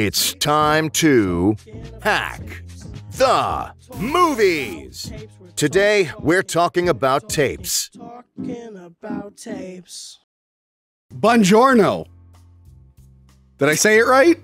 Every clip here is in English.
It's time to hack the movies. Today, we're talking about tapes. Talking about tapes. Buongiorno. Did I say it right?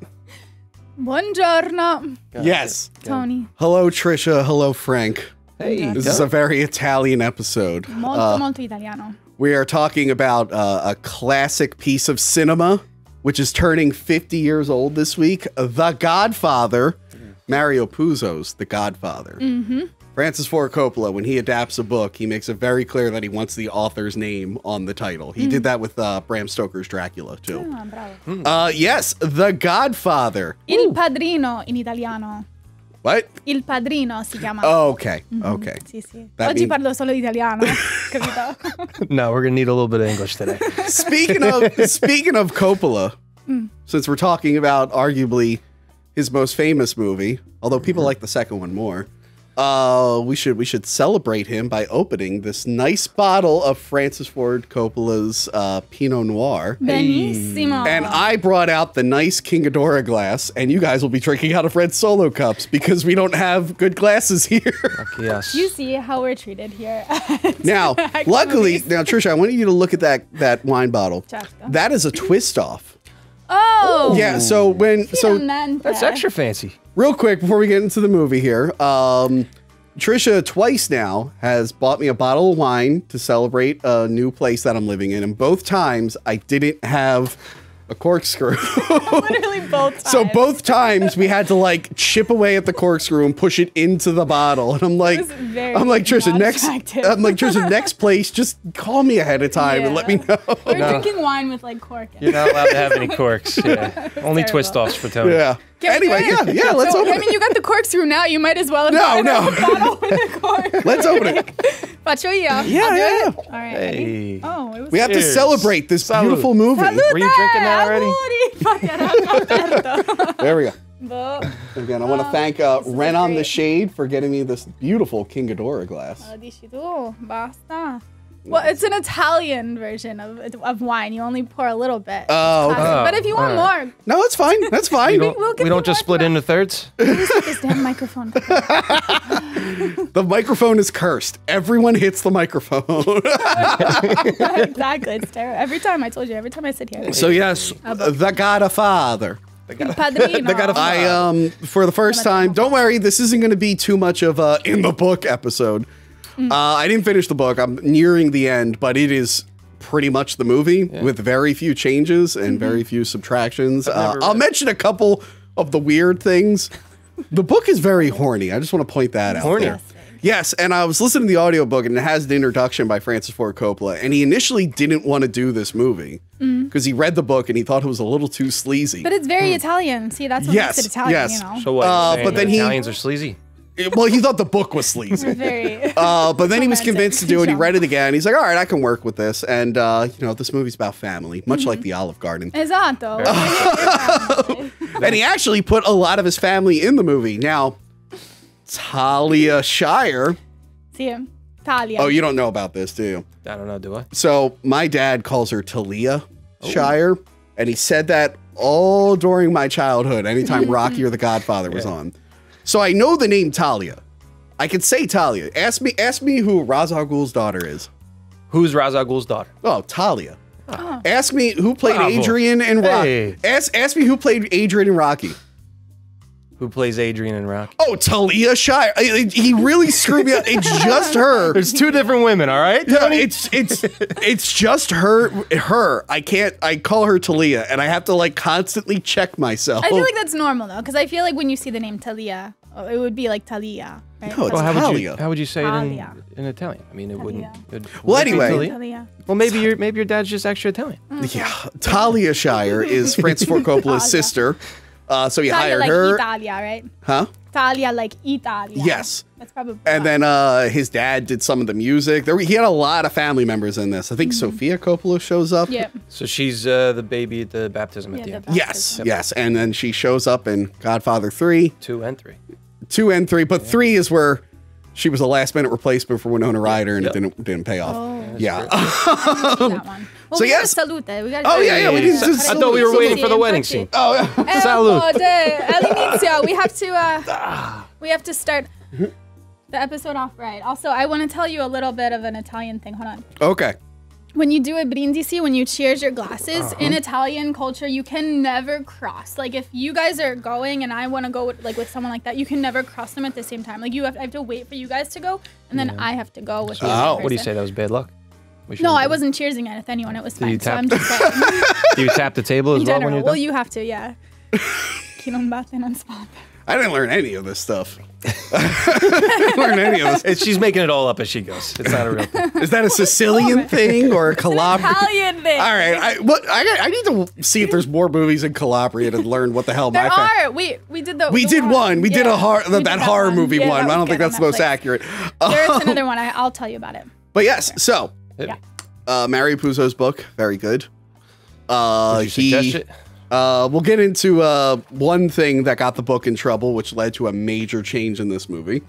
Buongiorno, yes. Tony. Hello, Trisha. Hello, Frank. Hey, This is a very Italian episode. Molto, Uh, molto italiano. we are talking about uh, a classic piece of cinema, which is turning 50 years old this week. The Godfather, Mario Puzo's The Godfather. Mm-hmm. Francis Ford Coppola, when he adapts a book, he makes it very clear that he wants the author's name on the title. He did that with uh, Bram Stoker's Dracula, too. Bravo. Uh, yes, The Godfather. Il padrino in italiano. What? Il padrino si chiama. Oh, okay. Mhm. Okay. Sì, sì. That Oggi mean- parlo solo italiano. Capito? no, we're gonna need a little bit of English today. Speaking of speaking of Coppola, mm. since we're talking about arguably his most famous movie, although people mm-hmm. like the second one more, uh, we should we should celebrate him by opening this nice bottle of Francis Ford Coppola's uh, Pinot Noir. Benissimo. And I brought out the nice King Ghidorah glass, and you guys will be drinking out of red solo cups because we don't have good glasses here. yes. you see how we're treated here. Now, luckily, now Trisha, I want you to look at that that wine bottle. Certo. That is a twist off. Oh! Yeah. So when so. That's extra fancy. real quick before we get into the movie here, um, Trisha twice now has bought me a bottle of wine to celebrate a new place that I'm living in, and both times I didn't have a corkscrew. Literally both times. so both times we had to like chip away at the corkscrew and push it into the bottle, and I'm like, I'm like Trisha, next, attractive. I'm like Trisha, next place, just call me ahead of time and let me know. We're No. drinking wine with like cork in You're not allowed to have any corks. Yeah. Only terrible. twist offs for Tony. Yeah. Can we Anyway, yeah, yeah. Let's So, open I mean, you got the corkscrew now. You might as well have No, no. a bottle with a cork. Let's open it. Faccio io. Yeah, I'll do yeah, it. All right. Hey. Oh, it was We have to celebrate this Salud. beautiful movie. Salute, Were you drinking that already? auguri. Infatti era aperto. There we go. Boh. Again, I want to thank uh, Ren on the. Shade for getting me this beautiful King Ghidorah glass. Lo dici tu, basta. Well, it's an Italian version of, of wine. You only pour a little bit. Oh, okay. classic. But if you want alright. more, No, it's fine. That's fine. We don't, We'll we don't just split into thirds. this damn microphone. The microphone is cursed. Everyone hits the microphone. exactly. It's terrible. Every time I told you, every time I sit here. so yes, the Godfather. Il padrino. I um for the first time. Don't worry, this isn't going to be too much of a in the book episode. Mm. Uh, I didn't finish the book. I'm nearing the end, but it is pretty much the movie with very few changes and very Mm-hmm. few subtractions. Uh, I'll read- mention a couple of the weird things. The book is very horny. I just want to point that out. Horny. there. Yes, and I was listening to the audiobook and it has an introduction by Francis Ford Coppola. And he initially didn't want to do this movie because he read the book and he thought it was a little too sleazy. Mm. But it's very Italian. See, that's what Yes, makes it Italian, yes. you know? So what? Uh, but then that he- Italians are sleazy. It- well, he thought the book was sleazy. very. Uh, but then he was convinced to do it. He read it again. He's like, all right, I can work with this. And, uh, you know, this movie's about family, much Mm-hmm. like The Olive Garden. Esatto. And he actually put a lot of his family in the movie. Now, Talia Shire. sì, Talia. Oh, you don't know about this, do you? I don't know. Do I? So my dad calls her Talia Oh. Shire, and he said that all during my childhood, anytime Rocky or The Godfather was Yeah. on. So I know the name Talia. I can say Talia. Ask me, ask me who Ra's al Ghul's daughter is. Who's Ra's al Ghul's daughter? Oh, Talia. Oh. Ask me who played Bravo. Adrian and Rocky. Hey. Ask, ask me who played Adrian and Rocky. Who plays Adrian and Rocky? Oh, Talia Shire. I- I- he really screwed me up. It's just her. There's two different women. All right. No, Tony? it's it's it's just her her. I can't I call her Talia and I have to like constantly check myself. I feel like that's normal though, because I feel like when you see the name Talia, oh, it would be like Talia, right? No, it's Well, how would you Talia. how would you say it in, in Italian? I mean, it wouldn't. It Well, anyway. Talia. Talia. Well, maybe your maybe your dad's just extra Italian. yeah, Talia Shire is Francis Ford Coppola's sister. Uh, so he Talia hired like her, Italia, right? huh? Talia like Italia. Yes. That's probably. And then uh, his dad did some of the music. There, he had a lot of family members in this. I think Mm-hmm. Sofia Coppola shows up. yeah. So she's uh, the baby at the baptism at Yeah, the the end. ba- Yes, yes, and then she shows up in Godfather three, Two and three. two and three, but three is where she was a last minute replacement for Winona Ryder, and Yep. it didn't didn't pay off. Oh. yeah. that one. Well, So we yes. salute. We gotta Oh, yeah, yeah, we didn't just- I thought we were waiting for the wedding scene. Oh, yeah. Salute. oh, de- all'inizio, we have to uh, we have to start the episode off right. Also, I want to tell you a little bit of an Italian thing. Hold on. okay. When you do a brindisi, when you cheers your glasses Uh-huh. in Italian culture, you can never cross. Like if you guys are going and I want to go with, like with someone like that, you can never cross them at the same time. Like you have, I have to wait for you guys to go, and then I have to go with. the other Oh. What do you say? That was bad luck. We No, I wasn't cheersing it with anyone. It was you fine. So I'm just saying. Do you tap the table as in well general. when you're Well, done? you have to, yeah. Chi non batte non. I didn't learn any of this stuff. I didn't learn any of this. It's- she's making it all up as she goes. It's not a real thing. Is that a Sicilian thing or a Calabrian? Italian thing. All right, I what I, got- I need to see if there's more movies in Calabria to learn what the hell There my fa- are. We we did the. We the did one. We did a Yeah, horror we that, did horror movie Yeah, one. that I don't think good that's on the most Netflix. accurate. There's Um, another one. I, I'll tell you about it. but yes, so Yeah. uh, Mario Puzo's book, very good. Uh, he, suggest it? uh, we'll get into uh, one thing that got the book in trouble, which led to a major change in this movie.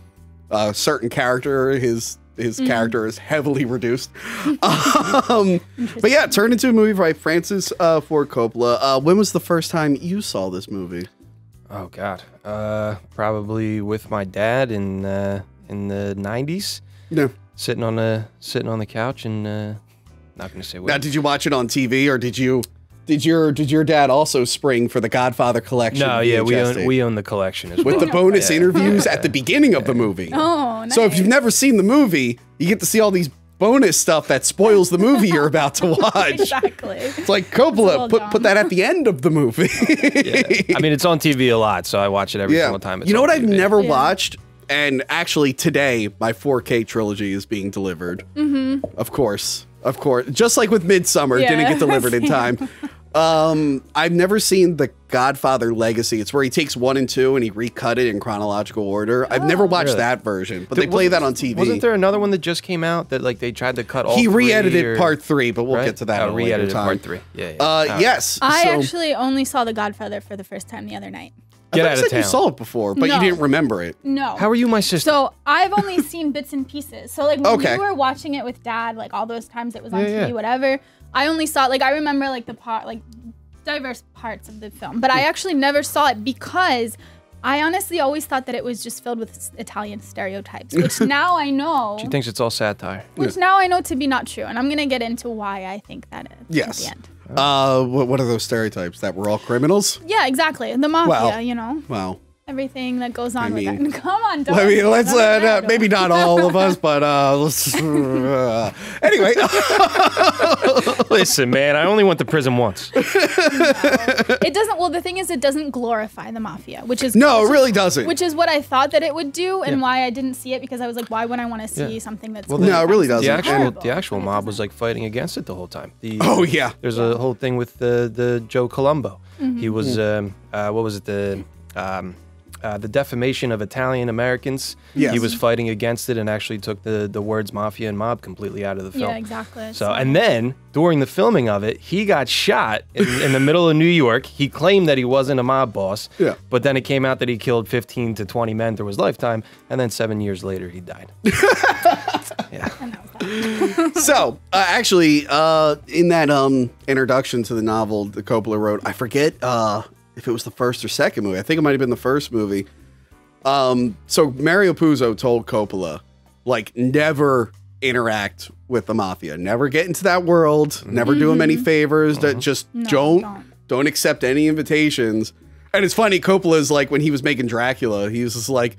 A certain character, his his Mm-hmm. character is heavily reduced. um, but yeah, turned into a movie by Francis uh, Ford Coppola. Uh, when was the first time you saw this movie? Oh God. Uh, probably with my dad in uh, in the '90s, No. Sitting on the sitting on the couch and uh, not gonna say what. Now, did you watch it on TV or did you? Did your did your dad also spring for the Godfather collection? no, yeah, we own we own the collection as well. with the bonus Yeah. interviews at the beginning of the movie. Oh, nice. So if you've never seen the movie, you get to see all these bonus stuff that spoils the movie you're about to watch. exactly. It's like That's Coppola put dumb. put that at the end of the movie. I mean, it's on TV a lot, so I watch it every yeah. single time. It's You know on what I've never Yeah. watched? And actually today my 4K trilogy is being delivered. Mm-hmm. Of course. Of course. Just like with Midsummer, it didn't get delivered in time. Um, I've never seen The Godfather Legacy. It's where he takes one and two and he recut it in chronological order. I've never watched Really? that version, but Th- they play that on TV. Wasn't there another one that just came out that like they tried to cut all? he three re-edited or- part three, but we'll right? get to that Oh, at a later re-edited time. part three. Yeah. yeah. Uh, All right. yes. I so- actually only saw The Godfather for the first time the other night. I Get out you of said you saw it before, but you didn't remember it. No. How are you, my sister? So I've only seen bits and pieces. So like when Okay. we were watching it with dad, like all those times it was on Yeah, TV, yeah. whatever. I only saw like I remember like the part like diverse parts of the film, but I mm. actually never saw it because I honestly always thought that it was just filled with Italian stereotypes, which now I know. she thinks it's all satire. which now I know to be not true, and I'm gonna get into why I think that is Yes. at the end. Uh, what, what are those stereotypes? That we're all criminals? Yeah, exactly. The mafia, Well, you know, Wow. Everything that goes on mean- with that. Come on, don't. I mean, let's uh, uh, maybe not all of us, but uh, let's. uh, anyway, Listen, man, I only went to prison once. It doesn't. Well, the thing is, it doesn't glorify the mafia, which is no, which it is- really doesn't. Which is what I thought that it would do, and why I didn't see it because I was like, why would I want to see Yeah. something that's Well, No, it really doesn't. actual And- the actual mob was like fighting against it the whole time. The, oh yeah, There's a whole thing with the the Joe Colombo. Mm-hmm. He was um, uh, what was it the um, uh, the defamation of Italian Americans. Yes. He was fighting against it and actually took the the words mafia and mob completely out of the film. Yeah, exactly. So and then during the filming of it, he got shot in, in the middle of New York. He claimed that he wasn't a mob boss. Yeah. But then it came out that he killed 15 to 20 men through his lifetime, and then seven years later he died. yeah. so uh, actually, uh, in that um introduction to the novel the Coppola wrote, I forget uh if it was the first or second movie. I think it might have been the first movie. Um, so Mario Puzo told Coppola, like, never interact with the mafia, never get into that world, never do them any favors. That just No, don't, don't. don't accept any invitations. And it's funny, Coppola's like when he was making Dracula, he was just like.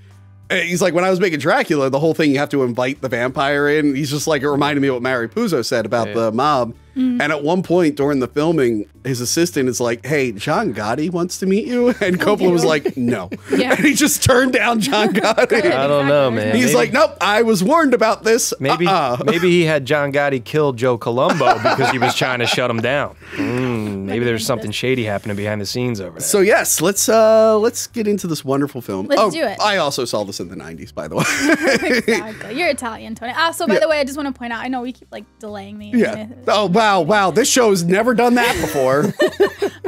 eh, He's like, when I was making Dracula, the whole thing you have to invite the vampire in. He's just like, it reminded me of what Mary Puzo said about Yeah. the mob. Mm. And at one point during the filming, his assistant is like, hey, John Gotti wants to meet you. And Coppola was like, no. Yeah. And he just turned down John Gotti. I don't know, man. He's Maybe- like, nope, I was warned about this. Maybe Uh-uh. maybe he had John Gotti kill Joe Colombo because he was trying to shut him down. Mm, Maybe there's something shady happening behind the scenes over there. So yes, let's uh let's get into this wonderful film. Let's oh, do it. I also saw this in the '90s, by the way. exactly. You're Italian, Tony. Also, by Yeah. the way, I just want to point out. I know we keep like delaying the. yeah. Oh wow, wow! wow. This show's never done that before.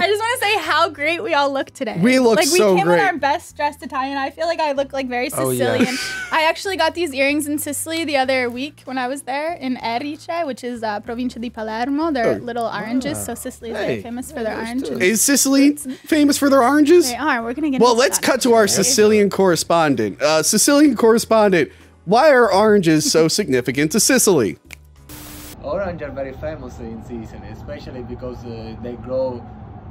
I just want to say how great we all look today. We look like so we came great. in our best dressed Italian. I feel like I look like very Sicilian. Oh, yeah. Sicilian. I actually got these earrings in Sicily the other week when I was there in Erice, which is uh, provincia di Palermo. They're Oh. little oranges, so Sicily is Hey. very famous for their oranges. Is Sicily famous for their oranges? They are. We're gonna get. Well, into let's that cut to our actually. Sicilian correspondent. Uh, Sicilian correspondent, why are oranges so significant to Sicily? Orange are very famous in season, especially because uh, they grow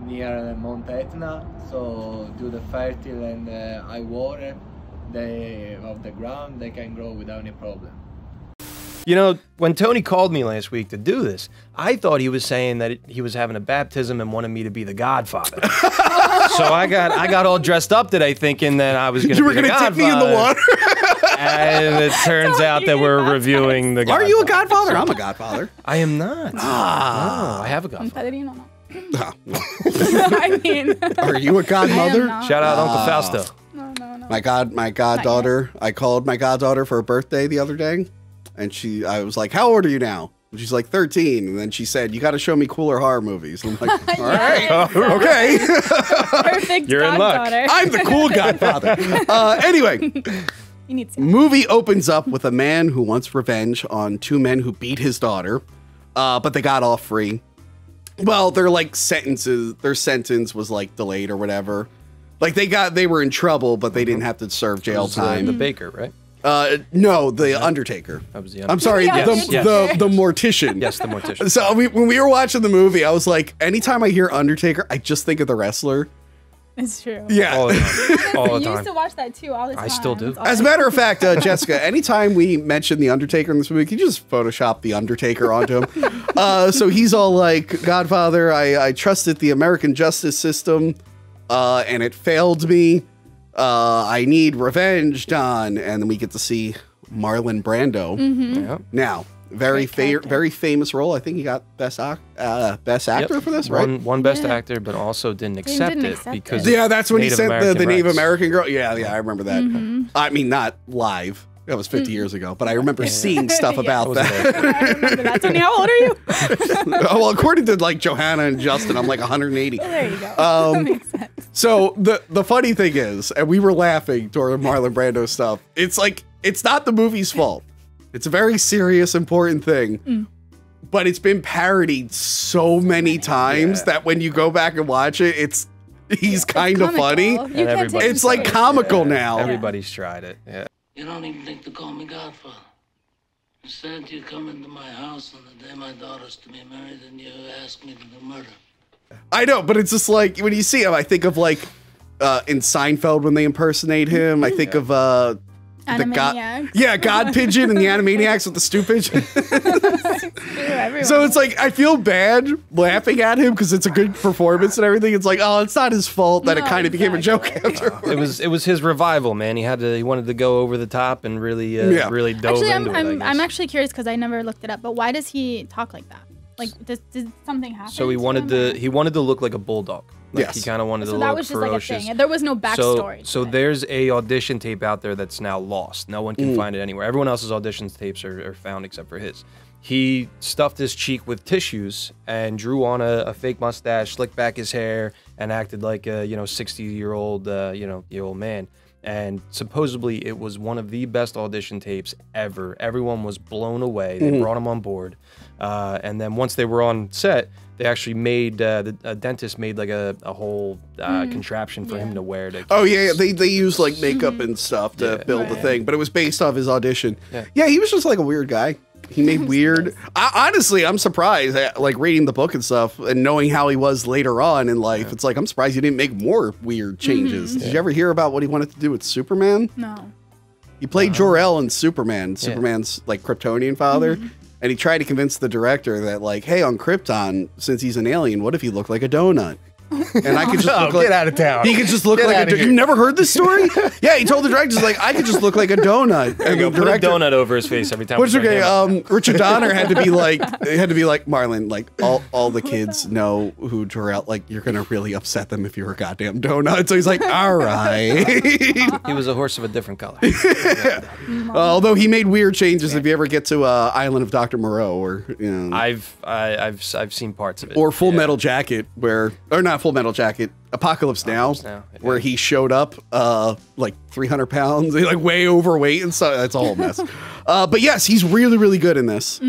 near Mount Etna. So due to fertile and uh, high water they, of the ground, they can grow without any problem. You know, when Tony called me last week to do this, I thought he was saying that he was having a baptism and wanted me to be the Godfather. so I got I got all dressed up today, thinking that I was going to You be were the going to tip me in the water. And it turns out that we're reviewing the. Are you a Godfather. godfather? I'm a godfather. I am not. Ah. No, I have a godfather. Padrino, no. I mean, Are you a godmother? Shout out Ah. Uncle Fausto. no, no, no. My god, my goddaughter. I called my goddaughter for her birthday the other day, and she, I was like, "How old are you now?" And she's like 13, and then she said, "You got to show me cooler horror movies." I'm like, "All right, okay." Perfect You're in luck. I'm the cool godfather. Uh, anyway, You need to. Movie opens up with a man who wants revenge on two men who beat his daughter, uh, but they got off free. Well, their like sentences, their sentence was like delayed or whatever. Like they got, they were in trouble, but they didn't have to serve jail Was, uh, time. the baker, right? Uh, no, the Undertaker. That was the. I'm sorry, Yeah, the, yes, yes. the the mortician. Yes, the mortician. So we, when we were watching the movie, I was like, anytime I hear Undertaker, I just think of the wrestler. It's true. Yeah. All the time. All the You used time. to watch that too all the time. I still do. It's As a matter of fact, uh, Jessica, anytime we mention the Undertaker in this movie, can you just Photoshop the Undertaker onto him? uh, so he's all like, Godfather, I, I trusted the American justice system, uh, and it failed me. Uh, I need revenge, Don. And then we get to see Marlon Brando. Yeah. Now, very fa- very famous role. I think he got best ac- uh, best actor Yep. for this, right? One, one best Yeah. actor, but also didn't accept didn't it accept because it. Yeah, that's when Native he sent the, American the Native rights. American girl. Yeah, yeah, I remember that. Mm-hmm. I mean, not live. That was 50 years ago, but I remember seeing stuff about I wasn't that. there. I remember that. Tony, how old are you? oh, well, according to like Johanna and Justin, I'm like 180. There you go. Um, that makes sense. So the the funny thing is, and we were laughing during Marlon Brando stuff. It's like it's not the movie's fault. It's a very serious, important thing. Mm. But it's been parodied so many times that when you go back and watch it, it's he's kind of funny. You can't take everybody- him It's like seriously. comical now. Everybody's tried it. Yeah. You don't even think to call me Godfather. Instead, you come into my house on the day my daughter's to be married and you ask me to do murder. I know, but it's just like when you see him, I think of like uh, in Seinfeld when they impersonate him. I think of uh, the god, yeah, God Pigeon and the Animaniacs with the stew pigeon. So it's like I feel bad laughing at him because it's a good performance and everything. It's like, oh, it's not his fault that it kind of became a joke exactly. after. It was it was his revival, man. He had to he wanted to go over the top and really uh, Yeah. really dove actually, I'm, it. I I'm. I'm actually curious because I never looked it up. But why does he talk like that? Like, does, did something happen? so he wanted him, to or- he wanted to look like a bulldog. Like Yes. he kind of wanted So to that look was just ferocious. like a thing. There was no backstory. So, so there's a audition tape out there that's now lost. No one can find it anywhere. Everyone else's audition tapes are, are found except for his. He stuffed his cheek with tissues and drew on a, a fake mustache, slicked back his hair, and acted like a you know 60 year old uh, you know year old man. And supposedly it was one of the best audition tapes ever. Everyone was blown away. They brought him on board, uh, and then once they were on set, they actually made uh, the a dentist made like a, a whole uh, contraption for him to wear to Oh yeah, yeah, they they use like makeup and stuff to Yeah. build the Right. thing, but it was based off his audition. Yeah. Yeah, he was just like a weird guy. He made weird. I, honestly, I'm surprised. At, like reading the book and stuff, and knowing how he was later on in life. It's like I'm surprised he didn't make more weird changes. Did you ever hear about what he wanted to do with Superman? no. He played Jor El in Superman, Superman's like Kryptonian father. And he tried to convince the director that, like, hey, on Krypton, since he's an alien, what if he looked like a donut? And I could just Oh, look like get out of town. He could just look Get like a. outta do- You never heard this story? yeah, he told the directors like I could just look like a donut. And Go put a donut over his face every time. which we bring okay, um, Richard Donner had to be like, it had to be like Marlon, like all all the kids know who Jor-El. Like you're gonna really upset them if you're a goddamn donut. So he's like, all right. he was a horse of a different color. Uh, although he made weird changes. If you ever get to uh, Island of Doctor Moreau, or you know, I've I, I've I've seen parts of it. or Full Yeah. Metal Jacket, where or not Full Metal Jacket, Apocalypse Now, Now, yeah. where he showed up uh like 300 pounds, like way overweight and so that's a whole mess. uh, but yes, he's really really good in this.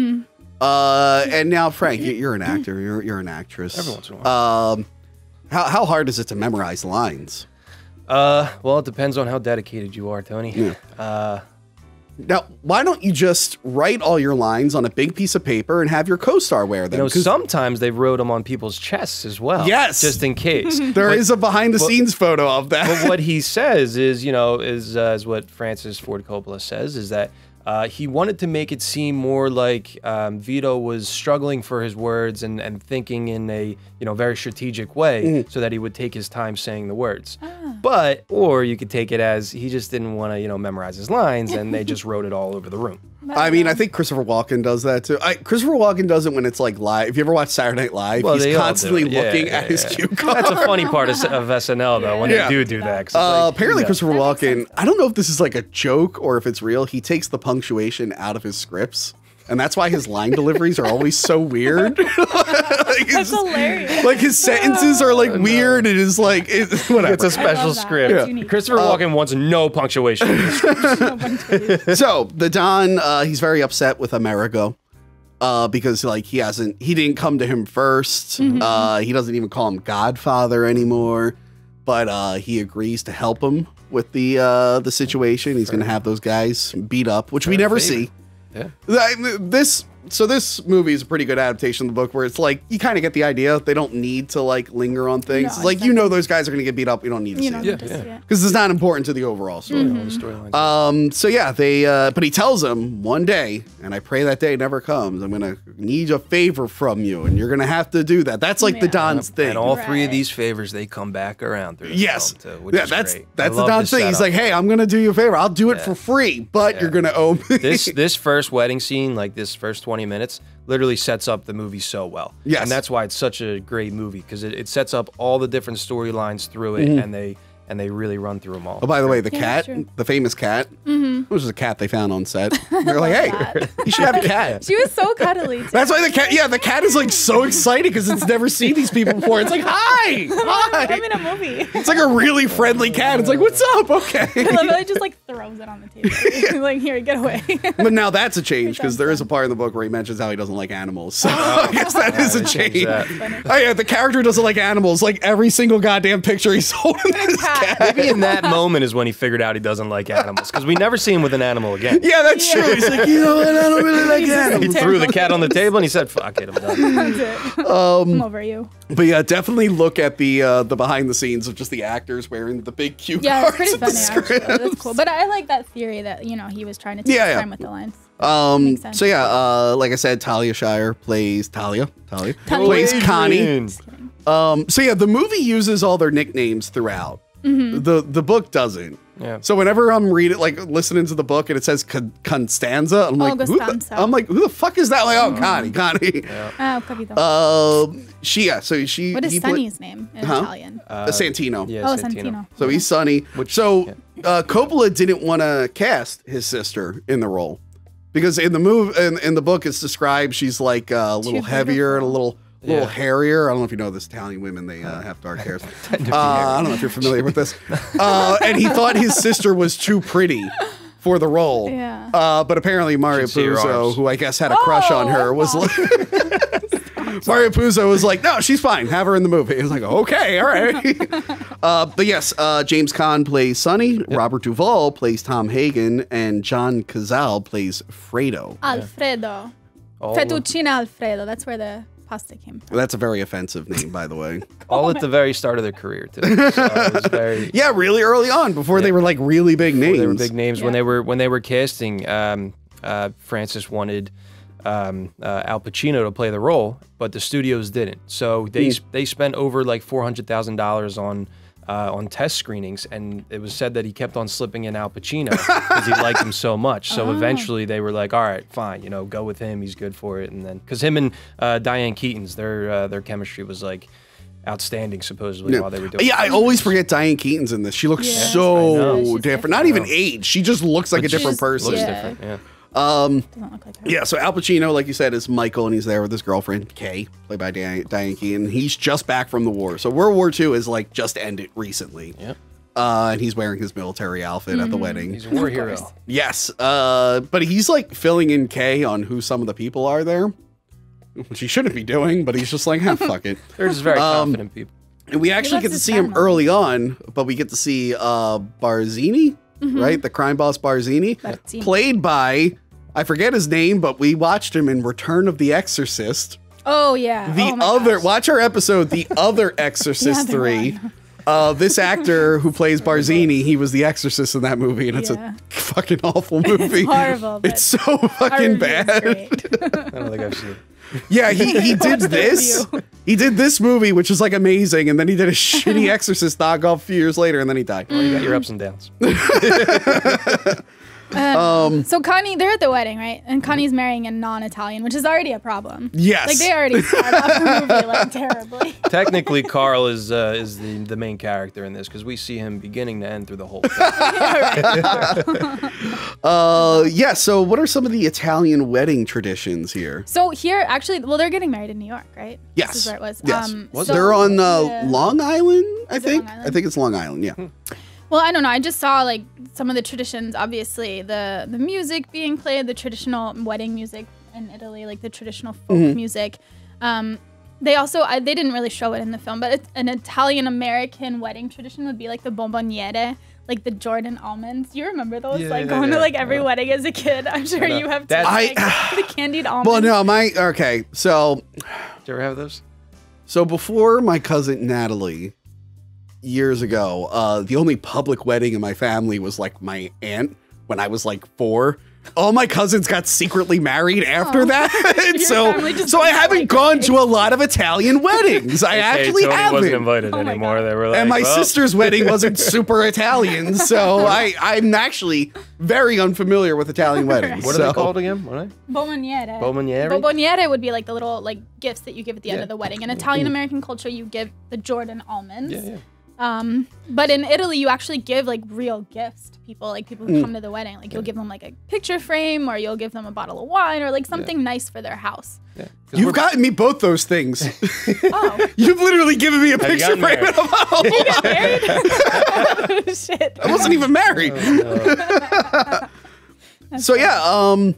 Uh, and now Frank, you- you're an actor, you're you're an actress. Every once in a while. Um, how how hard is it to memorize lines? Uh, well, it depends on how dedicated you are, Tony. Uh, Now, why don't you just write all your lines on a big piece of paper and have your co-star wear them? you know, sometimes they wrote them on people's chests as well. Yes. just in case. there is a behind the scenes photo of that. but what he says is, you know, is uh, is what Francis Ford Coppola says is that uh, he wanted to make it seem more like um, Vito was struggling for his words and, and thinking in a you know very strategic way, Mm-hmm. so that he would take his time saying the words. But or you could take it as he just didn't want to you know memorize his lines and they just wrote it all over the room. I mean, I think Christopher Walken does that too. I, Christopher Walken does it when it's like live. If you ever watch Saturday Night Live, Well, he's they all do constantly. Yeah, looking yeah, at his cue card. That's a funny part of, of SNL though when Yeah. they do do that. 'cause it's Uh, like, apparently, yeah. Christopher Walken. I don't know if this is like a joke or if it's real. He takes the punctuation out of his scripts, and that's why his line deliveries are always so weird. like, That's hilarious. like his sentences are like weird. It is like it, whatever. It's a special script. It's unique. Christopher Uh, Walken wants no punctuation. so the Don, uh, he's very upset with Amerigo. Uh, because like he hasn't, he didn't come to him 1st Uh, he doesn't even call him Godfather anymore. But uh, he agrees to help him with the uh, the situation. He's gonna have those guys beat up, which we never favor. see. Yeah. This so this movie is a pretty good adaptation of the book, where it's like you kind of get the idea. They don't need to like linger on things. No, It's like you know those guys are gonna get beat up. We don't need to You see know, it Yeah, yeah. yeah. because it's not important to the overall story. All the storylines. Um, so yeah, they uh but he tells him one day, and I pray that day never comes. I'm gonna need a favor from you, and you're gonna have to do that. That's like the Yeah. Don's thing. And all three of these favors, they come back around through. the yes, film, too, which yeah, is that's great. I that's the love Don this thing. He's like, hey, I'm gonna do you a favor. I'll do it for free, but you're gonna owe me. this this first wedding scene, like this first 20 minutes, literally sets up the movie so well. Yes. and that's why it's such a great movie because it, it sets up all the different storylines through it, mm-hmm. and they and they really run through them all. Oh, by the way, the Yeah, cat, sure. the famous cat, mm-hmm. which is a cat they found on set. They're like, hey, that. you should have a cat. She was so cuddly. Too. That's why the cat, yeah, the cat is like so excited because it's never seen these people before. It's like, hi, hi. I'm in a movie. It's like a really friendly cat. It's like, what's up? Okay. I love it. It just like throws it on the table. like, here, get away. But now that's a change because there is a part in the book where he mentions how he doesn't like animals. So I guess that is a change change. that. Oh yeah, the character doesn't like animals. Like every single goddamn picture he's holding this cat. Maybe in that moment is when he figured out he doesn't like animals because we never see him with an animal again. Yeah, that's true. He's like, you know what? I don't really like animals. He threw the cat on the table and he said, "Fuck it, I'm done." That's it. Um, I'm over you. But yeah, definitely look at the uh, the behind the scenes of just the actors wearing the big cue Yeah, cards it's pretty of the funny actually. That's cool. But I like that theory that you know he was trying to take Yeah, his yeah. time with the lines. Um, so yeah, uh, like I said, Talia Shire plays Talia. Talia Talia. plays Connie. Um, so yeah, the movie uses all their nicknames throughout. The the book doesn't. Yeah. So whenever I'm reading, like listening to the book, and it says Con- Constanza, I'm Oh, like, who the, I'm like, who the fuck is that? Like, oh, Connie, Connie. Oh, capito. Um, she yeah. So she. what is he pla- Sonny's name in Huh? Italian? Uh, Santino. Yeah, oh, Santino. Santino. So he's Sonny. so uh, Coppola didn't want to cast his sister in the role because in the move in, in the book it's described she's like uh, a little Too heavier and a beautiful. Little little Yeah. hairier. I don't know if you know this Italian women; they uh, have dark hairs. Uh, I don't know if you're familiar with this. Uh, and he thought his sister was too pretty for the role. Yeah. Uh, but apparently Mario Should see her Puzo, who I guess had a crush on Oh, her, was like. Mario Puzo was like, no, she's fine. Have her in the movie. He was like, okay, all right. uh, but yes, uh, James Caan plays Sonny, Robert Duvall plays Tom Hagen, and John Cazale plays Fredo. Alfredo. All, Fettuccine Alfredo. That's where the pasta came from. That's a very offensive name, by the way. all at the very start of their career too. So it was very Yeah, really early on, before they were like really big names. they were big names when they were when they were casting. Um, uh, Francis wanted um, uh, Al Pacino to play the role, but the studios didn't. So they they spent over like four hundred thousand dollars on. Uh, on test screenings, and it was said that he kept on slipping in Al Pacino because he liked him so much. So eventually, they were like, "All right, fine, you know, go with him. He's good for it." And then, because him and uh, Diane Keaton's their uh, their chemistry was like outstanding, supposedly, Yeah. while they were doing. Yeah, I always forget Diane Keaton's in this. She looks Yeah. So know. She's different. Not even age. She just looks like a But she different just person. looks Yeah. different. Yeah. Doesn't look like her. Yeah, so Al Pacino, like you said, is Michael, and he's there with his girlfriend Kay, played by Diane, Diane Keaton. He's just back from the war, so World War II is like just ended recently. Yep. Uh, and he's wearing his military outfit at the wedding. He's a war hero. Yes, uh, but he's like filling in Kay on who some of the people are there, which he shouldn't be doing. But he's just like, ah, fuck it. They're just very Um, confident people. And we actually get to see him family. early on, but we get to see uh, Barzini, right? The crime boss Barzini, Barzini. played by I forget his name, but we watched him in Return of the Exorcist. Oh yeah. The Oh other gosh. watch our episode, The Other Exorcist other 3. Uh, this actor who plays Barzini, he was the exorcist in that movie, and it's Yeah. a fucking awful movie. horrible, It's so fucking bad. I don't think I've seen. it. Yeah, he, he did this. He did this movie, which is like amazing, and then he did a shitty Exorcist knockoff a few years later, and then he died. You got your mm. ups and downs. Um, So Connie, they're at the wedding, right? And Connie's marrying a non-Italian, which is already a problem. Yes. Like they already start off the movie like terribly. Technically, Carl is uh, is the, the main character in this because we see him beginning to end through the whole thing. yeah, Uh, yeah. So, what are some of the Italian wedding traditions here? So here, actually, well, they're getting married in New York, right? Yes. This is where it was. Yes. Um, Was so- They're on uh, yeah. Long Island, I Is think. Long I think it's Long Island. Yeah. Well, I don't know. I just saw like some of the traditions. Obviously, the the music being played, the traditional wedding music in Italy, like the traditional folk Mm-hmm. music. Um, they also I, they didn't really show it in the film, but it's an Italian American wedding tradition would be like the bomboniere, like the Jordan almonds. You remember those? Yeah, like yeah, going to like every wedding as a kid. I'm sure you have That- I- like, the candied almonds. Well, no, my okay. So, Did you ever have those? so before my cousin Natalie, years ago, uh, the only public wedding in my family was like my aunt when I was like four. All my cousins got secretly married after Aw. that, so so I haven't like gone to a lot of Italian weddings. I actually Tony haven't. wasn't invited Oh my anymore. God. They were like, and my well, sister's wedding wasn't super Italian, so I I'm actually very unfamiliar with Italian weddings. What are they called again? What are they? Bomboniere. Bomboniere? Bomboniere would be like the little like gifts that you give at the end of the wedding. In Italian American culture, you give the Jordan almonds. Yeah, yeah. Um, but in Italy, you actually give like real gifts to people, like people Mm. who come to the wedding. Like you'll give them like a picture frame, or you'll give them a bottle of wine, or like something nice for their house. yeah. 'Cause You've gotten me both those things. Oh, You've literally given me a picture frame. and a bottle of wine. married? Shit. I wasn't even married. so yeah, um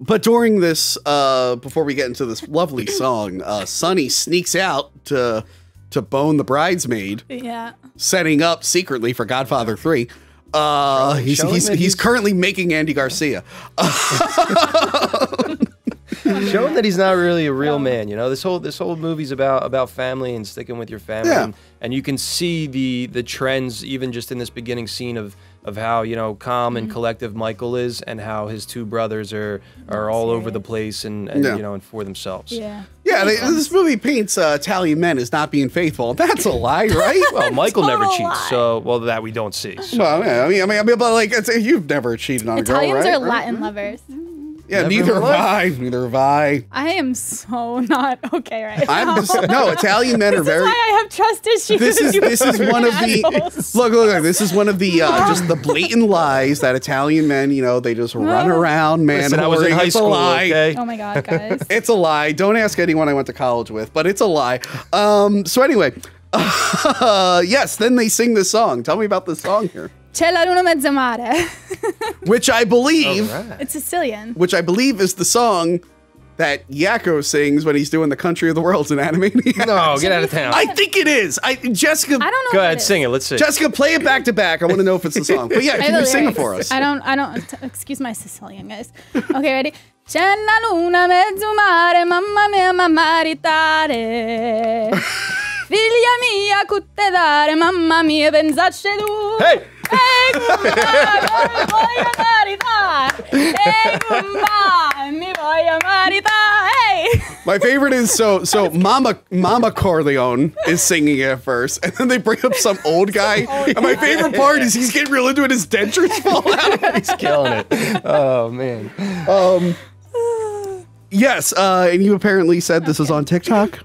but during this uh before we get into this lovely song, uh Sonny sneaks out to to bone the bridesmaid, Yeah. setting up secretly for Godfather 3. Uh he's he's, he's he's- currently making Andy Garcia. showing that he's not really a real man. You know, this whole this whole movie's about about family and sticking with your family, Yeah. and, and you can see the the trends even just in this beginning scene of of how you know calm and collective Michael is, and how his two brothers are are all over the place and, and Yeah. you know and for themselves. Yeah. Yeah, they, this movie paints uh, Italian men as not being faithful. That's a lie, right? Well, Michael never cheats, lie. so well that we don't see. So. Well, yeah, I mean, I mean, I mean, but like, it's, you've never cheated on Italians a girl, right? Italians are Right? Latin lovers. Yeah, neither in have I. Neither have I. I am so not okay right now. I'm just no. Italian men are This very. is why I have trust issues. This is you this is one of the look, look look this is one of the uh, just the blatant lies that Italian men you know they just run around man Listen, I was in whoring. high it's a school. lie Okay. Oh my god, guys. it's a lie don't ask anyone I went to college with but it's a lie um so anyway yes then they sing this song tell me about this song here C'è la luna mezza mare. which I believe All right. It's Sicilian. which I believe is the song that Yakko sings when he's doing the country of the worlds in Animaniacs. No, get out of town. I think it is. I Jessica I don't know. Go ahead, it is. sing it. Let's see. Jessica, play it back to back. I want to know if it's the song. But yeah, I can you sing it for us? I don't. I don't. t- excuse my Sicilian, guys. Okay, ready? C'è la luna mezzo mare, mamma mia, ma maritare. Figlia mia, cutte dare, mamma mia, pensace tu. Hey! Ehi, gumba, voglio maritare. Ehi, gumba, mi voy a Marita. Hey. My favorite is so so Mama Mama Corleone is singing it at first, and then they bring up some old guy. and my favorite part is he's getting real into it. His dentures fall out. He's killing it. Oh man. Um. Yes, uh, and you apparently said this is on TikTok.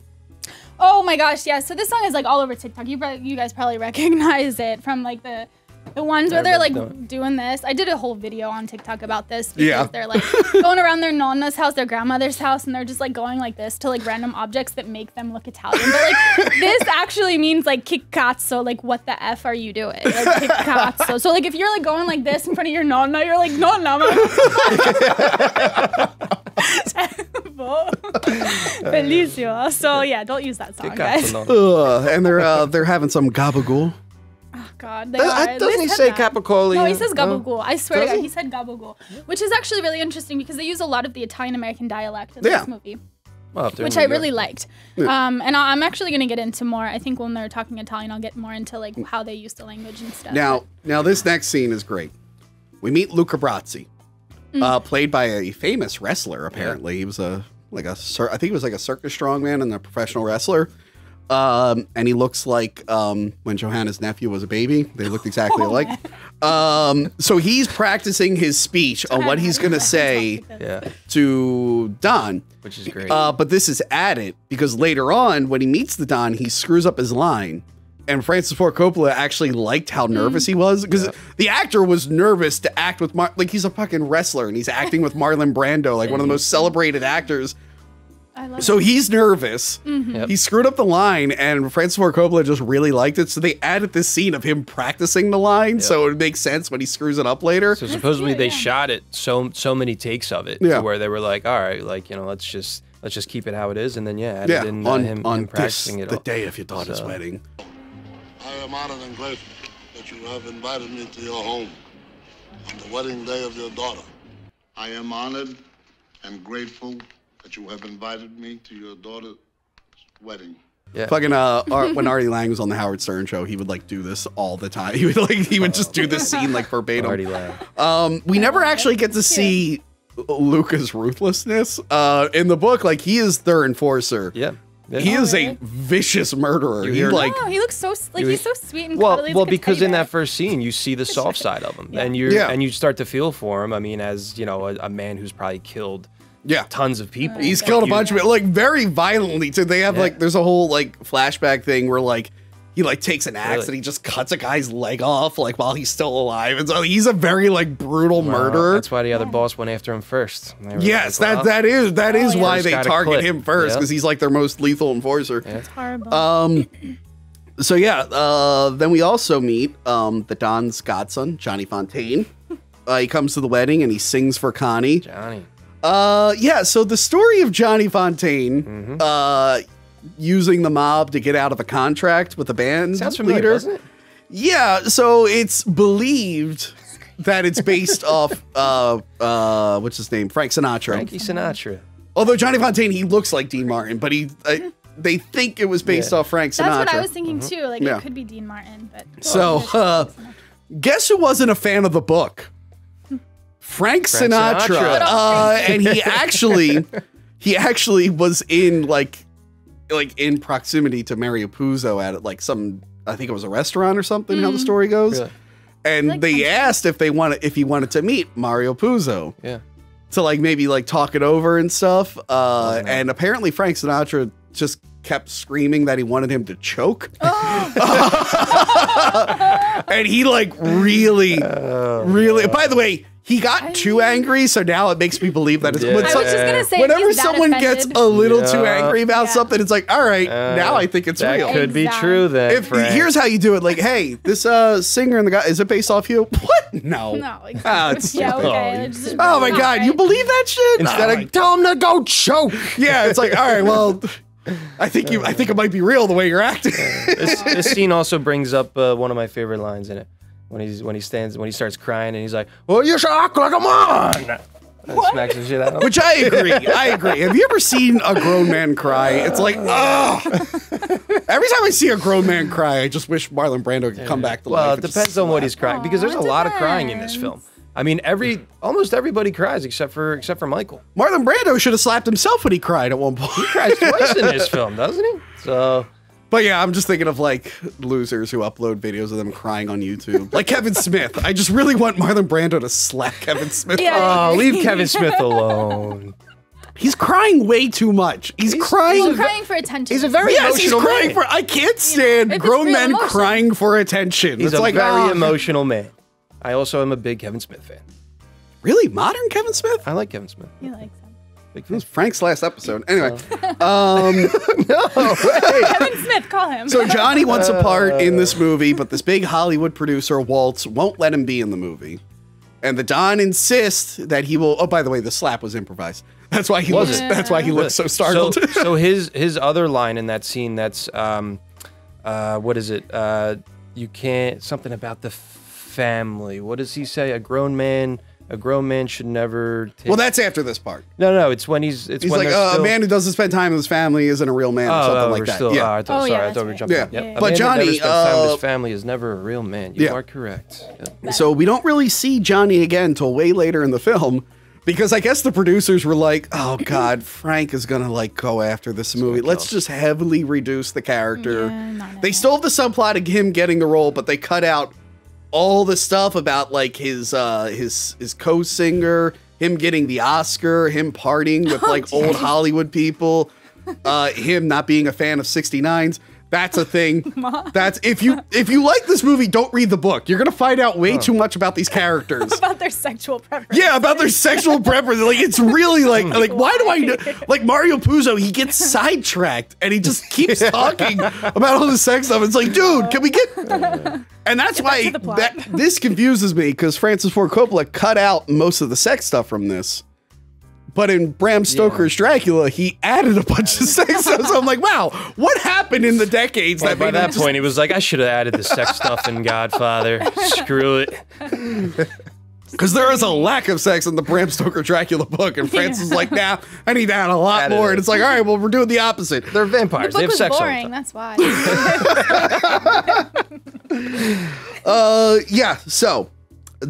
Oh my gosh, yeah. So this song is like all over TikTok. You probably, you guys probably recognize it from like the the ones where they're like Everybody's doing doing this. I did a whole video on TikTok about this because Yeah. they're like going around their nonna's house, their grandmother's house, and they're just like going like this to like random objects that make them look Italian. But like this actually means like kick cazzo, like what the f are you doing? Like kick. So like if you're like going like this in front of your nonna, you're like nonna. ma." Bellissimo. So yeah, don't use that song, guys. Cazzo, Ugh, and they're uh, they're having some gabagool. Oh God, they Does- are. doesn't They he say that. Capicola? No, he says No? gabagool. I swear to God, he? he said gabagool, which is actually really interesting because they use a lot of the Italian American dialect in Yeah. this movie, Well, if they're in which I York. really liked. Um, and I- I'm actually going to get into more. I think when they're talking Italian, I'll get more into like how they use the language and stuff. Now, now this next scene is great. We meet Luca Brasi, uh, played by a famous wrestler. Apparently, he was a like a cir- I think he was like a circus strongman and a professional wrestler. Um, and he looks like um, when Johanna's nephew was a baby. They looked exactly alike. Um, so he's practicing his speech on what he's gonna say Yeah, to Don. which is great. Uh, but this is added because later on, when he meets the Don, he screws up his line. And Francis Ford Coppola actually liked how nervous he was because the actor was nervous to act with Mar- like he's a fucking wrestler and he's acting with Marlon Brando, like one of the most celebrated actors. I love So he's nervous. Yep. He screwed up the line, and Francis Ford Coppola just really liked it. So they added this scene of him practicing the line, so it makes sense when he screws it up later. So supposedly cute, they yeah. shot it so so many takes of it Yeah. to where they were like, all right, like you know, let's just let's just keep it how it is, and then yeah, added yeah, in uh, on him, on him this, practicing it the all. day of your daughter's So- wedding. I am honored and grateful that you have invited me to your home on the wedding day of your daughter. I am honored and grateful that you have invited me to your daughter's wedding. Yeah. Fucking uh, Ar- when Artie Lange was on the Howard Stern show, he would like do this all the time. He would like he would just do this scene like Already verbatim. laughed. Um, we never actually get to see Luca's ruthlessness uh, in the book. Like he is their enforcer. Yeah. yeah. He is a vicious murderer. He like Oh, he looks so like he's so sweet and well, cuddly. He's well, because in that first scene, you see the soft side of him, Yeah. and you Yeah. and you start to feel for him. I mean, as you know, a, a man who's probably killed yeah. tons of people. He's Like, killed a bunch of it, like very violently too. They have Yeah. like there's a whole like flashback thing where like he like takes an axe Really? and he just cuts a guy's leg off like while he's still alive. And so he's a very like brutal Well, murderer. That's why the other boss went after him first. Yes, like, that well, that is that is yeah. why they target clip. him first Yeah. because he's like their most lethal enforcer. Yeah. horrible. Um, so yeah, uh, then we also meet um the Don's godson, Johnny Fontane. Uh, he comes to the wedding and he sings for Connie. Johnny. Uh, yeah. So the story of Johnny Fontane, Mm-hmm. uh, using the mob to get out of a contract with the band Sounds familiar, leader. doesn't it? Yeah. So it's believed that it's based off uh uh what's his name Frank Sinatra. Frankie Sinatra. Although Johnny Fontane, he looks like Dean Martin, but he uh, they think it was based Yeah. off Frank Sinatra. That's what I was thinking too. Like Yeah. it could be Dean Martin, but So, uh, guess who wasn't a fan of the book? Frank, Frank Sinatra. Sinatra. Uh, and he actually, he actually was in like, like in proximity to Mario Puzo at like some, I think it was a restaurant or something. How the story goes. Really? And Like they country. asked if they wanted if he wanted to meet Mario Puzo Yeah. to like maybe like talk it over and stuff. Uh, Oh, and apparently Frank Sinatra just kept screaming that he wanted him to choke. and he like really, Oh, really. By the way, he got too angry, so now it makes me believe that it's. Yeah. when I some- was just gonna say Whenever that someone gets a little too angry about Yeah. something, it's like, all right, Uh, now I think it's that real. could be Exactly. true then. If here's how you do it, like, hey, this uh singer and the guy is it based off you? What? No. no, Ah, exactly. it's- yeah, oh, okay. you- it's just Oh my not god, you believe that shit? instead Oh of my- tell him to go choke. yeah, it's like, all right, well, I think you, I think it might be real the way you're acting. this, this scene also brings up uh, one of my favorite lines in it when he's when he stands when he starts crying and he's like, "Well, you should act like a man." Smacks the shit out of him. Which I agree. I agree. Have you ever seen a grown man cry? It's like, ugh. Every time I see a grown man cry, I just wish Marlon Brando could come back to Well, life. Well, it depends on what he's crying because there's a lot of crying in this film. I mean, every almost everybody cries except for except for Michael. Marlon Brando should have slapped himself when he cried at one point. He cries twice in this film, doesn't he? So But yeah, I'm just thinking of like losers who upload videos of them crying on YouTube. Like Kevin Smith. I just really want Marlon Brando to slap Kevin Smith. Yeah. oh, leave Kevin Smith alone. He's crying way too much. He's, crying. Well, crying for attention. he's a very yes, he's emotional crying man. for. I can't stand if it's grown men emotion. crying for attention. He's it's a like very ah. emotional man. I also am a big Kevin Smith fan. Really modern Kevin Smith. I like Kevin Smith. He likes him. Big It was Frank's last episode. Anyway, um, Kevin Smith, call him. so Johnny wants a part in this movie, but this big Hollywood producer Woltz won't let him be in the movie. And the Don insists that he will. Oh, by the way, the slap was improvised. That's why he Was looks. it? That's why he looks so startled. So, so his his other line in that scene that's um, uh, what is it? Uh, you can't something about the family. What does he say? A grown man, a grown man should never. Take, well, that's after this part. no, no. It's when he's. It's He's when like, uh, still, a man who doesn't spend time with his family isn't a real man, or Oh, something oh, like we're that. still. yeah. oh, I thought, Oh, sorry, yeah, I that's thought we were right. jumping. Yeah. up. Yep. Yeah. A But man that Johnny, never spends time with uh, his family is never a real man. You Yeah. are correct. Yep. So we don't really see Johnny again till way later in the film because I guess the producers were like, "Oh God, Frank is gonna like go after this movie. Let's just heavily reduce the character." Yeah, they enough. still have the subplot of him getting the role, but they cut out all the stuff about like his uh his his co-singer, him getting the Oscar, him partying with like old Hollywood people, uh him not being a fan of 69s. That's a thing. That's if you if you like this movie, don't read the book. You're gonna find out way too much about these characters. about their sexual preference. Yeah, about their sexual preference. Like it's really like hmm. like why do I know? Like Mario Puzo, he gets sidetracked and he just keeps talking about all the sex stuff. It's like, dude, can we get? And that's why to the plot. that this confuses me because Francis Ford Coppola cut out most of the sex stuff from this. But in Bram Stoker's Dracula, he added a bunch of sex stuff. So I'm like, wow, what happened in the decades By, that by made him that just- point, he was like, I should have added the sex stuff in Godfather. Screw it. Because there is a lack of sex in the Bram Stoker Dracula book, and Francis is like, nah, I need to add a lot Added more. it. And it's like, all right, well, we're doing the opposite. They're vampires. The vampires. book they have was sex all the boring. time. That's why. Uh, yeah. So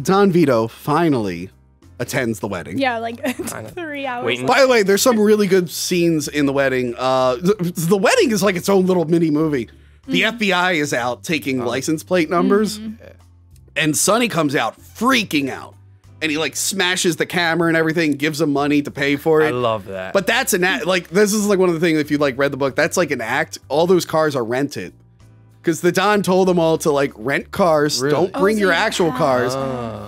Don Vito finally attends the wedding. yeah, like three hours. Waiting. By the way, there's some really good scenes in the wedding. Uh, the, the wedding is like its own little mini movie. The FBI is out taking license plate numbers, and Sonny comes out freaking out, and he like smashes the camera and everything, gives him money to pay for it. I love that. But that's an act. Like this is like one of the things. If you like read the book, that's like an act. All those cars are rented because the Don told them all to like rent cars. Really? Don't Oh, bring so your you actual have- cars.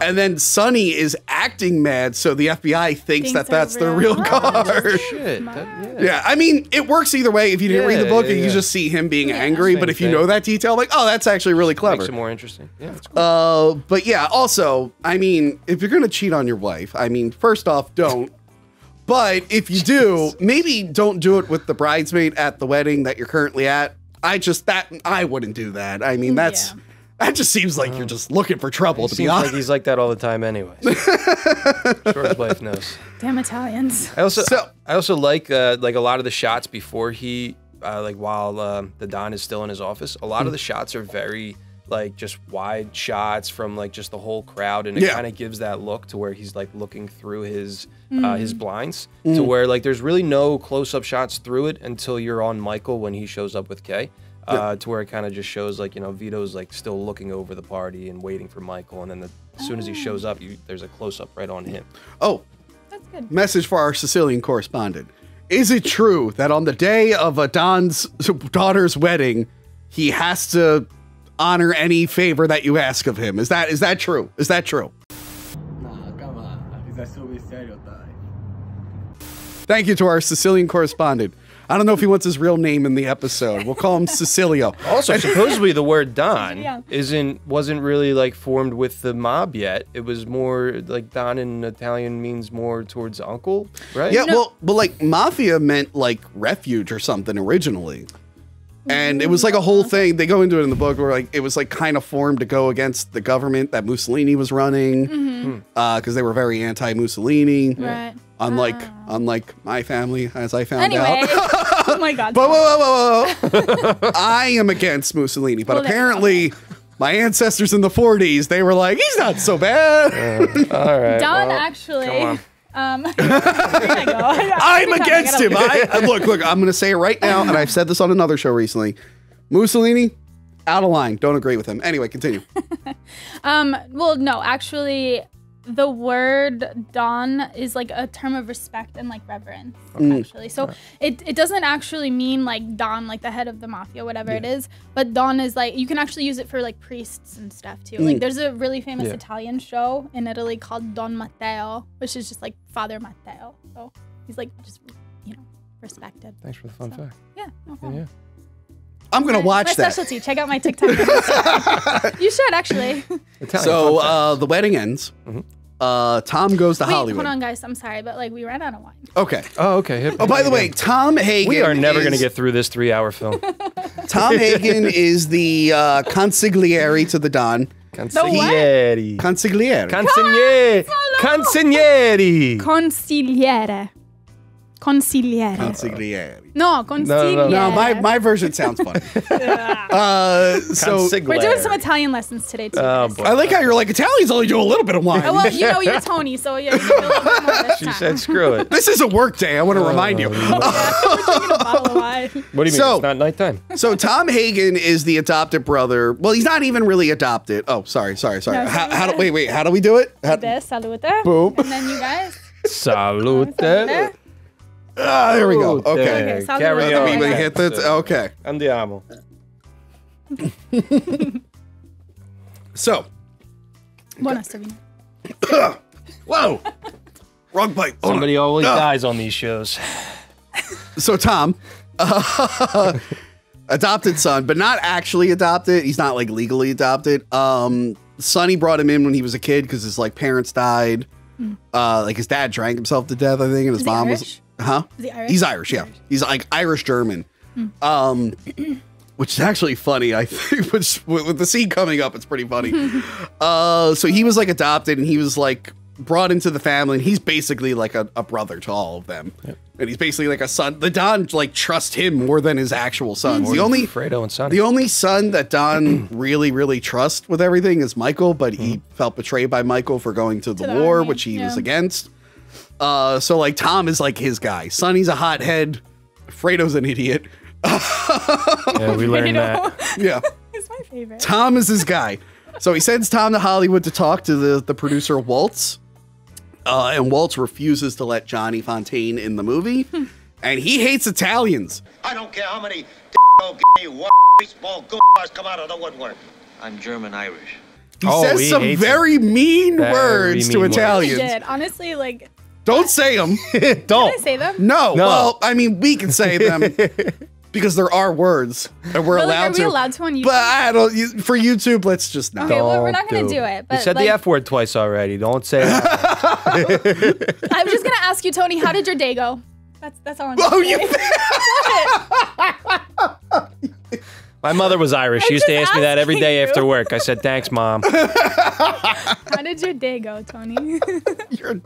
And then Sonny is acting mad, so the FBI thinks, Thinks that they're that's the real. real Oh, cars. Shit. that- yeah. Yeah, I mean, it works either way. If you didn't read the book yeah, and you just see him being angry, Same but if you thing. know that detail, like, oh, that's actually really clever. Makes it more interesting. Yeah, it's cool. Uh, but yeah, also, I mean, if you're gonna cheat on your wife, I mean, first off, don't. But if you do, maybe don't do it with the bridesmaid at the wedding that you're currently at. I just that I wouldn't do that. I mean, that's Yeah. that just seems like you're just looking for trouble. To be Seems like honest, he's like that all the time, anyways. sure, his wife knows. Damn Italians. I also, So- I also like uh, like a lot of the shots before he, uh, like while um, the Don is still in his office. A lot of the shots are very like just wide shots from like just the whole crowd, and it Yeah. kind of gives that look to where he's like looking through his uh, Mm. his blinds Hmm. to where like there's really no close up shots through it until you're on Michael when he shows up with Kay. Uh, to where it kind of just shows like you know Vito's like still looking over the party and waiting for Michael, and then the, as soon as he shows up, you, there's a close up right on him. oh, That's good. message for our Sicilian correspondent: Is it true that on the day of a Don's daughter's wedding, he has to honor any favor that you ask of him? Is that is that true? Is that true? Nah, come on. It's a stupid stereotype. Thank you to our Sicilian correspondent. I don't know if he wants his real name in the episode. We'll call him Sicilio. Also, supposedly the word Don Yeah. isn't wasn't really like formed with the mob yet. It was more like Don in Italian means more towards uncle, right? Yeah, well, but like mafia meant like refuge or something originally. And it was like a whole thing. They go into it in the book where like it was like kind of formed to go against the government that Mussolini was running mm-hmm. uh, because they were very anti-Mussolini. Right. Unlike ah. unlike my family, as I found Anyway. out. oh my God. Whoa, whoa, whoa, whoa, whoa. I am against Mussolini, but Well, apparently my ancestors in the 40s, they were like, he's not so bad. All right. Don well, actually. Um. I'm Every time I against him. I, I- look, look, I'm going to say it right now, and I've said this on another show recently. Mussolini, out of line. Don't agree with him. Anyway, continue. Um, well, no, actually, the word Don is like a term of respect and like reverence, mm. actually. So it, it doesn't actually mean like Don, like the head of the mafia, whatever it is, but Don is like, you can actually use it for like priests and stuff too. Like mm. there's a really famous Yeah. Italian show in Italy called Don Matteo, which is just like Father Matteo. So he's like just, you know, respected. Thanks for the fun fact. Yeah, no problem. Yeah. I'm going to My- watch my that. specialty. Check out my TikTok. you should actually. Italian So uh, the wedding ends. Uh, Tom goes to Wait, Hollywood. hold on, guys. I'm sorry, but like we ran out of wine. Okay. oh, okay. Hit- Oh, by the way, Tom Hagen. we are never going to get through this three-hour film. Tom Hagen is the uh, consigliere to the Don. Consigliere. Consigliere. Consigliere. Consigliere. Consigliere. Consigliere. Consigliere. Consigliere. no, consigliere. No, no, my, my version sounds funny. uh, so We're doing some Italian lessons today too. Oh, boy. I like how you're like Italians only do a little bit of wine. Oh, well, you know you're Tony, so yeah, you do a bit more this She time. said, screw it. this is a work day. I want to remind you. We're drinking a bottle of wine. What do you mean? So- it's not nighttime. So Tom Hagen is the adopted brother. Well, he's not even really adopted. Oh, sorry, sorry, sorry. No, how, sorry. how do wait, wait? How do we do it? How, This, salute. Boom. And then you guys. Salute. Salute. ah, there we go. Okay. Okay. Okay, salute. Carry Let Let on. let me Okay. hit that. Okay. Andiamo. So, Buona Savina. whoa, wrong pipe. Hold on. Somebody always Ah. dies on these shows. So Tom, adopted son, but not actually adopted. He's not like legally adopted. Um, Sonny brought him in when he was a kid because his like parents died. Uh, like his dad drank himself to death, I think, and his Is he mom Irish? was, huh? Is he Irish? He's Irish, yeah. He's like Irish German. Um, which is actually funny. I think, which with, with the scene coming up, it's pretty funny. uh, so he was like adopted, and he was like brought into the family, and he's basically like a, a brother to all of them. And he's basically like a son. The Don like trust him more than his actual sons. the only Fredo and Sonny. the only son that Don really, really trusts with everything is Michael, but he felt betrayed by Michael for going to the, the war, army, which he was against. Uh, so like Tom is like his guy. Sonny's a hothead. Fredo's an idiot. yeah, we learned that. Yeah. It's my favorite. Tom is his guy. So he sends Tom to Hollywood to talk to the, the producer Woltz. Uh, and Woltz refuses to let Johnny Fontane in the movie. and he hates Italians. I don't care how many gay, white, baseball goobers come out of the woodwork. I'm German Irish. He Oh, says he some very mean Very words to mean words. I Italians. did. Honestly, like, Don't say them. Don't. Can I say them? No, No. well, I mean, we can say them because there are words and we're Really? allowed Are we allowed to on YouTube? But I don't. you- For YouTube, let's just not. Okay, well, we're not gonna do it. But you said like, the F word twice already. Don't say that. I'm just gonna ask you, Tony, how did your day go? That's that's all. I'm Oh, gonna you. Say. My mother was Irish. She used to just ask me that every day asking after work. I said, thanks, mom. How did your day go, Tony? You're,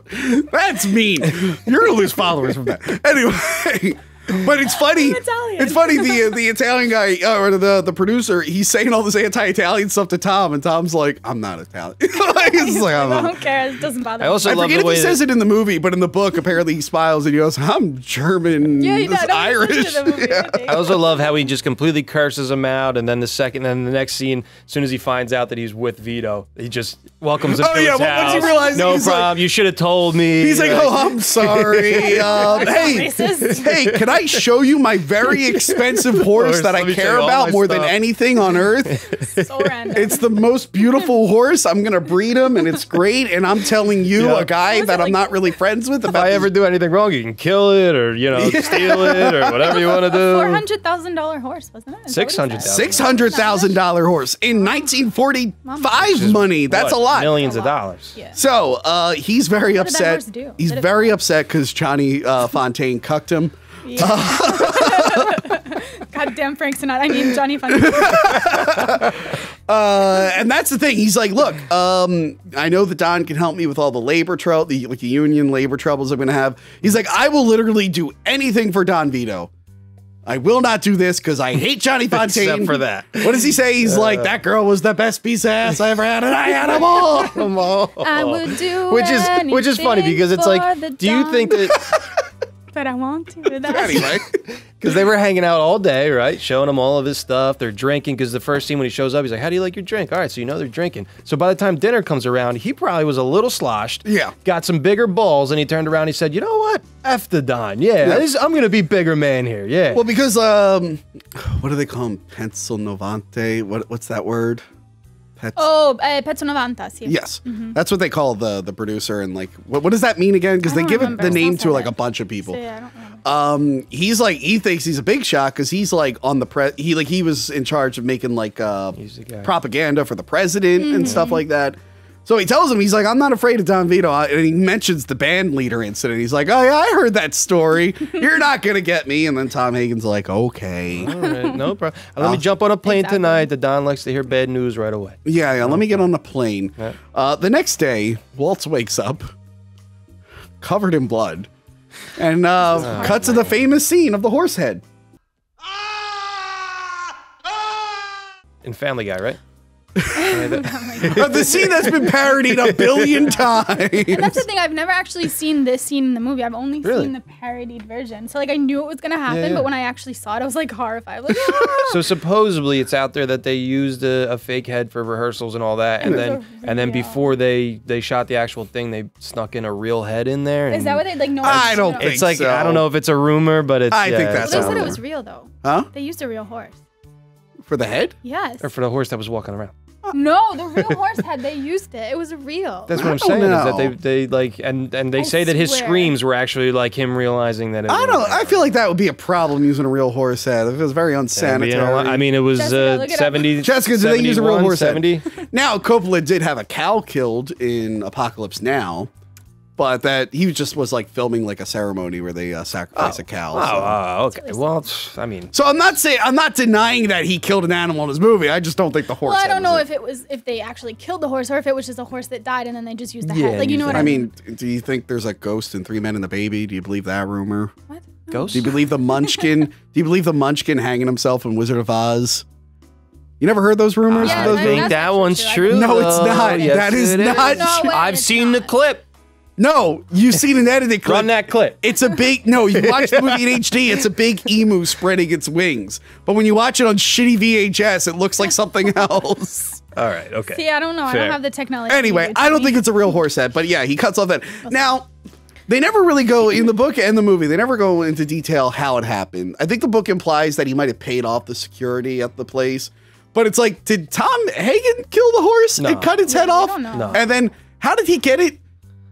that's mean. You're gonna lose followers from that. Anyway. But it's funny. Italian. It's funny. The the Italian guy uh, or the the producer, he's saying all this anti-Italian stuff to Tom, and Tom's like, "I'm not Italian." like, it's like, I'm I don't care. It doesn't bother I also I love forget the if way he that- says it in the movie, but in the book, apparently he smiles and he goes, "I'm German. Yeah, he this does. I don't Irish." the movie. Yeah. I. I also love how he just completely curses him out, and then the second, then the next scene, as soon as he finds out that he's with Vito, he just welcomes him Oh, to yeah, his well, house. once he realizes no he's like- problem. you should have told me. He's like, "Oh, I'm sorry. Um, hey, hey, can I show you my very expensive horse Horse, that I care about my more than anything on earth? so random. It's the most beautiful horse. I'm gonna breed him, and it's great. And I'm telling you, Yeah. a guy Was it that I'm not really friends with, if I ever do anything wrong, you can kill it, or you know, steal it, or whatever you want to do. Four hundred thousand dollar horse, wasn't it? Is that what he said? 600,000. Six hundred thousand dollar horse in 1945 money. That's What, a lot. Millions A of dollars. Yeah. So uh, he's very What did that upset. horse do? He's Did it- very upset because Johnny uh, Fontane cucked him. Goddamn Frank Sinatra. I mean Johnny Fontane. Uh, and that's the thing. He's like, look, um, I know that Don can help me with all the labor trouble, the like the union labor troubles I'm going to have. He's like, I will literally do anything for Don Vito. I will not do this because I hate Johnny Fontane. Except for that. What does he say? He's like, that girl was the best piece of ass I ever had, and I had them all. I would do which is which is funny because it's anything for the like, do you think that But I want to. That's anyway, because they were hanging out all day, right? Showing him all of his stuff. They're drinking because the first scene when he shows up, he's like, "How do you like your drink?" All right, so you know they're drinking. So by the time dinner comes around, he probably was a little sloshed. Yeah. got some bigger balls, and he turned around. and He said, "You know what? F the Don. Yeah, Yeah. this- I'm gonna be bigger man here. Yeah." well, because um, what do they call him? Pencil Novante. What what's that word? Pets. Oh, uh, Pezzo Novanta. Sì. Yes, that's what they call the the producer, and like, what, what does that mean again? Because they don't give it remember. the name to like that. a bunch of people. Sì, I don't. Um, he's like he thinks he's a big shot because he's like on the pre. He like he was in charge of making like uh He's the guy. propaganda for the president and stuff Mm-hmm. like that. So he tells him he's like I'm not afraid of Don Vito, and he mentions the band leader incident. He's like, oh yeah, I heard that story. You're not gonna get me. And then Tom Hagen's like, okay, all right, no problem. Let me jump on a plane Exactly. tonight. The Don likes to hear bad news right away. yeah, yeah. Let me get on the plane. Yeah. Uh, the next day, Woltz wakes up covered in blood, and uh, cut to the famous scene of the horse head. In Family Guy, right? Yeah, that- Uh, the scene that's been parodied a billion times. And that's the thing. I've never actually seen this scene in the movie. I've only Really? seen the parodied version. So like I knew it was gonna happen, Yeah, yeah. but when I actually saw it, I was like horrified. Like, "Ah!" So supposedly it's out there that they used a, a fake head for rehearsals and all that, and It then and then before they they shot the actual thing, they snuck in a real head in there. is and that what they like? No, I don't think It's like so. I don't know if it's a rumor, but it's I think that's Well, they a said it was real though. Huh? They used a real horse. For the head? Yes. or for the horse that was walking around. No, the real horse head. They used it. It was a real. That's what I I'm don't saying. Is that they they like and and they I say that his swear. screams were actually like him realizing that. It I don't. I feel like that would be a problem using a real horse head. It was very I mean, unsanitary. you know, I mean, it was Jessica, uh, look it 70. Jessica, do they use a real 71, horse head? 70? now Coppola did have a cow killed in Apocalypse Now, but that he just was like filming like a ceremony where they uh, sacrifice a cow. Oh, so. oh, okay. Well, I mean, So I'm not saying I'm not denying that he killed an animal in his movie. I just don't think the horse. well, I don't know was if it was if they actually killed the horse or if it was just a horse that died and then they just used the Yeah, head. Like you know what I I mean, do you think there's a ghost in Three Men and the Baby? Do you believe that rumor? What? ghost. Do you believe the Munchkin? do you believe the Munchkin hanging himself in Wizard of Oz? You never heard those rumors? Yeah, I Those that- think that one's true. True. No, it's not. Yes, That is it not No true. way. I've it's seen the clip. No, you've seen an edited clip. Run that clip. It's a big no. You watch the movie in HD. It's a big emu spreading its wings. But when you watch it on shitty VHS, it looks like something else. All right. Okay. See, I don't know. I don't have the technology. anyway, I don't me. think it's a real horse head. But yeah, he cuts off that. Now, they never really go in the book and the movie. They never go into detail how it happened. I think the book implies that he might have paid off the security at the place. But it's like, did Tom Hagen kill the horse No. and cut its head we off? No. And then how did he get it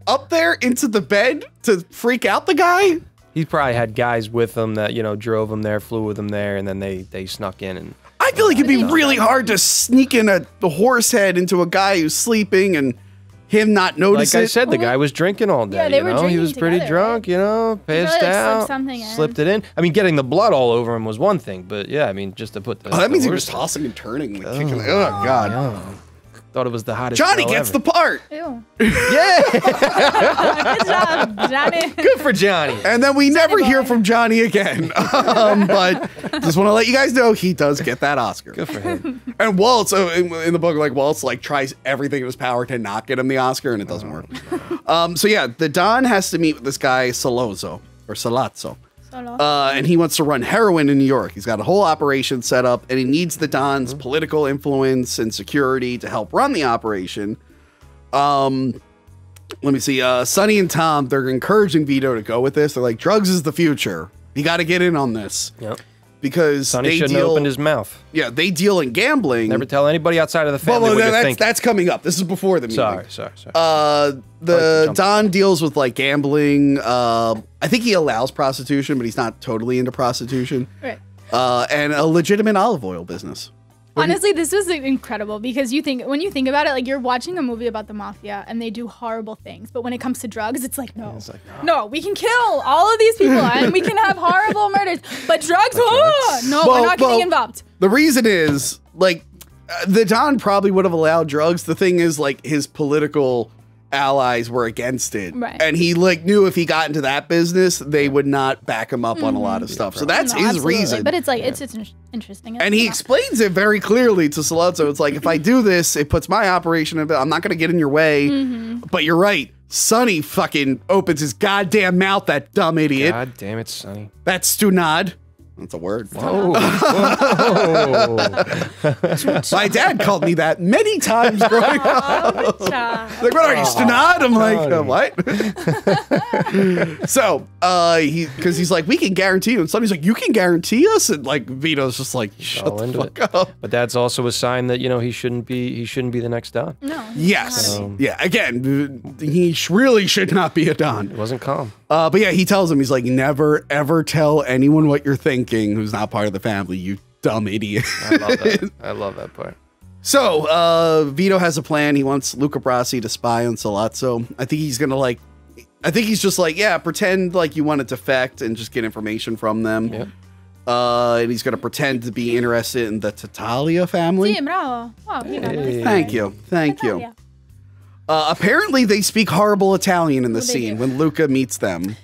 up there into the bed to freak out the guy? He probably had guys with him that you know drove him there, flew with him there, and then they they snuck in and. I feel like it'd be really hard to sneak in a the horse head into a guy who's sleeping and him not noticing. Like I said, the guy was drinking all day. Yeah, they you were know? He drinking was pretty together, drunk, you know, probably, passed like, slipped out, something in. slipped it in. I mean, getting the blood all over him was one thing, but yeah, I mean, just to put the. oh, that means the he was tossing and turning, like oh, kicking. Oh god, Thought it was the hottest. Johnny gets ever. the part, Ew. Yeah, Good job, Johnny. good for Johnny. and then we never boy. hear from Johnny again. um, but just want to let you guys know he does get that Oscar. Good for him. And Woltz uh, in, in the book, like Woltz, like tries everything in his power to not get him the Oscar, and it doesn't work. Um, so yeah, the Don has to meet with this guy Sollozzo or Salazzo. Solo. uh, and he wants to run heroin in New York. He's got a whole operation set up, and he needs the Don's political influence and security to help run the operation. Um, let me see. Uh, Sonny and Tom, they're encouraging Vito to go with this. They're like, drugs is the future. You got to get in on this Yep. Because Sonny they shouldn't have deal. opened his mouth. yeah, they deal in gambling. Never tell anybody outside of the well, family well, what you're that's, thinking. that's coming up. This is before the meeting. sorry, sorry, sorry. Uh, the to Don deals with like gambling. Uh, I think he allows prostitution, but he's not totally into prostitution. Right. Uh, and a legitimate olive oil business. Honestly, this was incredible because you think when you think about it, like you're watching a movie about the mafia and they do horrible things, but when it comes to drugs, it's like no, no, we can kill all of these people and we can have horrible murders, but drugs, oh, no, Well, we're not well, getting involved. The reason is like uh, the Don probably would have allowed drugs. The thing is like his political allies were against it. Right. And he like knew if he got into that business, they would not back him up on a lot of stuff. So that's Mm-hmm. No, his absolutely. reason. But it's like it's it's in- interesting. and he explains it very clearly to Salazzo. It's like if I do this, it puts my operation. in- I'm not going to get in your way. Mm-hmm. But you're right. Sonny fucking opens his goddamn mouth. That dumb idiot. God damn it, Sonny. That's Stunad. That's a word. Oh, My dad called me that many times growing up. like, what are you, Stunad? I'm like, uh, what? so, uh, he because he's like, we can guarantee you, and Sonny's like, you can guarantee us, and like Vito's just like, shut the fuck it. up. But that's also a sign that you know he shouldn't be he shouldn't be the next Don. no. Yes. Um, yeah. Again, he really should not be a Don. It wasn't calm. Uh, but yeah, he tells him, he's like, never ever tell anyone what you're thinking who's not part of the family, you dumb idiot. I love that. I love that part. So, uh, Vito has a plan. He wants Luca Brasi to spy on Salazzo. I think he's gonna like, I think he's just like, yeah, pretend like you want to defect and just get information from them. Yep. Uh, and he's gonna pretend to be interested in the Tattaglia family. Sí, bravo. Wow, you got. Thank you, thank you. Yeah. Uh, apparently, they speak horrible Italian in the they scene do. when Luca meets them.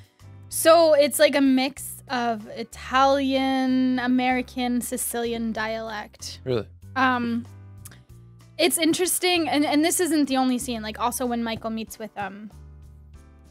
So it's like a mix of Italian, American, Sicilian dialect. Really. Um, it's interesting, and and this isn't the only scene. Like also when Michael meets with um,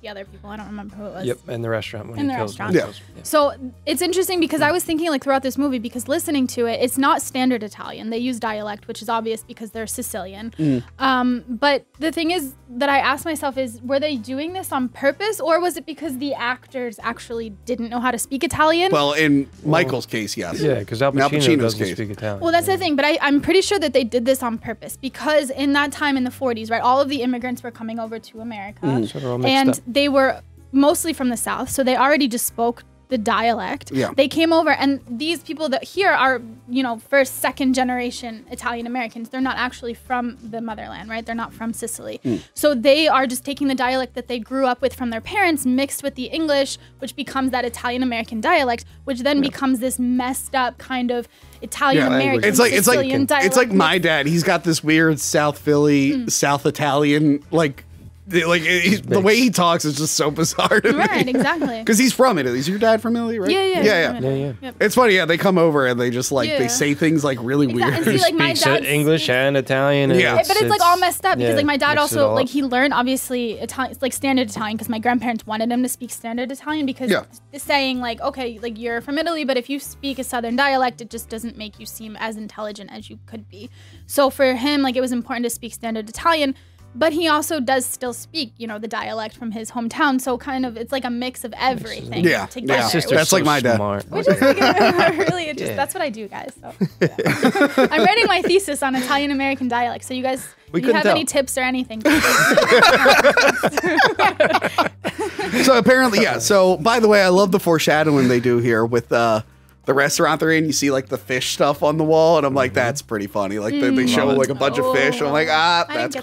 the other people. I don't remember who it was. Yep. In the restaurant when In he the kills restaurant. when he Yeah. yeah. So it's interesting because I was thinking like throughout this movie because listening to it, it's not standard Italian. They use dialect, which is obvious because they're Sicilian. Mm. Um, but the thing is that I asked myself is were they doing this on purpose or was it because the actors actually didn't know how to speak Italian? Well, in Michael's case, yes. Yeah, because Al Al Pacino Pacino's doesn't case. speak Italian. Well, that's the thing, but I, I'm pretty sure that they did this on purpose because in that time in the 40s, right, all of the immigrants were coming over to America, Mm. So they're all mixed and up. They were mostly from the South, so they already just spoke the dialect. Yeah. They came over, and these people that here are, you know, first, second generation Italian Americans. They're not actually from the motherland, right? They're not from Sicily. Mm. So they are just taking the dialect that they grew up with from their parents, mixed with the English, which becomes that Italian American dialect, which then becomes this messed up kind of Italian American. It's like it's like Sicilian dialect it's like my dad. He's got this weird South Philly, Mm. South Italian like. Like he- the way he talks is just so bizarre to Right, me. exactly. Because he's from Italy. Is your dad from Italy, right? Yeah, yeah, yeah, he's yeah. Yeah, yeah. Yep. It's funny. Yeah, they come over and they just like Yeah. they say things like really weird. and see, like, my Speaks dad's- English and Italian. And Yeah. but it's, like all messed up because yeah, like my dad also like he learned obviously Italian like standard Italian because my grandparents wanted him to speak standard Italian because Yeah. saying like okay like you're from Italy but if you speak a southern dialect it just doesn't make you seem as intelligent as you could be. So for him like it was important to speak standard Italian. But he also does still speak, you know, the dialect from his hometown. So kind of, it's like a mix of everything Yeah, together. yeah. which- Sister's That's like my dad. smart. Which is like really interesting. Yeah. That's what I do, guys. So yeah. I'm writing my thesis on Italian American dialect. So you guys, We if you have couldn't any tips or anything? so apparently, yeah. So by the way, I love the foreshadowing they do here with uh, the restaurant they're in. You see like the fish stuff on the wall, and I'm like, that's pretty funny. Like they, they show Love it. like a bunch of fish. and I'm like, ah, Mm. Oh, I didn't that's get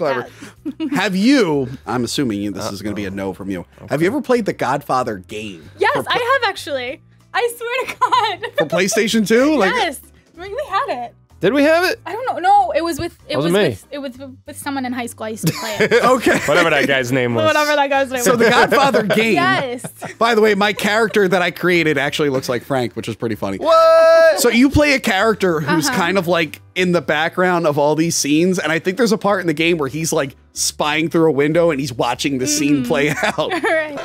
clever. Have you? I'm assuming you. This is going to be a no from you. Have you ever played the Godfather game yes, I have actually. I swear to God. for PlayStation 2? Like, yes, we we had it. Did we have it? I don't know. No, it was with it was Wasn't me. with it was with someone in high school. I used to play it. okay. Whatever that guy's name was. Whatever that guy's name was. So was. the Godfather game. Yes. By the way, my character that I created actually looks like Frank, which is pretty funny. What? So you play a character who's Uh-huh. kind of like in the background of all these scenes, and I think there's a part in the game where he's like spying through a window and he's watching the scene Mm. play out. All right.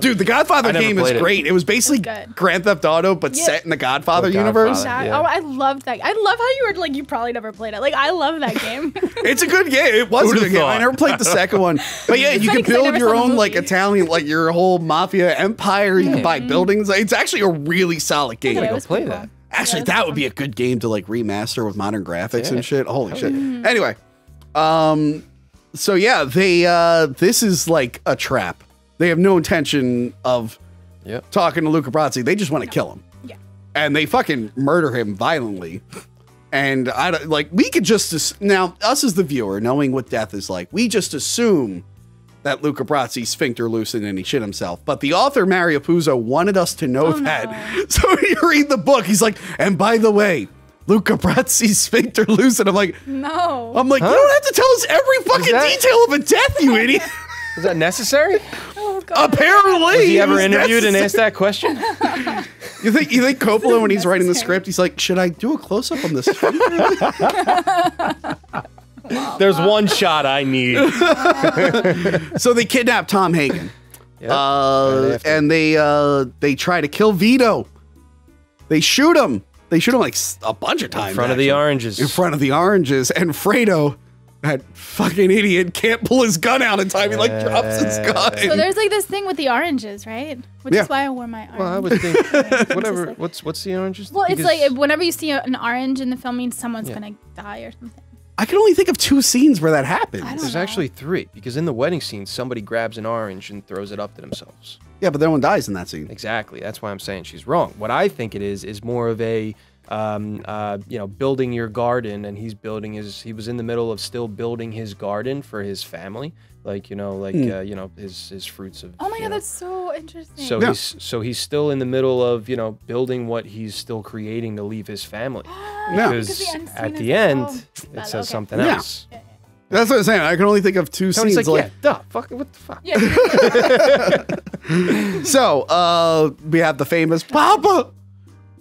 Dude, the Godfather game is played it. great. It was basically good. Grand Theft Auto, but Yeah. set in the Godfather The universe. Godfather. That- Yeah. Oh, I loved that. I love how you were like you probably never played it. Like I love that game. It's a good game. It was a Who'da good game. I never played the second one. But yeah, It's you funny can 'cause I build your own like. Italian, like your whole mafia empire. You can buy buildings. It's actually a really solid game. Yeah, it go play that. cool. Actually, Yeah, that that's would be a good game to like remaster with modern graphics Yeah. and shit. Holy shit. Mm-hmm. Anyway, um, so yeah, they uh, this is like a trap. They have no intention of Yep. talking to Luca Brasi. They just want to kill him. Yeah. And they fucking murder him violently. And I don't like we could just as- now us as the viewer knowing what death is like, we just assume that Luca Brasi sphincter loosened and he shit himself. But the author Mario Puzo wanted us to know oh, that. So when you read the book, he's like, and by the way, Luca Brasi's sphincter loosened. I'm like, No. I'm like, you don't have to tell us every fucking that- detail of a death, you idiot. Is that necessary? Oh, oh, God. Apparently, Was he ever was interviewed and asked that question? You think you think Coppola when he's writing the script, he's like, should I do a close up on this? There's one shot I need. so they kidnap Tom Hagen, Yep. uh, Right and they uh, they try to kill Vito. They shoot him. They shoot him like a bunch of times in front of the oranges. In front of the oranges, and Fredo, that fucking idiot, can't pull his gun out in time. He like drops his gun. So there's like this thing with the oranges, right? Which Yeah. is why I wore my orange. Well, I would think Just whatever. like- What's what's the oranges? Well, it's like whenever you see an orange in the film, means someone's Yeah. gonna die or something. I can only think of two scenes where that happens. There's know. actually three because in the wedding scene, somebody grabs an orange and throws it up to themselves. Yeah, but no one dies in that scene. Exactly. That's why I'm saying she's wrong. What I think it is is more of a, um, uh, you know, building your garden, and he's building his. He was in the middle of still building his garden for his family, like you know, like Hmm. uh, you know, his his fruits of. Oh my god, know. that's so interesting. So Yeah. he's so he's still in the middle of you know building what he's still creating to leave his family. Yeah. Because Because the at the end, so it says Okay. something Yeah. else. That's what I'm saying. I can only think of two Tony's scenes. like, like, yeah, duh, fuck, what the fuck? Yeah. So, uh, we have the famous Papa,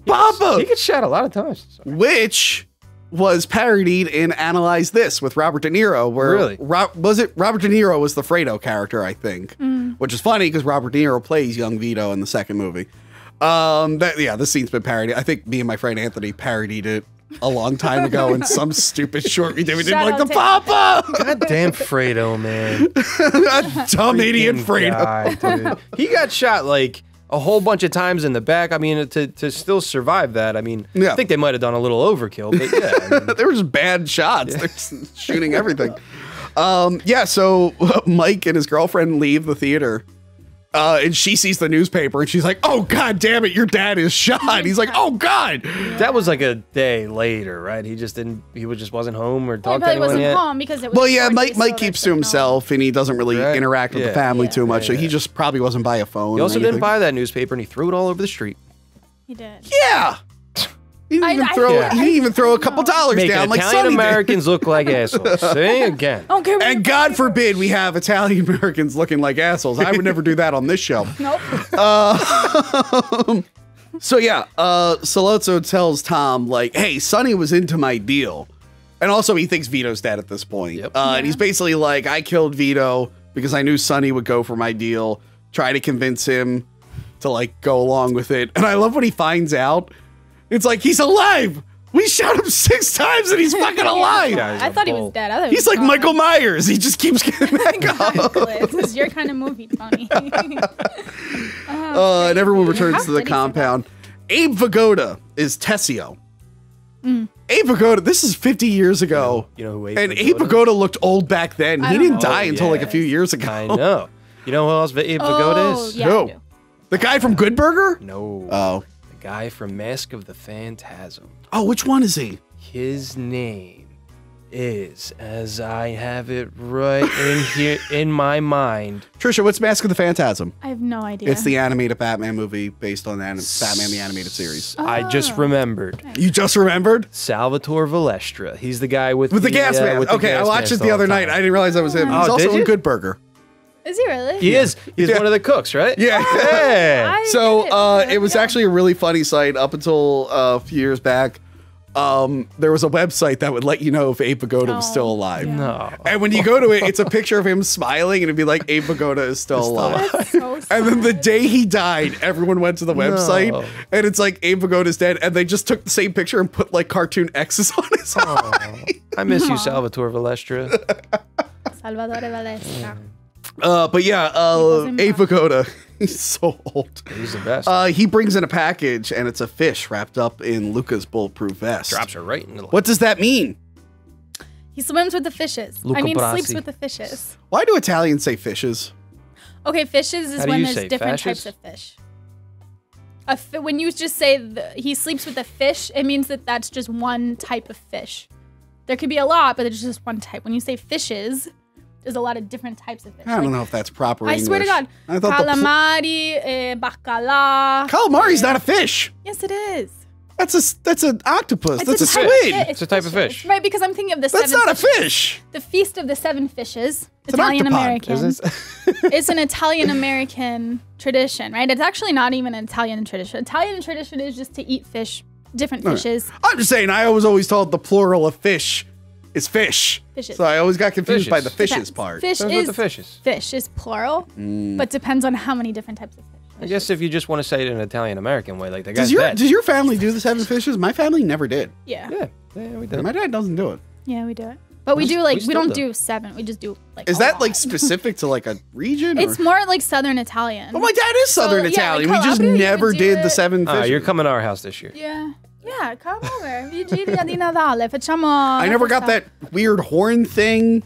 Papa, He gets shot a lot of times. So- which was parodied in Analyze This with Robert De Niro. Where Really? Ro- was it Robert De Niro was the Fredo character, I think, which is funny because Robert De Niro plays young Vito in the second movie. Um, that yeah, this scene's been parodied. I think me and my friend Anthony parodied it a long time ago in some stupid short we did. We did Shout like the out to- Papa, God damn Fredo, man. a dumb idiot Freaking Fredo. guy. He got shot like a whole bunch of times in the back. I mean, to, to still survive that, I mean, Yeah. I think they might have done a little overkill, but yeah. I mean, they were just bad shots. They're shooting everything. Um, yeah, so Mike and his girlfriend leave the theater. Uh, and she sees the newspaper and she's like, "Oh God damn it, your dad is shot." He's like, "Oh God." that was like a day later, right? He just didn't. He was just wasn't home or Well, he talked to anyone wasn't yet. home because it was. Well, yeah, Mike Mike keeps to so no. himself and he doesn't really Right. interact with the family Yeah. too much. so Yeah, he just probably wasn't by a phone. He also didn't buy that newspaper, and he threw it all over the street. He did. Yeah. He didn't I- even I- throw. yeah. He didn't even throw a couple dollars Making down like Italian Americans look like assholes. See again. I don't care. what And God forbid we have Italian Americans looking like assholes. I would never do that on this show. Nope. Uh, so yeah, uh, Sollozzo tells Tom like, "Hey, Sonny was into my deal," and also he thinks Vito's dead at this point. Yep. Uh, And he's basically like, "I killed Vito because I knew Sonny would go for my deal." Try to convince him to like go along with it, and I love when he finds out. It's like he's alive. We shot him six times and he's fucking alive. Guy's I a thought he was dead. I thought he He's was like gone. Michael Myers. He just keeps getting back up. This is your kind of movie, Tony. Uh, and everyone returns to the did he survive? compound. Abe Vigoda is Tessio. Mm. Abe Vigoda, this is 50 years ago. You know who Abe and Vigoda Abe? Vigoda looked old back then. I He didn't know. die Oh, until like a few years ago. I know. You know who else Abe oh, Vigoda is? yeah. Who? The guy from Good Burger? No. Oh. The guy from Mask of the Phantasm. Oh, which one is he? His name is, as I have it right in here in my mind, Trisha, what's Mask of the Phantasm? I have no idea. It's the animated Batman movie based on the anim- Batman the animated series. I just Oh. remembered. You just remembered? Salvatore Valestra. He's the guy with, With the gas uh, man. with the Okay, I watched it the all other night. I didn't realize that was him. He's Oh, also did in you? Good Burger. Is he really? He is. He's Yeah. one of the cooks, right? Yeah. Yeah. I So didn't uh, know. it was Yeah. actually a really funny site up until uh, a few years back. Um, there was a website that would let you know if Abe Vigoda was Oh, still alive. yeah. No. And when you go to it, it's a picture of him smiling, and it'd be like Abe Vigoda is still alive. That's so And then the day he died, everyone went to the website, No. and it's like Abe Vigoda's dead, and they just took the same picture and put like cartoon X's on his eye. I miss you, Salvatore Valestra. Salvatore Valestra. Uh, but yeah, uh, wasn't Abe. Vigoda, he's so old. He's the best. Uh, he brings in a package, and it's a fish wrapped up in Luca's bulletproof vest. Drops her right in the. What does that mean? He swims with the fishes. Luca I mean, Brasi. sleeps with the fishes. Why do Italians say fishes? Okay, fishes is when there's different fascists? types of fish. A fi- when you just say the, he sleeps with a fish, it means that that's just one type of fish. There could be a lot, but there's just one type. When you say fishes, there's a lot of different types of fish. I don't Like, know if that's proper I swear to God, I thought the pl- calamari, eh, bacala. calamari's not a fish. Yes, it is. That's a s- that's an octopus. that's a, type of squid. fi- It's a type of fishes. fish. right? Because I'm thinking of the That's seven. not a fish. The feast of the seven fishes, It's an Italian octopod, American. Is it's an Italian American tradition, right? It's actually not even an Italian tradition. Italian tradition is just to eat fish, different fishes. I'm just saying. I was always told the plural of fish is fish. Fishes. So I always got confused by the Fishes. fishes Depends. part. Fish Depends is the fish is. fish is plural, Mm. but depends on how many different types of fish. I guess if you just want to say it in an Italian American way, like the Does guy's your dead. does your family do the seven fishes? My family never did. Yeah, yeah, yeah, we did. My dad doesn't do it. yeah, we do it. But we We- do like we we, don't do. do seven. We just do like. Is that lot. like specific to like a region? It's more like Southern Italian. Well, my dad is Southern So, yeah, Italian. like we just never would do did the seven Ah, fishes. you're coming to our house this year. Yeah. Yeah, come over. Vigilia di Natale. Facciamo. I never got that weird horn thing.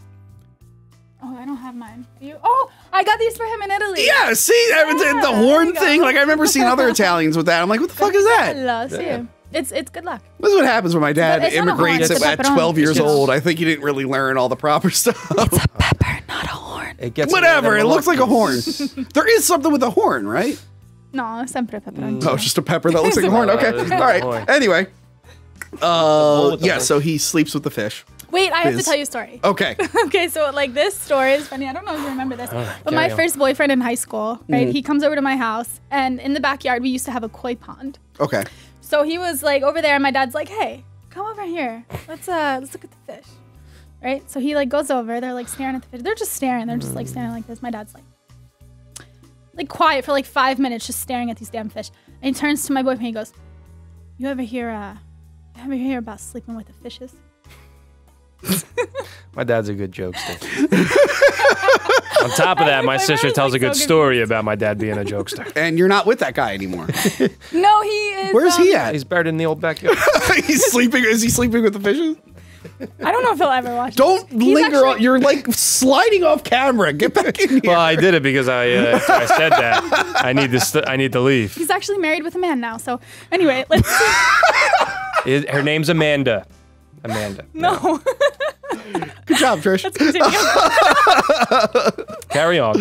Oh, I don't have mine. You? Oh, I got these for him in Italy. Yeah, see, I was- Yeah, the there horn thing. Like I remember seeing other Italians with that. I'm like, what the fuck is that? Hello, see you. It's it's good luck. This is what happens when my dad It's horn, immigrates it's at 12 years It's old. I think he didn't really learn all the proper stuff. It's a pepper, not a horn. It gets Whatever. It looks like a horn. there is something with a horn, right? No, sempre pepperoni. Oh, it's just a pepper that looks like a horn. Okay. there's All no right. horn. Anyway. Uh, yeah, so he sleeps with the fish. Wait, I have to tell you a story. Okay. okay, so like this story is funny. I don't know if you remember this, but my on. first boyfriend in high school, right? He comes over to my house, and in the backyard we used to have a koi pond. Okay. So he was like over there, and my dad's like, "Hey, come over here. Let's uh, let's look at the fish." Right? So he like goes over. They're like staring at the fish. They're just staring. They're just like staring like this. My dad's like, like quiet for like five minutes, just staring at these damn fish. And he turns to my boyfriend. He goes, "You ever hear uh, you ever hear about sleeping with the fishes?" My dad's a good jokester. On top of that, my My sister tells a like, so good confused. story about my dad being a jokester. And you're not with that guy anymore. No, he is. Where's he um, at? He's buried in the old backyard. He's sleeping. Is he sleeping with the fishes? I don't know if he'll ever watch. It. Don't this. Linger actually- on. You're like sliding off camera. Get back in here. well, I did it because I uh, I said that. I need to. St- I need to leave. He's actually married with a man now. So anyway, let's. It- her name's Amanda. Amanda. no. Good job, Trish. Let's continue. Carry on.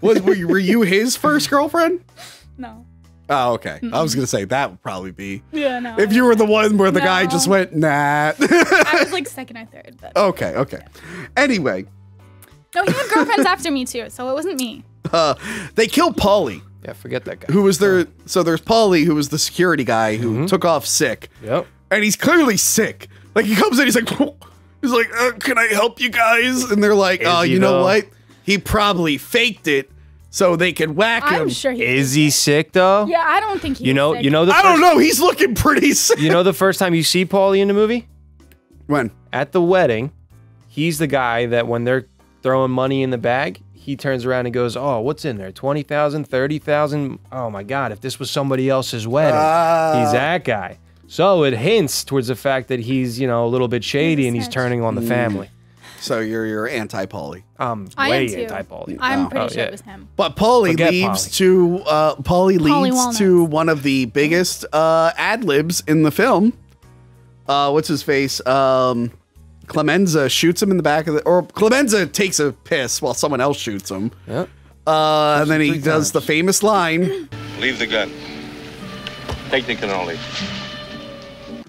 Was, were, you, were you his first girlfriend? no. Oh, okay. I was gonna say that would probably be Yeah, no. if you were the one where the guy just went nah. I was like second or third, but okay, okay. Anyway, no, he had girlfriends after me too, so it wasn't me. uh, they killed Paulie. Yeah, forget that guy. who was their. So there's Paulie, who was the security guy who Mm-hmm. took off sick, Yep. and he's clearly sick. Like he comes in, he's like, he's like, uh, "Can I help you guys?" And they're like, Is "Oh, he you know though? what? He probably faked it so they could whack him." I'm sure he. Is he sick though? Yeah, I don't think he. You know. was You know the. I don't know. He's looking pretty sick. You know the first time you see Paulie in the movie When? at the wedding, he's the guy that when they're throwing money in the bag, he turns around and goes, "Oh, what's in there? 20,000, 30,000? Oh my god, if this was somebody else's wedding." Ah. he's that guy. So it hints towards the fact that he's, you know, a little bit shady and he's snitch. turning on the Mm. family. So you're you're anti Paulie. Um, I am way too. anti-Paulie. I'm Oh. pretty Oh, sure yeah. it was him. But Paulie Forget leads Paulie. to uh, Paulie Pauly leads to one of the biggest uh, ad libs in the film. Uh, what's his face? Um, Clemenza shoots him in the back of the, or Clemenza takes a piss while someone else shoots him. Yep. Uh, and then he three does the famous line. Leave the gun. Take the cannoli.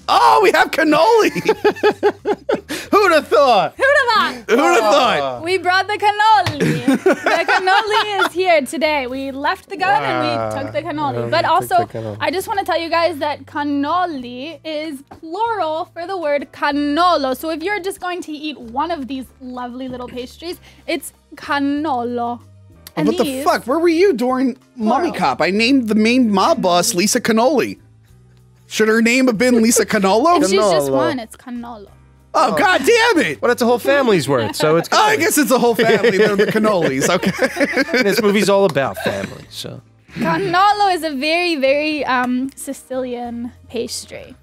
Oh, we have cannoli. Who'd have thought? Who'd have thought? Who'd have thought? We brought the cannoli. the cannoli is here today. We left the gun and we took the cannoli. But also, cannoli. I just want to tell you guys that cannoli is plural for the word cannolo. So if you're just going to eat one of these lovely little pastries, it's cannolo. Oh, and what the fuck? Where were you during Mummy Plural. Cop? I named the main mob boss Lisa Cannoli. Should her name have been Lisa Canolo? She's just one. It's Canolo. Oh, god damn it! Well, that's a whole family's worth. So it's. Oh, I guess it's a whole family. They're the cannolis. Okay. this movie's all about family. So Cannolo is a very, very um, Sicilian pastry.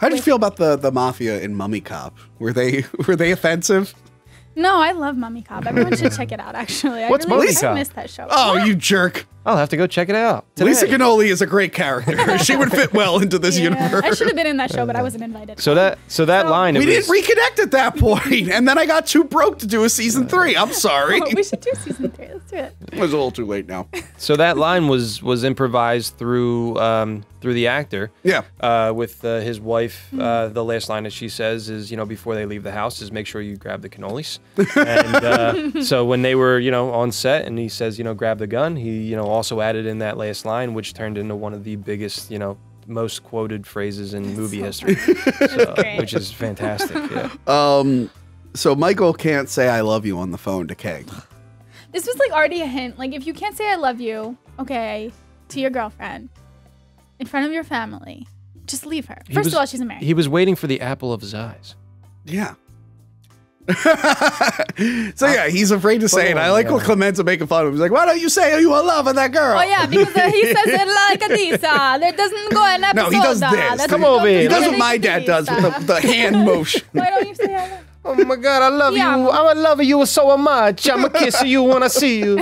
How did you feel about the the mafia in Mummy Cop? Were they were they offensive? No, I love Mummy Cop. Everyone should check it out. Actually, I really Mummy I Cop? missed that show. Oh, you jerk! I'll have to go check it out. Lisa today." Cannoli is a great character. she would fit well into this Yeah. universe. I should have been in that show, but I wasn't invited. So that so that So- line we was, didn't reconnect at that point, and then I got too broke to do a season three. I'm sorry. Oh, we should do season three. Let's do it. it was a little too late now. so that line was was improvised through um, through the actor. Yeah. Uh, with uh, his wife, uh, the last line that she says is, you know, before they leave the house, is make sure you grab the cannolis. and uh, so when they were, you know, on set, and he says, you know, grab the gun, he, you know, also added in that last line, which turned into one of the biggest, you know, most quoted phrases in movie history, so, which is fantastic. Yeah. Um, so Michael can't say "I love you" on the phone to Keg. This was like already a hint. Like if you can't say I love you, okay, to your girlfriend in front of your family, just leave her. He First was- of all, she's American. He was waiting for the apple of his eyes. Yeah. so yeah, he's afraid to say it. I like what Clemenza making fun of him. He's like, "Why don't you say you are loving that girl?" Oh yeah, because uh, he says it like a this. Uh, there doesn't go an episode. No, he does uh, this. that Come doesn't over go here. He does what my dad does with the, the hand motion. Why don't you say I? Oh my God, I love Yeah. you. I love you so much. I'ma kiss you when I see you.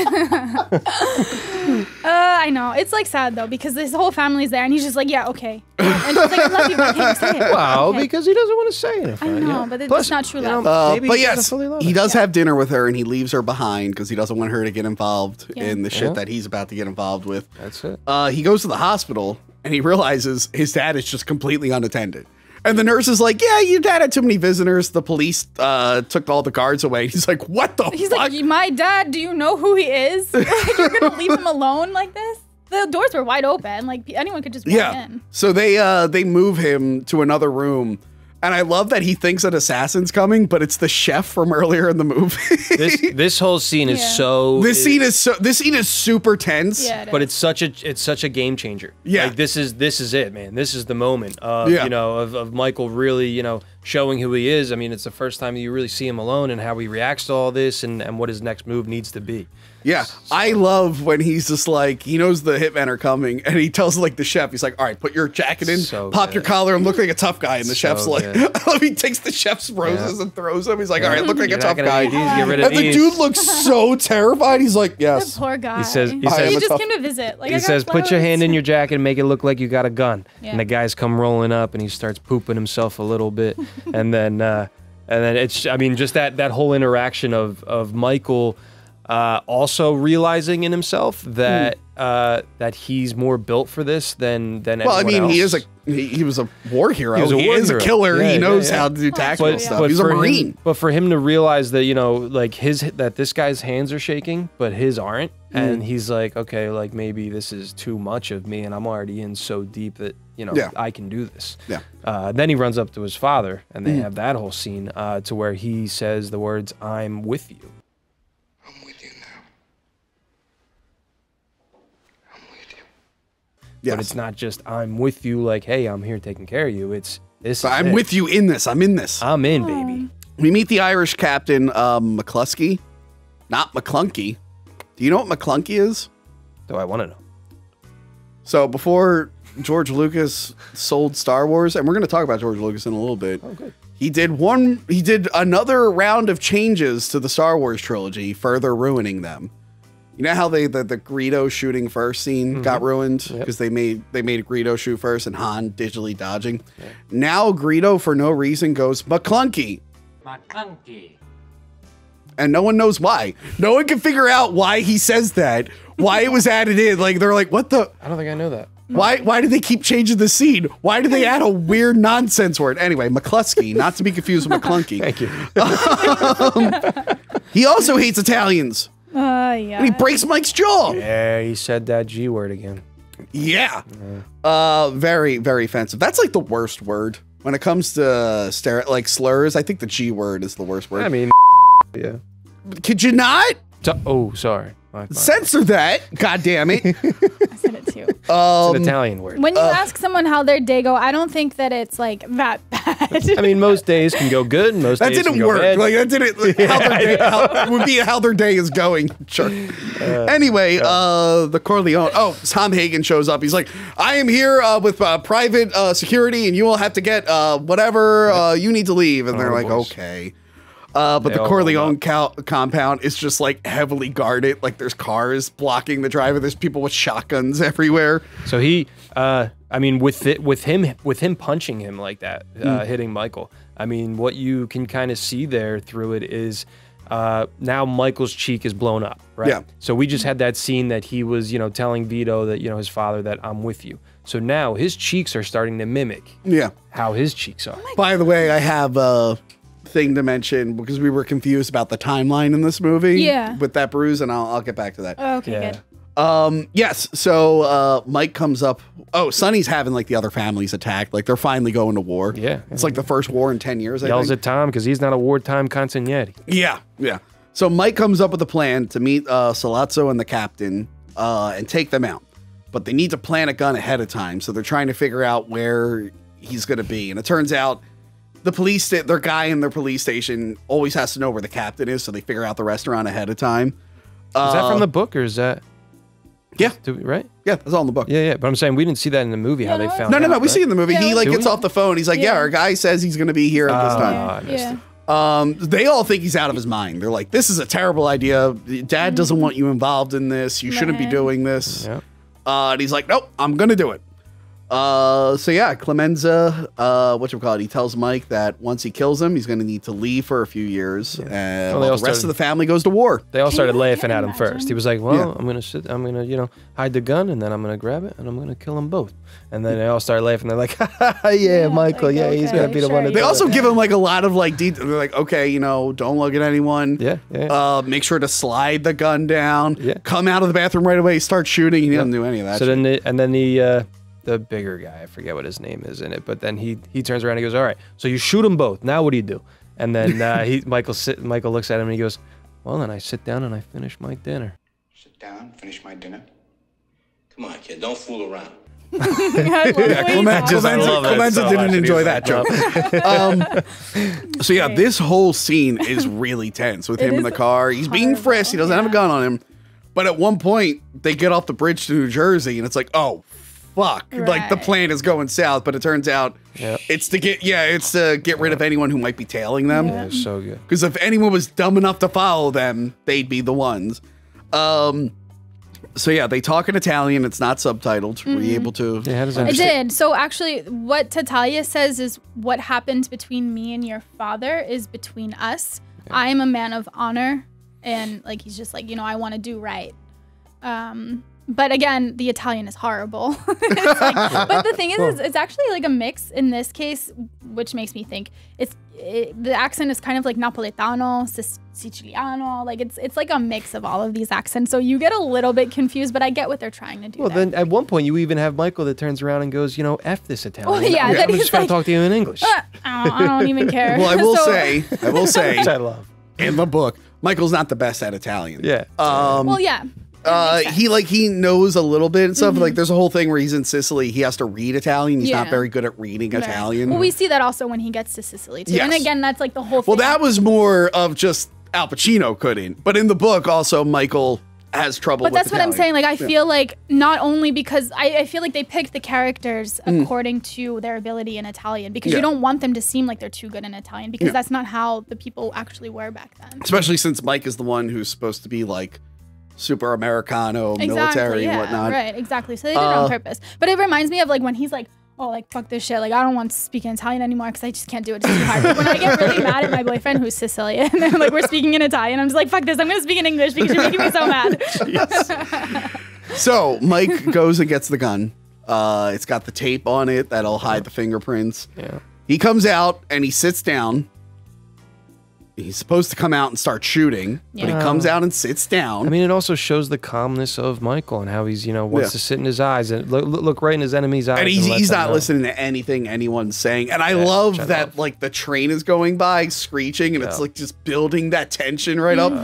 Uh, I know. It's like sad though because this whole family's there and he's just like, yeah, okay. And she's like, I love you, but can you say it? Wow, Okay. because he doesn't want to say it. in I front, know, yeah. but it's Plus, not true you know, love. Uh, maybe but he yes, love he her. does have dinner with her, and he leaves her behind because he doesn't want her to get involved Yeah. in the shit Yeah. that he's about to get involved with. That's it. Uh, he goes to the hospital, and he realizes his dad is just completely unattended. And the nurse is like, "Yeah, your dad had too many visitors. The police uh, took all the guards away." He's like, "What the He's fuck?" like, my dad. Do you know who he is? Like, You're gonna leave him alone like this? The doors were wide open. Like anyone could just walk Yeah. in. So they uh they move him to another room. And I love that he thinks an assassin's coming, but it's the chef from earlier in the movie. This this whole scene is Yeah. so. this scene is so this scene is super tense. Yeah, it but is. it's such a it's such a game changer. Yeah. like this is this is it, man. This is the moment of Yeah. you know of, of Michael really you know showing who he is. I mean, it's the first time you really see him alone and how he reacts to all this and and what his next move needs to be. Yeah. I love when he's just like he knows the hitmen are coming and he tells like the chef, he's like, All right, put your jacket in, So pop your collar and look like a tough guy. And the So chef's like. I love he takes the chef's roses Yeah. and throws them. He's like, All right, look like You're a tough guy. these, get rid of And the dude looks so terrified. He's like, "Yes." The Yes. poor guy. He says- he says- a just tough- came to visit. Like He got says, "Put your hand in your jacket and make it look like you got a gun." Yeah. And the guys come rolling up, and he starts pooping himself a little bit, and then, uh, and then it's, I mean, just that that whole interaction of of Michael uh, also realizing in himself that uh, that he's more built for this than than Well, I mean, he is a he, he was a war hero. He He, was a war is hero. a killer. Yeah, he knows yeah. how to do tactical but, stuff. but He's a for marine. Him, but for him to realize that you know, like his that this guy's hands are shaking, but his aren't, Mm. and he's like, okay, like maybe this is too much of me, and I'm already in so deep that you know. I can do this. Yeah. Uh, then he runs up to his father, and they Mm. have that whole scene uh, to where he says the words, "I'm with you." I'm with you now. I'm with you. Yeah. But it's not just "I'm with you," like, "Hey, I'm here taking care of you." It's this. So is I'm it. with you in this. I'm in this. I'm in, baby. We meet the Irish captain, um, McCluskey, not McClunky. Do you know what McClunky is? Do I want to know? So before George Lucas sold Star Wars, and we're going to talk about George Lucas in a little bit. Oh, good. He did one. He did another round of changes to the Star Wars trilogy, further ruining them. You know how they the, the Greedo shooting first scene got ruined Mm-hmm. Yep. because they made they made Greedo shoot first and Han digitally dodging. Now Greedo for no reason goes McClunky. McClunky. and no one knows why. No one can figure out why he says that. Why it was added in? Like they're like, what the? I don't think I know that. Why? Why do they keep changing the scene? Why do they add a weird nonsense word? Anyway, McCluskey, not to be confused with McClunky. Thank you. He also hates Italians. Uh, yeah. And he breaks Mike's jaw. Yeah, he said that G word again. Yeah. Uh, very, very offensive. That's like the worst word when it comes to stare like slurs. I think the G word is the worst word. I mean, yeah. Could you not So- oh, sorry. My- my- censor that? God damn it. I said it too. It's Um, an Italian word. When you ask someone how their day go, I don't think that it's like that bad. I mean, most days can go good. Most That days didn't can go work. bad. Like that didn't. Like, how their day, how, would be how their day is going. Sure. anyway, uh, the Corleone. Oh, Tom Hagen shows up. He's like, "I am here uh, with uh, private uh, security, and you will have to get uh, whatever uh, you need to leave." And they're Oh, like, boys. "Okay." Uh, but They the all Corleone co- compound is just like heavily guarded. Like there's cars blocking the driver. There's people with shotguns everywhere. So he, uh, I mean, with it, with him, with him punching him like that, uh, Mm. hitting Michael. I mean, what you can kind of see there through it is uh, now Michael's cheek is blown up, right? Yeah. So we just had that scene that he was, you know, telling Vito that you know his father that I'm with you. So now his cheeks are starting to mimic Yeah. how his cheeks are. By the way, I have a thing to mention because we were confused about the timeline in this movie. Yeah. With that bruise, and I'll, I'll get back to that. Okay, Yeah. good. Um, yes. So uh, Mike comes up. Oh, Sonny's having like the other families attacked. Like they're finally going to war. Yeah. It's like the first war in 10 years. I Yells think. at Tom because he's not a wartime consigliere. Yeah, yeah. So Mike comes up with a plan to meet uh, Sollozzo and the captain uh, and take them out. But they need to plan a gun ahead of time. So they're trying to figure out where he's going to be. And it turns out the police, sta- their guy in their police station always has to know where the captain is. So they figure out the restaurant ahead of time. Is that Uh, from the book or is that? Yeah. Do we, right? Yeah, that's all in the book. Yeah, yeah. But I'm saying we didn't see that in the movie how they found. No, no, out, no. We right? see in the movie. Yeah, he like gets we? off the phone. He's like, "Yeah, Yeah. our guy says he's going to be here at this Oh, time." I missed Yeah. it. Um, they all think he's out of his mind. They're like, "This is a terrible idea. Dad doesn't want you involved in this. You shouldn't be doing this." Yeah. Uh, and he's like, "Nope, I'm gonna do it." Uh, so yeah, Clemenza, uh, what you call it? He tells Mike that once he kills him, he's gonna need to leave for a few years, and Well, they while the rest started- of the family goes to war. They all started laughing at him imagine? first. He was like, "Well, Yeah. I'm gonna sit. I'm gonna, you know, hide the gun, and then I'm gonna grab it, and I'm gonna kill them both." And then they all started laughing. They're like, "Yeah, Yeah, Michael. like, yeah, he's gonna be the one sure, to They also give him like a lot of like detail. They're like, okay, you know, don't look at anyone. Yeah, yeah. Uh, make sure to slide the gun down. Yeah. Come out of the bathroom right away. Start shooting. He doesn't do any of that. So shit. then, the, and then the uh, the bigger guy, I forget what his name is in it, but then he he turns around and he goes, "All right, so you shoot them both. Now what do you do?" And then uh, he Michael sit, Michael looks at him and he goes, "Well, then I sit down and I finish my dinner." Sit down, finish my dinner. Come on, kid, don't fool around. I love the way you Clemenza, talk. Just- I Clemenza, Clemenza so didn't enjoy that joke. um, so yeah, this whole scene is really tense with It him in the car. He's being horrible, frisked. He doesn't have a gun on him. But at one point, they get off the bridge to New Jersey, and it's like, oh fuck! Like the Right. plan is going south. But it turns out Yep. it's to get yeah, it's to get rid of anyone who might be tailing them. It was so good. Because if anyone was dumb enough to follow them, they'd be the ones. Um, so yeah, they talk in Italian. It's not subtitled. Were you able to? Yeah, how does that? I did. So actually, what Tattaglia says is what happened between me and your father is between us. I am a man of honor, and like he's just like you know I want to do right. Um, but again, the Italian is horrible. It's like- but the thing is, is, it's actually like a mix in this case, which makes me think it's it, the accent is kind of like Napoletano, Sic- Siciliano. Like it's it's like a mix of all of these accents. So you get a little bit confused, but I get what they're trying to do. Well, there. then at one point you even have Michael that turns around and goes, you know, f this Italian. Well, yeah, I'm, then I'm just gonna like, talk to you in English. I don't, I don't even care. Well, I will So- say, I will say, Which I love. in the book, Michael's not the best at Italian. Yeah. Um, Well, yeah. Uh, he like he knows a little bit and stuff. Like there's a whole thing where he's in Sicily. He has to read Italian. He's not very good at reading Right. Italian. Well, we see that also when he gets to Sicily too. And again, that's like the whole thing. Well, that was more of just Al Pacino couldn't, but in the book also Michael has trouble. But that's what I'm saying. Like, I Yeah. feel like not only because I, I feel like they picked the characters Mm. according to their ability in Italian because Yeah. you don't want them to seem like they're too good in Italian because Yeah. that's not how the people actually were back then. especially since Mike is the one who's supposed to be like super Americano, military yeah, and whatnot. Right, exactly. So they did it Uh, on purpose. But it reminds me of like when he's like, oh, like fuck this shit. Like I don't want to speak in Italian anymore because I just can't do it. It's too hard. Like, when I get really mad at my boyfriend who's Sicilian and like we're speaking in Italian, I'm just like, fuck this. I'm gonna speak in English because you're making me so mad. So Mike goes and gets the gun. Uh, it's got the tape on it that'll hide the fingerprints. Yeah. He comes out and he sits down. He's supposed to come out and start shooting, but he comes out and sits down. I mean, it also shows the calmness of Michael and how he's, you know, wants Yeah. to sit in his eyes and look, look look right in his enemy's eyes. and he's, let he's not know. listening to anything anyone's saying. And I Yeah, love I that love. like the train is going by screeching and it's like just building that tension right up.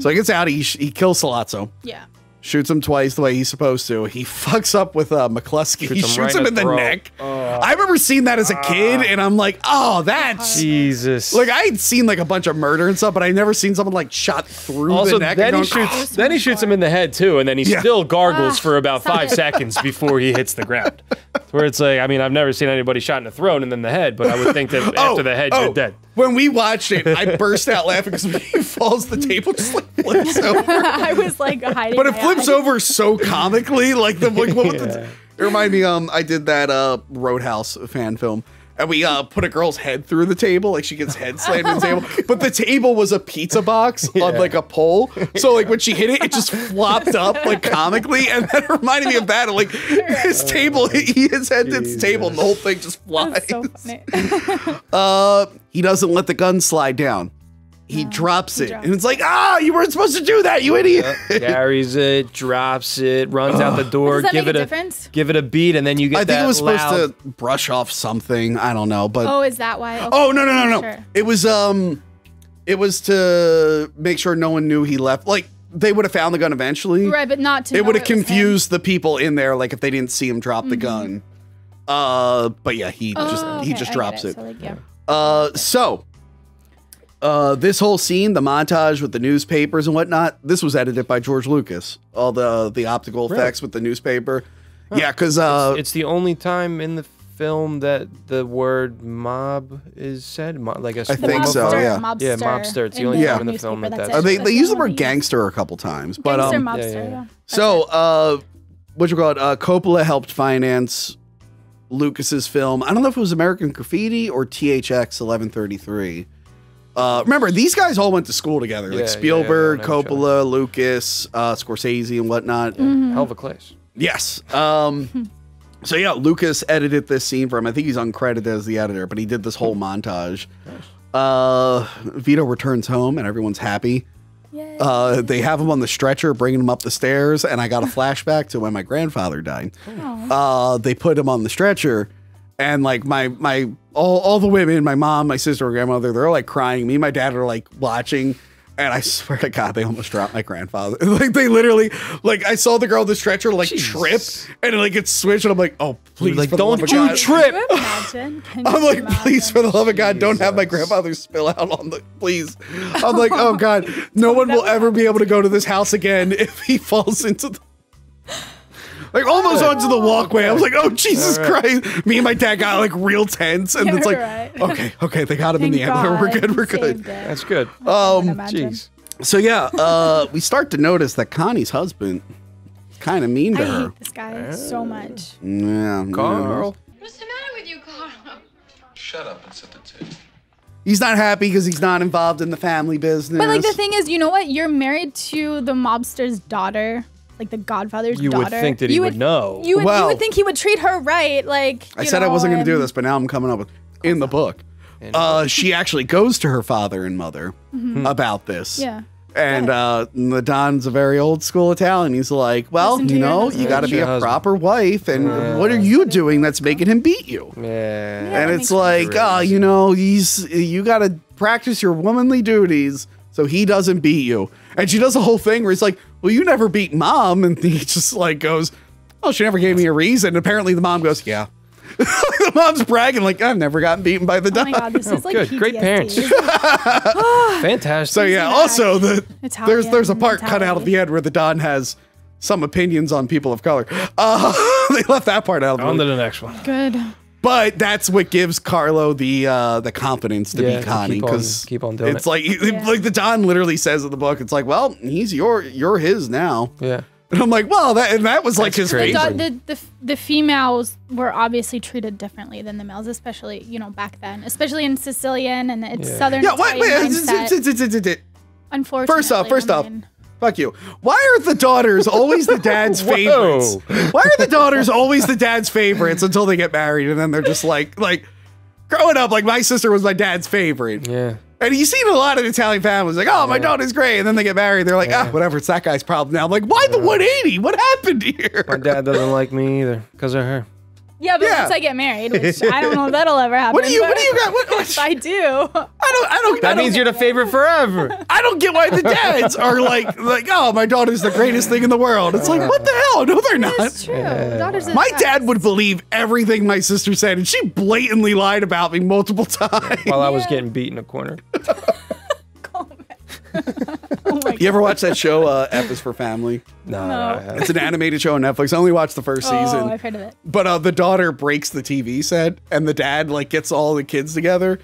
So he gets out, he, sh- he kills Sollozzo. yeah. shoots him twice the way he's supposed to. He fucks up with uh, McCluskey. he him shoots right him in in the neck. throat. Neck. I remember seeing that as a kid, and I'm like, oh, that's Jesus. like I had seen like a bunch of murder and stuff, but I never seen someone like shot through also, the neck. then and he going, shoots. Then he shoots him in the head too, and then he Yeah. still gargles Ah, for about five seconds before he hits the ground. Where it's like, I mean, I've never seen anybody shot in the throat and then the head, but I would think that Oh, after the head, oh. you're dead. when we watched it, I burst out laughing because when he falls, the table just like flips over. I was like hiding. But it flips eyes. over so comically, like the like what was the, it reminded me. Um, I did that uh Roadhouse fan film, and we uh put a girl's head through the table, like she gets head slammed in the table. But the table was a pizza box on like a pole, so like when she hit it, it just flopped up like comically, and that reminded me of that. Like his table, he his head hits the table, and the whole thing just flies. That's so funny. Uh, he doesn't let the gun slide down. He drops it, and it's like, ah, you weren't supposed to do that, you idiot. Carries it, drops it, runs out the door, Does that give make it a a difference? give it a beat, and then you get I think that it was supposed loud- to brush off something. I don't know, but Oh, is that why? Okay. oh no no no no! Sure. It was um, it was to make sure no one knew he left. Like they would have found the gun eventually. Right, but not to. It would have was him. confused the people in there, like if they didn't see him drop the gun. Uh, but yeah, he just Oh, he just I drops it. it. So, like, yeah. Uh, so uh, this whole scene, the montage with the newspapers and whatnot, this was edited by George Lucas. All the the optical effects with the newspaper. Yeah, because uh, it's the only time in the film that the word mob is said. Mo- like a I slow think so, mobster. yeah. Mobster Yeah, mobster. It's the only the time in the film that that's that's. they they use the word one they use. gangster a couple times, but Gangster um, mobster. yeah, yeah. Yeah. So, uh, what you call it? Uh, Coppola helped finance Lucas's film. I don't know if it was American Graffiti or THX 1133. Uh, remember, these guys all went to school together, Yeah, yeah, like Spielberg, they all know each Coppola, Lucas, uh, Scorsese, and whatnot. Mm-hmm. Hell of a class. Yes. Um, so yeah, Lucas edited this scene for him. I think he's uncredited as the editor, but he did this whole montage. Uh, Vito returns home and everyone's happy. Uh, they have him on the stretcher, bringing him up the stairs, and I got a flashback to when my grandfather died. Uh, they put him on the stretcher, and like my my all all the women, my mom, my sister, my grandmother, they're all like crying. Me and my dad are like watching. And I swear to God, they almost dropped my grandfather. like they literally, like I saw the girl on the stretcher like trip, and like it switched, and I'm like, oh please, like, for the love don't you God." trip. You imagine? I'm you like, imagine? please, for the love of God, don't have my grandfather spill out on the. Please, I'm like, oh God, no one will ever be able to go to this house again if he falls into the. Like almost onto the walkway. I was like, oh Jesus Christ! Me and my dad got like real tense, and it's like, Right. okay, okay, they got him in Thank the end. We're good. We're you good. it. That's good. Um, Imagine. Jeez. so yeah, uh, we start to notice that Connie's husband is kind of mean to I her. hate this guy so much. Yeah, Carl. What's the matter with you, Carl? Shut up and sit the table. He's not happy because he's not involved in the family business. But like the thing is, you know what? You're married to the mobster's daughter, like the Godfather's You would daughter. think that he You would know. You would, Well- you would think he would treat her right. Like I you said I wasn't going to do this, but now I'm coming up with in the book. Uh, she actually goes to her father and mother about this. Yeah. And uh, the Don's a very old school Italian. He's like, well, you know, husband. you got to be a husband. proper wife. And what are you doing that's making him beat you? Yeah. and it's like, oh, you know, he's you got to practice your womanly duties so he doesn't beat you. And she does a whole thing where he's like, well, you never beat mom. And he just like goes, oh, she never gave me a reason. apparently the mom goes, yeah. the mom's bragging like, I've never gotten beaten by the Oh Don. my god, this is like good. Great parents. Fantastic. So yeah, also the Italian there's there's a part cut out mentality. at the end where the Don has some opinions on people of color. Uh, they left that part out. Of the On to the next one. Good. But that's what gives Carlo the uh, the confidence to Yeah, be Connie keep on- because keep on doing it's it. like like the Don literally says in the book, it's like, well, he's your you're his now, Yeah. and I'm like, well, that and that was like his That's The, crazy. favorite. do- the, the the females were obviously treated differently than the males, especially you know back then, especially in Sicilian and it's Yeah. southern Yeah, wait, Italian wait. mindset. Unfortunately, First off, first I off, mean, fuck you. Why are the daughters always the dad's favorites? Why are the daughters always the dad's favorites until they get married and then they're just like like growing up like my sister was my dad's favorite. Yeah. And you see it a lot of Italian families, like, oh, my daughter's great. And then they get married. They're like, ah, whatever. It's that guy's problem now. I'm like, why the 180? What happened here? My dad doesn't like me either because of her. Yeah, but Yeah. once I get married, which I don't know if that'll ever happen. What do you, but what do you got? What, what, I do, I don't, I don't, I That don't, means you're the favorite forever. I don't get why the dads are like, like, oh, my daughter's the greatest thing in the world. It's like, what the hell? No, they're not. it's true. Daughters My the dad best. would believe everything my sister said, and she blatantly lied about me multiple times. While I was getting beat in a corner. Oh You ever watch that show, uh, F is for Family? No, No. It's an animated show on Netflix. I only watched the first Oh, season. I've heard of it. But uh, the daughter breaks the TV set, and the dad like gets all the kids together,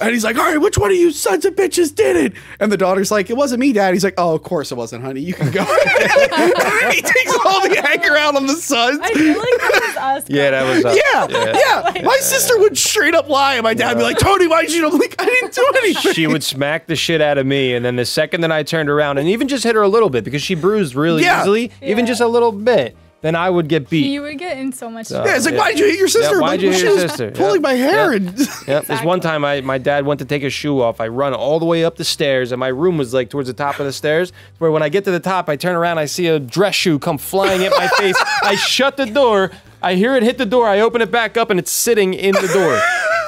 And he's like, all right, which one of you sons of bitches did it? And the daughter's like, it wasn't me, dad. He's like, oh, of course it wasn't, honey. You can go. and he takes all the anger out on the sons. I feel like this is us. Yeah, that was. us. Yeah, yeah. My sister would straight up lie, and my dad would be like, Tony, why'd you? I'm like, I didn't do anything. she would smack the shit out of me, and then the second that I turned around and even just hit her a little bit because she bruised really Yeah. easily, even just a little bit, then I would get beat. You would get in so much trouble. Yeah, it's like, Yeah. why did you hit your sister? Yeah, why did like, you hit your sister? Pulling Yeah. my hair. Yeah. And Yep. This one time, I, my dad went to take his shoe off. I run all the way up the stairs, and my room was like towards the top of the stairs. Where when I get to the top, I turn around, I see a dress shoe come flying at my face. I shut the door. I hear it hit the door. I open it back up, and it's sitting in the door.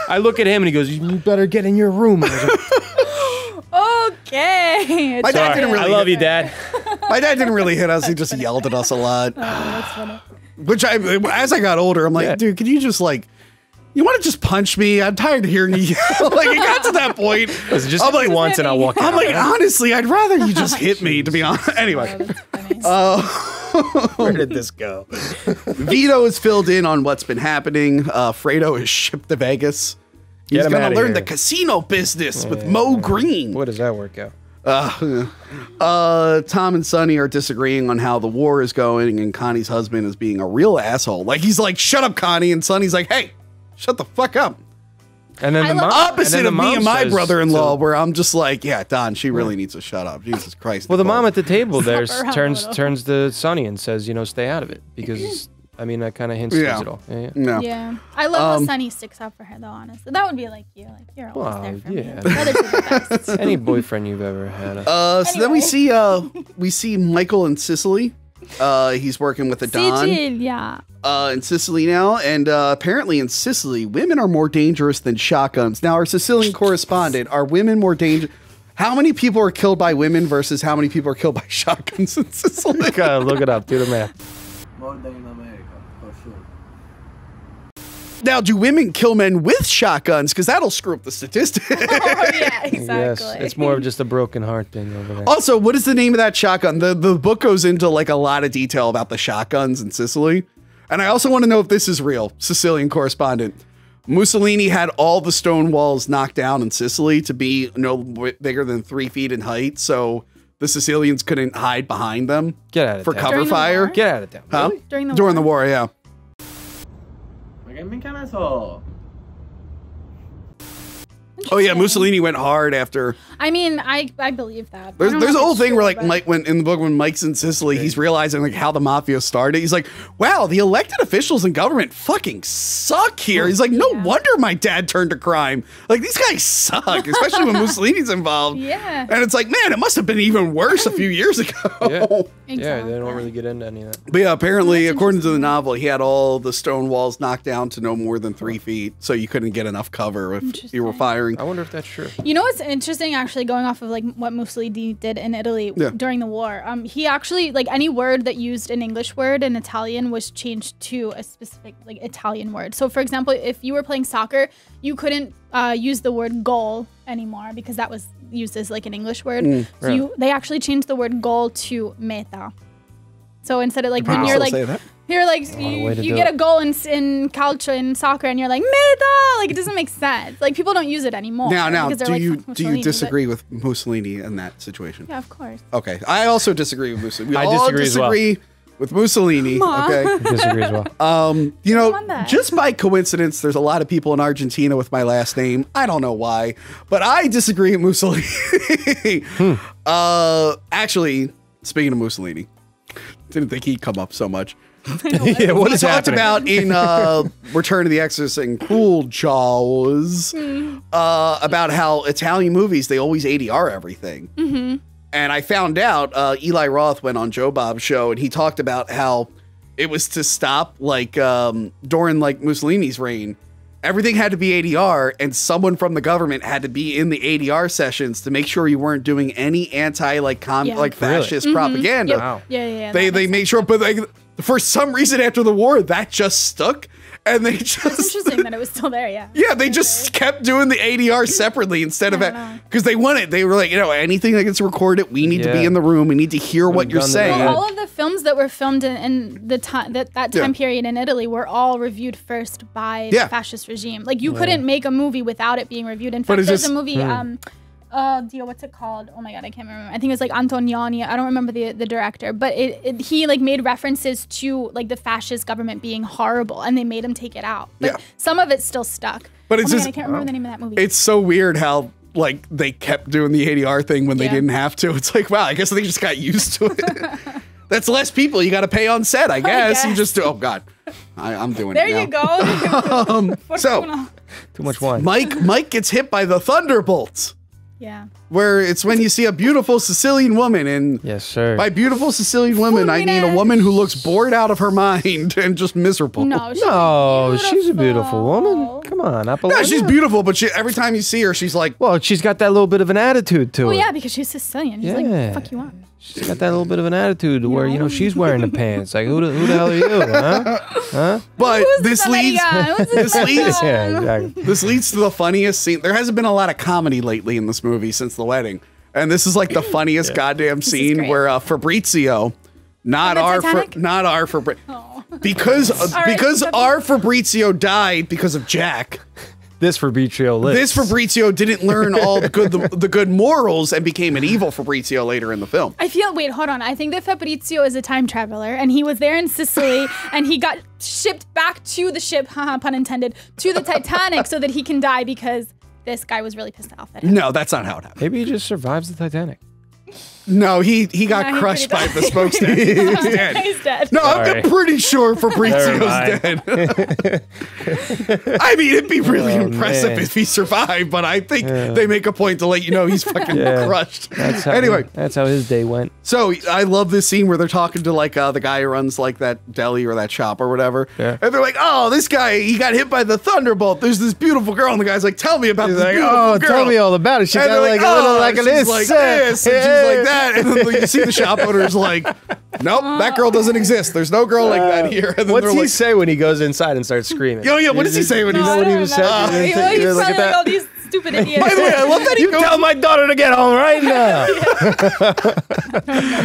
I look at him, and he goes, "You better get in your room." I was like, Okay. My dad "Sorry, didn't really. I love you, Dad. My dad didn't really hit us. He just yelled at us a lot. Oh, that's funny. Which I, as I got older, I'm like, Yeah. dude, can you just like, you want to just punch me? I'm tired of hearing you like it got to that point. Listen, just I'm like, once, and I'll walk I'm out. like, honestly, I'd rather you just hit me. To be honest, anyway. Oh, that's funny. Where did this go? Vito is filled in on what's been happening. Uh, Fredo is shipped to Vegas. He's going to learn here. the casino business with Moe Greene. What does that work out? Uh, uh, Tom and Sonny are disagreeing on how the war is going, and Connie's husband is being a real asshole. Like he's like, "Shut up, Connie," and Sonny's like, "Hey, shut the fuck up." And then I the mom, Opposite then the of me and my brother-in-law, where I'm just like, "Yeah, Don, she really needs to shut up." Jesus Christ. Well, the Nicole. mom at the table there Slap her around a turns turns to Sonny and says, "You know, stay out of it," because I mean that kind of hints Yeah. to it all. Yeah, yeah. no. Yeah. I love Um, how Sonny sticks up for her, though, honestly. That would be like you. Like, you're always Well, there for yeah. me. Brothers the. Any boyfriend you've ever had. uh, Uh, so then we see uh we see Michael and Sicily. Uh, he's working with the Don. Sicilia. uh, in Sicily now, and uh, apparently in Sicily, women are more dangerous than shotguns. Now, our Sicilian correspondent, are women more dangerous? How many people are killed by women versus how many people are killed by shotguns in Sicily? Gotta look it up. Do the math. More than in America, for sure. Now, do women kill men with shotguns? Because that'll screw up the statistic. Oh, yeah, exactly. Yes, it's more of just a broken heart thing over there. also, what is the name of that shotgun? The the book goes into like a lot of detail about the shotguns in Sicily, and I also want to know if this is real. Sicilian correspondent. Mussolini had all the stone walls knocked down in Sicily to be no bigger than three feet in height, so the Sicilians couldn't hide behind them Get out of for town. cover During fire. war? Get out of town. Huh? Really? During the During the war. war, yeah. Ma che mica ne so? Oh yeah, Mussolini went hard after. I mean, I, I believe that. There's there's a whole it's thing where like but- Mike when in the book when Mike's in Sicily, he's realizing like how the mafia started. He's like, wow, the elected officials in government fucking suck here. He's like, no Yeah. wonder my dad turned to crime. Like these guys suck, especially when Mussolini's involved. Yeah. And it's like, man, it must have been even worse a few years ago. Yeah. Exactly. Yeah, they don't really get into any of that. But yeah, apparently, according to the novel, he had all the stone walls knocked down to no more than three feet, so you couldn't get enough cover if you were Interesting. Firing. I wonder if that's true. You know what's interesting, actually, going off of like what Mussolini did in Italy Yeah. during the war. Um, he actually like any word that used an English word in Italian was changed to a specific like Italian word. So, for example, if you were playing soccer, you couldn't uh, use the word goal anymore because that was used as like an English word. Mm, so you they actually changed the word goal to meta. So instead of like when you're like say that? You're like you, you get it. a goal in in culture in soccer and you're like meta like it doesn't make sense. Like people don't use it anymore. Now, now, do like, you do you Mussolini," but- disagree with Mussolini in that situation? Yeah, of course. Okay, I also disagree with Mussolini. We I all disagree as well. with Mussolini. Okay, I disagree as well. um, you know, just by coincidence, there's a lot of people in Argentina with my last name. I don't know why, but I disagree with Mussolini. Hmm. Uh, actually, speaking of Mussolini, didn't think he'd come up so much. yeah, what we is talked happening? about in uh, Return of the Exorcist and Cool Jaws uh, about how Italian movies they always ADR everything. Mm-hmm. And I found out uh, Eli Roth went on Joe Bob's show and he talked about how it was to stop like um, during like Mussolini's reign. Everything had to be ADR, and someone from the government had to be in the ADR sessions to make sure you weren't doing any anti like com Yeah. like Really? fascist propaganda. Yep. Wow. Yeah, yeah, yeah. They they made sense. sure, but like for some reason after the war that just stuck, and they It's just interesting that it was still there. Yeah. yeah they just kept doing the ADR separately instead of it because they wanted they were like you know anything that gets recorded we need to be in the room we need to hear what you're saying. deed. All of the films that were filmed in, in the time that that time Yeah. period in Italy were all reviewed first by Yeah. the fascist regime. Like you couldn't make a movie without it being reviewed. In But fact, is there's this- a movie. Hmm. Um, uh, Dio, what's it called? Oh my god, I can't remember. I think it was like Antonioni. I don't remember the the director, but it, it he like made references to like the fascist government being horrible, and they made him take it out. But Yeah. some of it still stuck. But oh it's my just- God, I can't remember the name of that movie. It's so weird how like they kept doing the ADR thing when they didn't have to. It's like wow, I guess they just got used to it. That's less people you got to pay on set, I guess. You guess. just do. Oh God, I, I'm doing there it you go. Um, so Too much wine. Mike Mike gets hit by the thunderbolts, yeah. where it's when you see a beautiful Sicilian woman, and Yes, sir. by beautiful Sicilian woman, I mean a woman who looks bored out of her mind and just miserable. No, she's no, she's a beautiful woman. Come on, No, Apollonia. she's beautiful, but she, every time you see her, she's like, Well, she's got that little bit of an attitude to Well, it. yeah, because she's Sicilian. He's Yeah. like, fuck you up. She's got that little bit of an attitude where you know she's wearing the pants. Like who the, who the hell are you? Huh? Huh? but Who's this leads. American? Who's This leads. Yeah, exactly. This leads to the funniest scene. There hasn't been a lot of comedy lately in this movie since the wedding, and this is like the funniest goddamn scene great. where uh, Fabrizio, not the our, Fa- Titanic? not our Fabrizio, because uh, All right, because so- our Fabrizio died because of Jack. This Fabrizio lives. This Fabrizio didn't learn all the good the, the good morals and became an evil Fabrizio later in the film. I feel. Wait, hold on. I think that Fabrizio is a time traveler, and he was there in Sicily, and he got shipped back to the ship, haha, pun intended, to the Titanic, so that he can die because this guy was really pissed off at him. No, that's not how it happened. Maybe he just survives the Titanic. No, he he got Yeah, he crushed by the smokestack. He's dead. He's dead. No, I'm pretty sure Fabrizio's dead. I mean, it'd be really Oh, impressive man. if he survived, but I think they make a point to let you know he's fucking Yeah. crushed. That's how, anyway, that's how his day went. so I love this scene where they're talking to like uh, the guy who runs like that deli or that shop or whatever, Yeah. and they're like, "Oh, this guy, he got hit by the thunderbolt. There's this beautiful girl," and the guy's like, "Tell me about He's this like, beautiful oh, girl." tell me all about it. She and got they're like, a little like she's this, like uh, this, and she's like that, and then you see the shop owner's like, "Nope, that girl doesn't exist. There's no girl like that here." And then What's he like, say when he goes inside and starts screaming? Yo, yeah, what does he say when you he's- know I what he don't was remember. saying? He- You he's probably at like all these stupid idiots. By the way, I love that he You goes, tell my daughter to get home right now.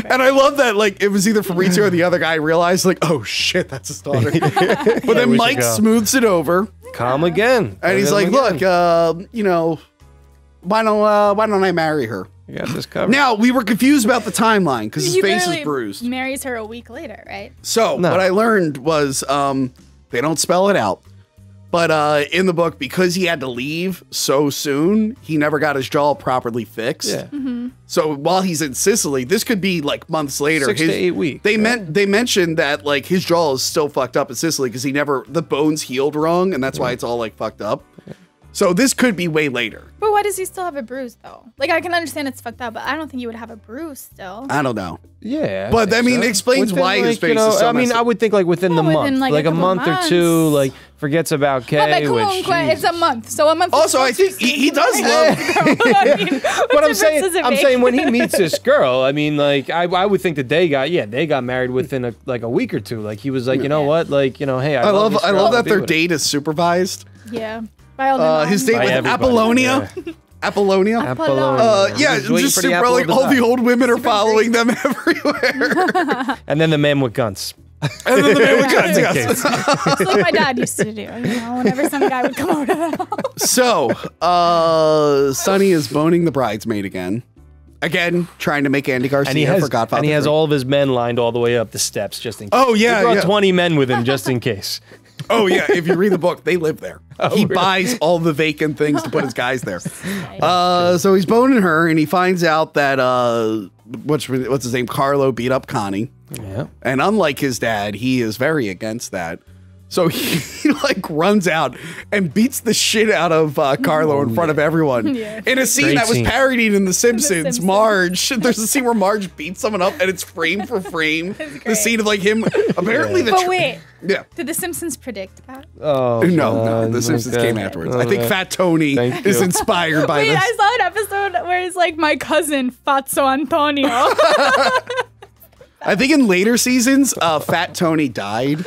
and I love that like it was either Fabrizio or the other guy realized like, oh shit, that's his daughter. but then Mike smooths it over, Come again. and he's like, at him look, uh, you know, why don't uh, why don't I marry her? again. you got this covered. Now we were confused about the timeline because his face is literally bruised. Marries her a week later, right? So No. what I learned was um, they don't spell it out. But uh, in the book, because he had to leave so soon, he never got his jaw properly fixed. Yeah. Mm-hmm. So while he's in Sicily, this could be like months later. Six to eight weeks, They right? meant they mentioned that like his jaw is still fucked up in Sicily because he never the bones healed wrong, and that's why it's all like fucked up. So this could be way later. But why does he still have a bruise though? Like I can understand it's fucked up, but I don't think you would have a bruise still. I don't know. Yeah, But, I mean, so. it explains why his like, you know, is so I mean, messed I would think like within Yeah, the within, month, like, like, a a, couple month or two, months. like forgets about But Kay. like, which, it's a month, so a month. Also, I think he, he does love. I mean, what But I'm saying, does it I'm make? saying when he meets this girl, I mean, like I, I would think that they got, yeah, they got married within a like a week or two. Like he was like, you know what, like you know, hey, I, I love this I love that their date is supervised. yeah, by all the Uh, his date By with everybody, Apollonia. Apollonia. Apollonia. Uh, yeah, just super, apple like all the old women are following them everywhere. and then the man with guns. and then the man with guns. Just yes. It's like my dad used to do. You know, whenever some guy would come over to the house. So, uh, Sonny is boning the bridesmaid again. Again, trying to make Andy Garcia And he has, for Godfather. and he has 3. all of his men lined all the way up the steps just in case. Oh, yeah, he brought yeah. 20 men with him just in case. Oh yeah, if you read the book, they live there. Oh, he really? buys all the vacant things to put his guys there. Uh, so he's boning her, and he finds out that uh, what's what's his name? Carlo beat up Connie. Yeah. And unlike his dad, he is very against that. So he, he, like runs out and beats the shit out of uh, Carlo in front of everyone Yeah. in a scene Great that was scene. parodied in The Simpsons. Simpsons. Marge, there's a scene where Marge beats someone up, and it's frame for frame. the scene of like him. Apparently, the But wait, yeah. did The Simpsons predict that? Oh No, no, The Simpsons okay. came afterwards. I think Fat Tony Thank is you. inspired by Wait, this. I saw an episode where it's like my cousin Fazio Antonio. I think in later seasons, uh, Fat Tony died.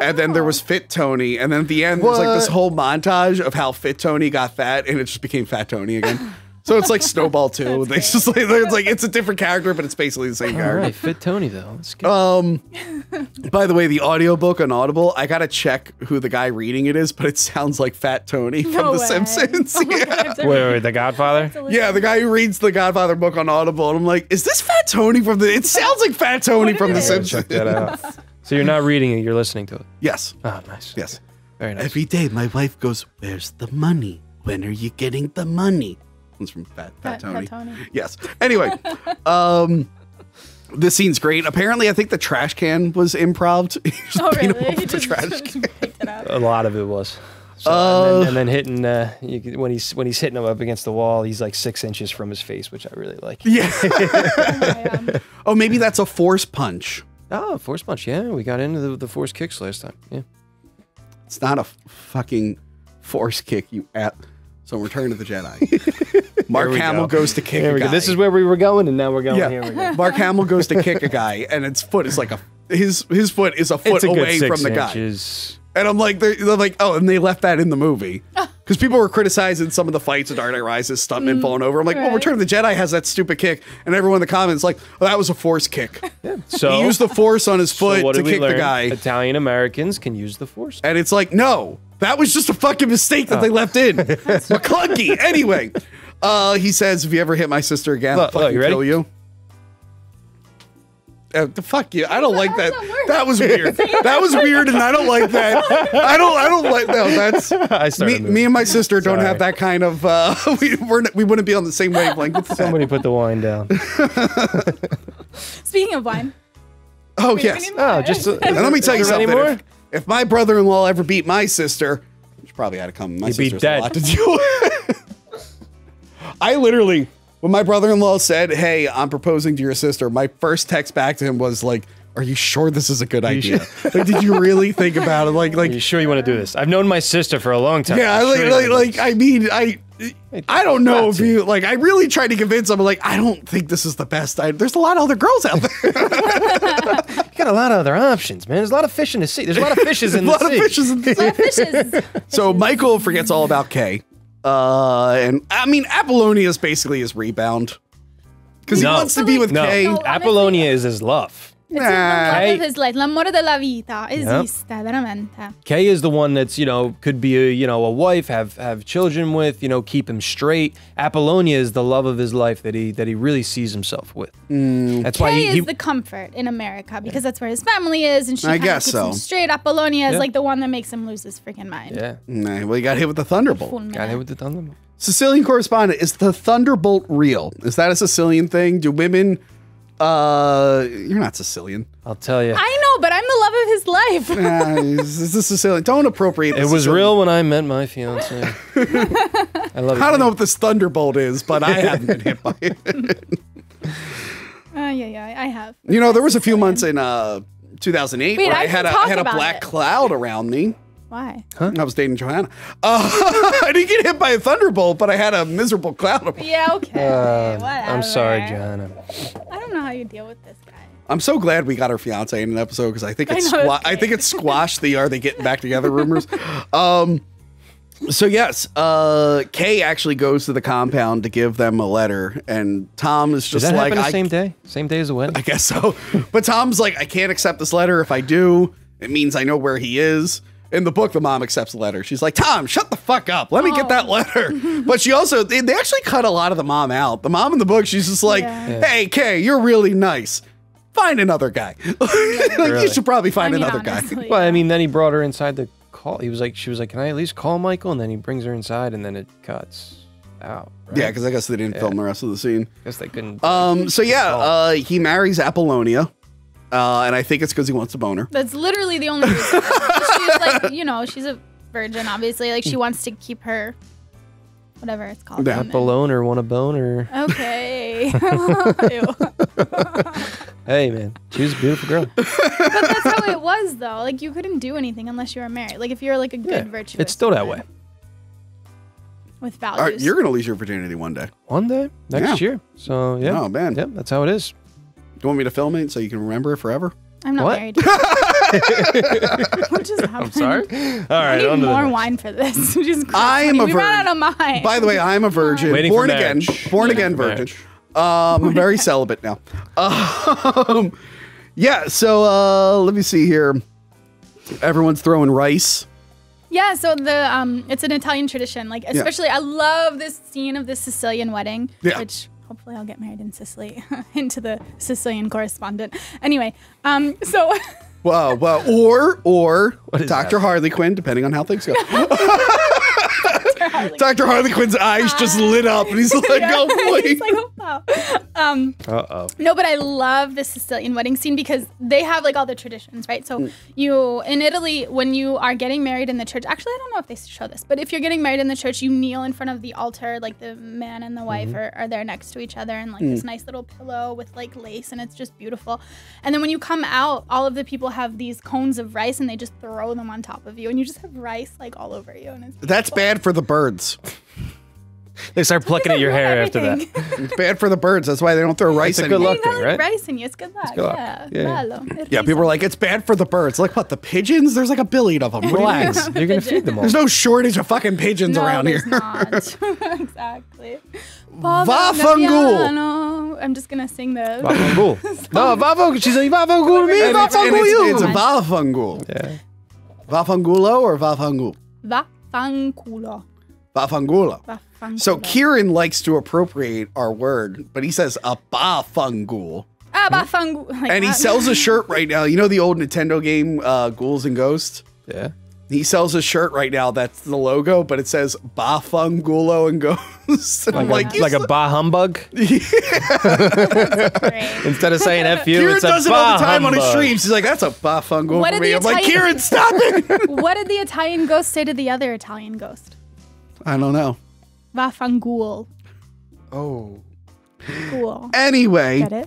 And then there was Fit Tony, and then at the end, there's like this whole montage of how Fit Tony got fat, and it just became Fat Tony again. So it's like Snowball too. They just like it's like it's a different character, but it's basically the same All character. right, fit Tony though. Um, by the way, the audiobook on Audible, I gotta check who the guy reading it is, but it sounds like Fat Tony from No The way. Simpsons. Oh yeah. God, I have to- wait, wait, The Godfather. Yeah, the guy who reads the Godfather book on Audible, and I'm like, is this Fat Tony from the? It sounds like Fat Tony from The Simpsons. Check that out. So you're not reading it; you're listening to it. Yes, Oh, nice. yes. Very nice. Every day, my wife goes, "Where's the money? When are you getting the money?" It's from Fat, Fat, Fat- Tony. Fat Tony. Yes. Anyway, um, this scene's great. Apparently, I think the trash can was improv. He Oh, really? He with the just trash can. picked it up. A lot of it was. So, and, then, and then hitting uh, you, when he's when he's hitting him up against the wall, he's like six inches from his face, which I really like. Yeah. Um, Oh, maybe that's a force punch. Oh, force punch. Yeah, we got into the, the force kicks last time. Yeah. It's not a f- fucking force kick, you at. So Return of the Jedi. Mark Hamill go. goes to kick Here a guy. go. This is where we were going, and now we're going. yeah. Here we go. Mark Hamill goes to kick a guy, and its foot is like a his his foot is a foot a away from the guy. And I'm like, they're, they're like, oh, and they left that in the movie because people were criticizing some of the fights of Dark Knight Rises, stuntmen falling over. I'm like, well, right. Return of the Jedi has that stupid kick, and everyone in the comments like, oh, that was a force kick. Yeah. So he used the force on his foot so what to did we kick the learn? guy, Italian Americans can use the force. and it's like, no, that was just a fucking mistake that they Oh. left in. McClunky. Anyway, uh, he says, if you ever hit my sister again, I'll Look, look, you ready? kill you. Uh, the fuck you! I don't like that. that was weird. That was weird, and I don't like that. I don't. I don't like. No, that's I me. started moving. Me and my sister don't Sorry. have that kind of. Uh, we we're, we wouldn't be on the same wavelength. with that. Somebody put the wine down. speaking of wine, Oh we yes. need Oh, just uh, And let me tell you is there any something. If, if my brother-in-law ever beat my sister, which probably had to come. My He'd be sister's a lot to deal with. I literally, when my brother-in-law said, "Hey, I'm proposing to your sister," my first text back to him was like, "Are you sure this is a good idea? like, did you really think about it? Like, like, Are you sure you want to do this? I've known my sister for a long time. yeah, I'm like, sure like, like. I mean, I." I don't know if you like. I really tried to convince him. Like, I don't think this is the best. I, there's a lot of other girls out there. You got a lot of other options, man. There's a lot of fish in the sea. There's a lot of fishes in the sea. a lot sea. of fishes in the sea. So Michael forgets all about Kay. Uh, and I mean, Apollonia is basically his rebound. Because he wants to be with No, Kay. No. Apollonia is his love. It's the love of his life. L'amore della vita esiste, veramente. Kay is the one that's you know could be a you know a wife, have have children with, you know keep him straight. Apollonia is the love of his life that he that he really sees himself with. Mm. That's why Kay he, is the comfort in America because that's where his family is, and she I kind of guess keeps so. him straight. Apollonia is Yeah. like the one that makes him lose his freaking mind. yeah Nah, well, he got hit with the Thunderbolt. Got hit with the thunderbolt. Sicilian correspondent, is the Thunderbolt real? Is that a Sicilian thing? Do women. Uh, you're not Sicilian. I'll tell you, I know, but I'm the love of his life. Uh, is this Sicilian? Don't appropriate. it was Sicilian- real when I met my fiance. I love. I don't know what this Thunderbolt is, but I haven't been hit by it. Uh, yeah, yeah, I have. You know, there was a few months in uh 2008 Wait, where I I had a had a black it. cloud around me. Why? I was dating Johanna. Uh, I didn't get hit by a thunderbolt, but I had a miserable cloud. Of- Yeah, okay. Uh, whatever. I'm sorry, John. I don't know how you deal with this guy. I'm so glad we got our fiance in an episode because I think I it's know, squa- it's I think it squashed the are they getting back together rumors. Um, so yes, uh, Kay actually goes to the compound to give them a letter, and Tom is Did just that like, happen the I, same day? Same day as the wedding? I guess so. But Tom's like, I can't accept this letter. If I do, it means I know where he is. In the book, the mom accepts the letter. She's like, Tom, shut the fuck up. Let me get that letter. But she also, they, they actually cut a lot of the mom out. The mom in the book, she's just like, Yeah. hey, Kay, you're really nice. Find another guy. like, You should probably find I mean, another guy. honestly, Well, I mean, then he brought her inside the call. He was like, she was like, "Can I at least call Michael?" And then he brings her inside, and then it cuts out. Right? Yeah, because I guess they didn't film the rest of the scene. I guess they couldn't. Um, so yeah, uh, he marries Apollonia. Uh, and I think it's because he wants a boner. That's literally the only reason. she's like, you know, she's a virgin, obviously. Like, she wants to keep her, whatever it's called. Yeah. in- Apollo or want a boner. Okay. Hey man, she was a beautiful girl. But that's how it was, though. Like, you couldn't do anything unless you were married. Like, if you're like a good Yeah, virtuous. it's still that woman way. With All right, values. you're gonna lose your virginity one day. One day next Yeah. year. So yeah. Oh, man. Yep, that's how it is. you want me to film it so you can remember it forever? I'm not What? married. what just happened? I'm sorry. All I right, need to the more next. wine for this. Jesus Christ, I am a we ran virgin. out of wine. By the way, I'm a virgin, Waiting for born again, marriage. born Waiting again virgin. marriage. Um, I'm very celibate now. Um, yeah. So uh, let me see here. Everyone's throwing rice. Yeah, so the um, it's an Italian tradition. Like, especially, I love this scene of the Sicilian wedding, Yeah. which hopefully I'll get married in Sicily. into the Sicilian correspondent. Anyway, um, so Wow, well, Or or is Dr. that? Harley Quinn, depending on how things go. Dr. Harley Quinn's eyes just lit up, and he's like, "Oh boy!" He's like, oh, wow. Um, Uh oh. No, but I love the Sicilian wedding scene because they have like all the traditions, right? So you in Italy, when you are getting married in the church, actually, I don't know if they show this, but if you're getting married in the church, you kneel in front of the altar, like the man and the wife are, are there next to each other, and like this nice little pillow with like lace, and it's just beautiful. And then when you come out, all of the people have these cones of rice, and they just throw them on top of you, and you just have rice like all over you, and it's That's bad for the birds. They start plucking at your ruin hair after that. It's bad for the birds. That's why they don't throw rice a good anymore. luck thing, right? rice in you. It's good luck. good luck. Yeah. Yeah. Bello. Yeah, people are like, it's bad for the birds. Like what? The pigeons? There's like a billion of them. You mean? Relax. You're gonna feed them all. There's no shortage of fucking pigeons no, around here. Not. exactly. Vaffanculo. No, I'm just gonna sing the. Vaffanculo. No, Vaffanculo. She's like Vaffanculo me. And it's, and Vaffanculo it's, you. it's vafangul. Yeah. Vafangulo or vafangul? Vaffanculo. Vafangula. Vaffanculo. So Kieran likes to appropriate our word, but he says a bafangul. Ah, vaffangu- like And he sells a shirt right now. You know the old Nintendo game uh, Ghouls and Ghosts? Yeah. He sells a shirt right now that's the logo, but it says Bafangulo and Ghosts. And I'm Like, like, a, like a bah humbug. Great. Instead of saying F you, Kieran it's a does it all the time on his streams. He's like, that's a Bafangul What for me. I'm like, Kieran, stop it. what did the Italian ghost say to the other Italian ghost? I don't know. Vaffangulo. Oh. Cool. Anyway,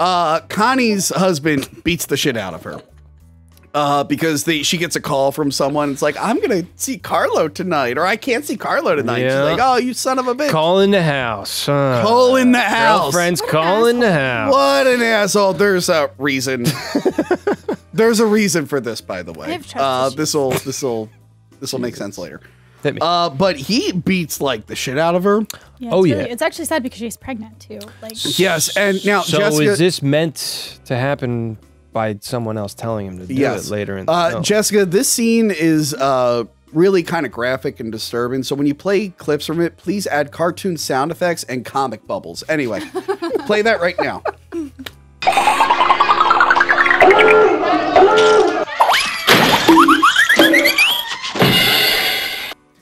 uh, Connie's husband beats the shit out of her. Uh, because they, she gets a call from someone. It's like, I'm going to see Carlo tonight, or I can't see Carlo tonight. Yeah. She's like, oh, you son of a bitch. Call in the house. Uh, Call in the house. Girlfriends, What call in the house. What an asshole. There's a reason. There's a reason for this, by the way. Uh, this'll this'll this'll make sense later. Hit me. Uh, but he beats like the shit out of her. Yeah, Oh, it's yeah. It's actually sad because she's pregnant too. Like, Yes, and now so Jessica. is this meant to happen by someone else telling him to do yes, it later in the uh, film? Jessica, this scene is uh really kind of graphic and disturbing. So when you play clips from it, please add cartoon sound effects and comic bubbles. Anyway, play that right now.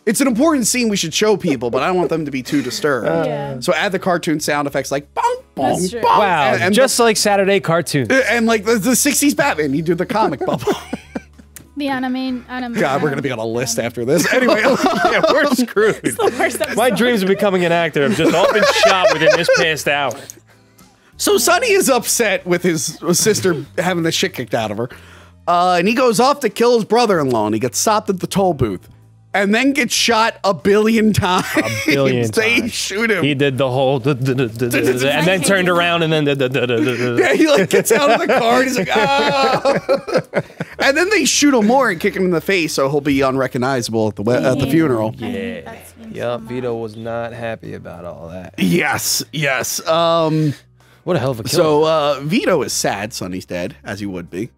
It's an important scene we should show people, but I don't want them to be too disturbed. Yeah. So add the cartoon sound effects like bong, bong, That's true. bong. wow, and, and just like Saturday cartoons. and like the, the 60s Batman, you do the comic bubble. the anime. anime God, we're gonna be on a list after this. Anyway, yeah, we're screwed. Worst. My dreams of becoming an actor have just all been shot within this past hour. so Sonny is upset with his sister having the shit kicked out of her, uh, and he goes off to kill his brother-in-law, and he gets stopped at the toll booth, and then gets shot a billion times. A billion they times. shoot him. He did the whole, and then turned around and then, yeah, he like gets out of the car and he's like, ah. and then they shoot him more and kick him in the face, so he'll be unrecognizable at the we- at the funeral. Yeah. That seems Yep, so Vito was not happy about all that. Yes, yes. Um, What a hell of a kill. so uh, Vito is sad. Sonny's dead, as he would be,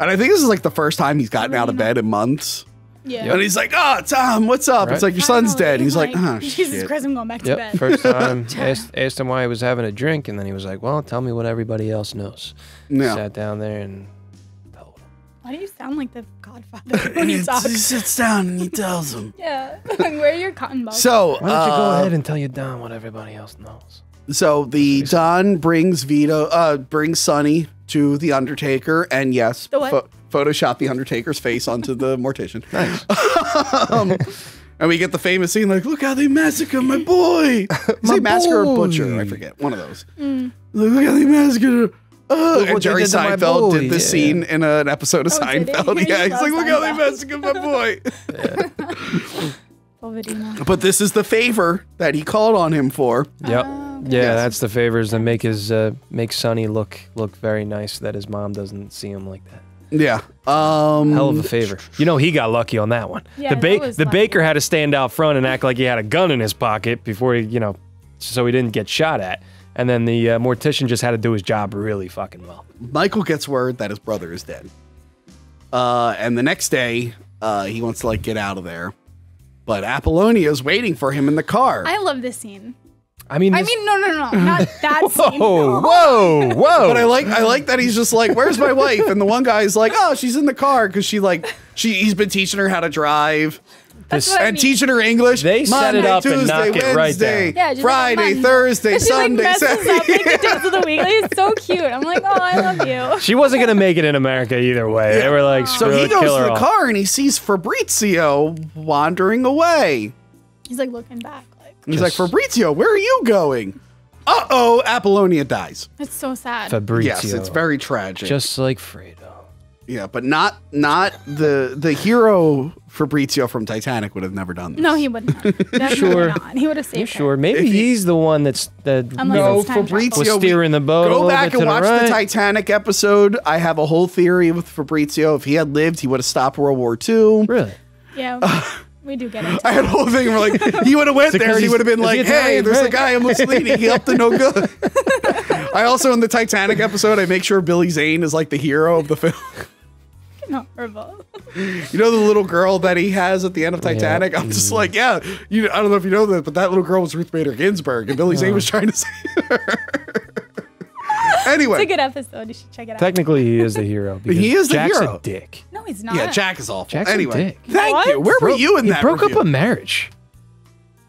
and I think this is like the first time he's gotten out of bed in months. Yeah. And he's like, "Oh, Tom, what's up?" It's like your son's Finally, dead. He's like, "Oh Jesus shit." Christ, I'm going back to Yep, bed. first time asked, asked him why he was having a drink, and then he was like, "Well, tell me what everybody else knows." Yeah. Sat down there and told him. Why do you sound like the Godfather when you And talk? he sits down and he tells him. Yeah. Where are your cotton balls? So, Why don't you go uh, ahead and tell your Don what everybody else knows? So the Don brings Vito, uh, brings Sonny to the Undertaker, and yes, The what? Photoshop the Undertaker's face onto the mortician. Nice. um, and we get the famous scene like, "Look how they massacre my boy." Say massacre or butcher, I forget. One of those. Mm. Look how they massacre. Uh, Look and what Jerry did to my Seinfeld boy, did this yeah. scene in an episode of Oh. Seinfeld. He Yeah, he's like, loves "Look how they massacre my boy." Volvadino. But this is the favor that he called on him for. Yep. Oh, Okay. Yeah, that's the favors that make his uh, make Sonny look look very nice that his mom doesn't see him like that. Yeah. Um, Hell of a favor. You know he got lucky on that one. Yeah, the that ba- was the lucky. baker had to stand out front and act like he had a gun in his pocket before he, you know, so he didn't get shot at. And then the uh, mortician just had to do his job really fucking well. Michael gets word that his brother is dead. Uh, and the next day, uh, he wants to like get out of there. But Apollonia is waiting for him in the car. I love this scene. I mean, I mean, no, no, no, not that scene. whoa, whoa, whoa! But I like I like that he's just like, "Where's my wife?" And the one guy's like, "Oh, she's in the car because she like she he's been teaching her how to drive." That's what I and mean. teaching her English. They set it Monday, up and Tuesday, knock it right Wednesday, down. Yeah, just like Friday, Monday. Thursday, And she, Sunday, like, Saturday. up like the days of the week. Like, it's so cute. I'm like, oh, I love you. she wasn't gonna make it in America either way. They were like, So he goes to the all. car and he sees Fabrizio wandering away. He's like looking back. Like, He's like, Fabrizio, where are you going? Uh oh, Apollonia dies. it's so sad. Fabrizio. Yes, it's very tragic. just like Fredo. yeah, but not not the the hero Fabrizio from Titanic would have never done this. no, he wouldn't. sure? not. He would have saved You her. sure? Maybe If he- he's the one that's that Unless no, it's time travel. was steering the boat. Go little back bit and to watch the, right. Titanic episode. I have a whole theory with Fabrizio. If he had lived, he would have stopped World War II. Really? Yeah, we do get it. I had a whole thing where like he would have went there it and he would have been is he like, "Hey, Italian? there's a Right. guy in Mussolini. He up to no good." I also in the Titanic episode, I make sure Billy Zane is like the hero of the film. Horrible. You know the little girl that he has at the end of Titanic? I'm just like, yeah, you I don't know if you know that, but that little girl was Ruth Bader Ginsburg and Billy Zane was trying to save her. Anyway, it's a good episode. You should check it out. Technically, he is the hero. because He is the Jack's hero. a dick. no, he's not. yeah, Jack is awful. Jack's a anyway, dick. thank What? you. Where were you in he that broke review? up a marriage.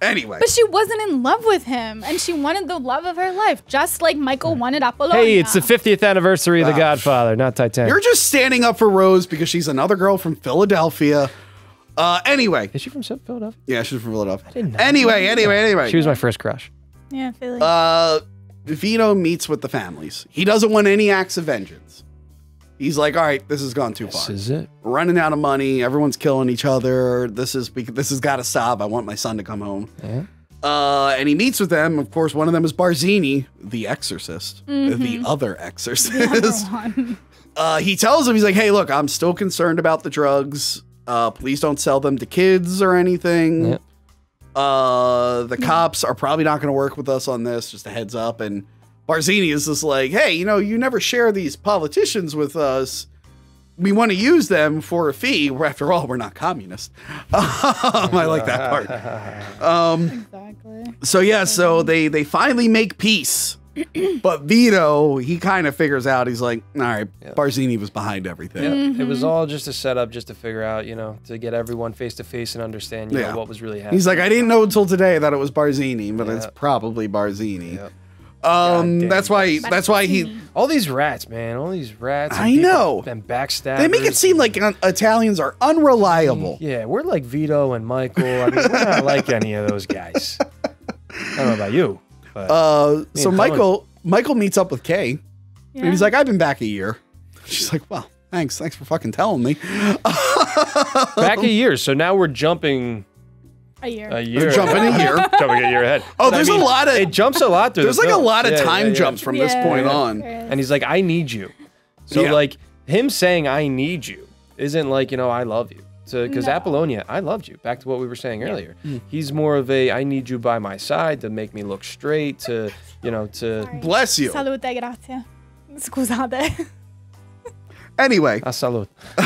anyway, But she wasn't in love with him, and she wanted the love of her life, just like Michael wanted Apollonia. Hey, it's the 50th anniversary of The. Godfather, not Titanic. you're just standing up for Rose because she's another girl from Philadelphia. Uh, anyway, is she from Philadelphia? yeah, she's from Philadelphia. I didn't know. Anyway, anyway, anyway. She was my first crush. Yeah, Philly. Uh, Vito meets with the families. He doesn't want any acts of vengeance. He's like, all right, this has gone too This far. is it. We're running out of money. Everyone's killing each other. This is this has got to stop. I want my son to come home. Yeah. Uh, and he meets with them. Of course, one of them is Barzini, the exorcist, Mm-hmm. the other exorcist. uh, he tells him, he's like, hey, look, I'm still concerned about the drugs. Uh, please don't sell them to kids or anything. Yep. Uh, the cops are probably not going to work with us on this. Just a heads up. And Barzini is just like, hey, you know, you never share these politicians with us. We want to use them for a fee. After all, we're not communist. I like that part. Um, exactly. so yeah, so they they finally make peace. But Vito, he kind of figures out. He's like, all right, Barzini was behind everything. Yeah, it was all just a setup, just to figure out, you know, to get everyone face to face and understand, you Yeah. know, what was really happening. He's like, I didn't know until today that it was Barzini, but it's probably Barzini. Yep. Um, that's why. That's why he. all these rats, man, all these rats. I know. And backstab. They make it seem like uh, Italians are unreliable. Yeah, we're like Vito and Michael. I mean, we're not like any of those guys. I don't know about you, but Uh, so and Michael Michael meets up with Kay, Yeah. and he's like, "I've been back a year." She's like, "Well, thanks, thanks for fucking telling me." back a year. So now we're jumping a year. a year. jumping a year. jumping a year ahead. Oh, But I there's a lot of- It jumps a lot through. There's the like a lot of Yeah, time yeah, yeah. jumps from this point yeah. on. And he's like, I need you. So Yeah. like him saying I need you isn't like you know I love you. So because No. Apollonia, I loved you. Back to what we were saying earlier. He's more of a I need you by my side to make me look straight. To you know to Bless you. Salute, grazie. Scusate. Anyway, a salute.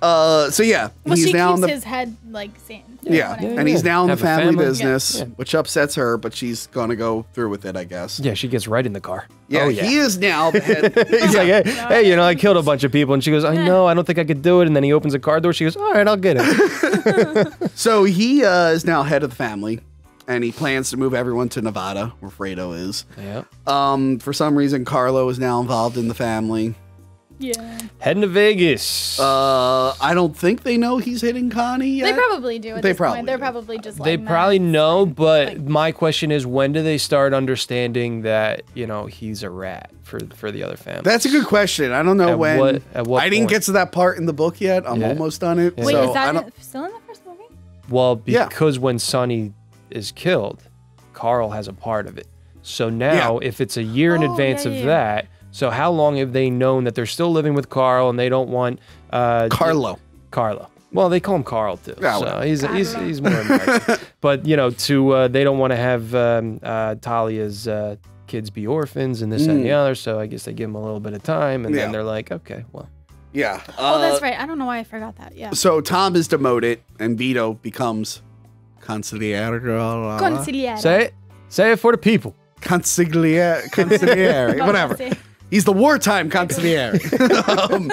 uh, so yeah, Well, he's she now keeps in the his head like sane. Yeah, whatever. and he's now in the Have a family, family. business, Yeah. which upsets her, but she's gonna go through with it, I guess. Yeah, she gets right in the car. Yeah, oh, he is now the head. He's like, hey, hey, you know, I killed a bunch of people, and she goes, I know, I don't think I could do it. And then he opens a car door. She goes, all right, I'll get it. So he uh, is now head of the family, and he plans to move everyone to Nevada, where Fredo is. yeah. Um, for some reason, Carlo is now involved in the family. Yeah. Heading to Vegas. Uh, I don't think they know he's hitting Connie yet. They probably do at They this probably point. They're probably just like They "Nah." probably know, but like- my question is, when do they start understanding that you know he's a rat for for the other family? That's a good question. I don't know At when. what- at what I didn't point? get to that part in the book yet. I'm Yeah. almost done it. Wait, so is I that don't, in- still in the first movie? well Yeah. because when Sonny is killed, Carl has a part of it. So now, if it's a year in Oh, advance yeah, of yeah. that, so how long have they known that they're still living with Carl and they don't want uh, Carlo. Carlo. Well, they call him Carl too. Yeah, so well. he's, he's he's more American. but you know, to uh, they don't want to have um, uh, Talia's uh, kids be orphans and this and the Mm. other. So I guess they give him a little bit of time, and Yeah. then they're like, okay, well, Yeah. oh, uh, that's right. I don't know why I forgot that. Yeah. So Tom is demoted, and Vito becomes consigliere. Consigliere. say it, say it for the people. Consigliere. Consigliere. whatever. Consi- He's the wartime consigliere. um,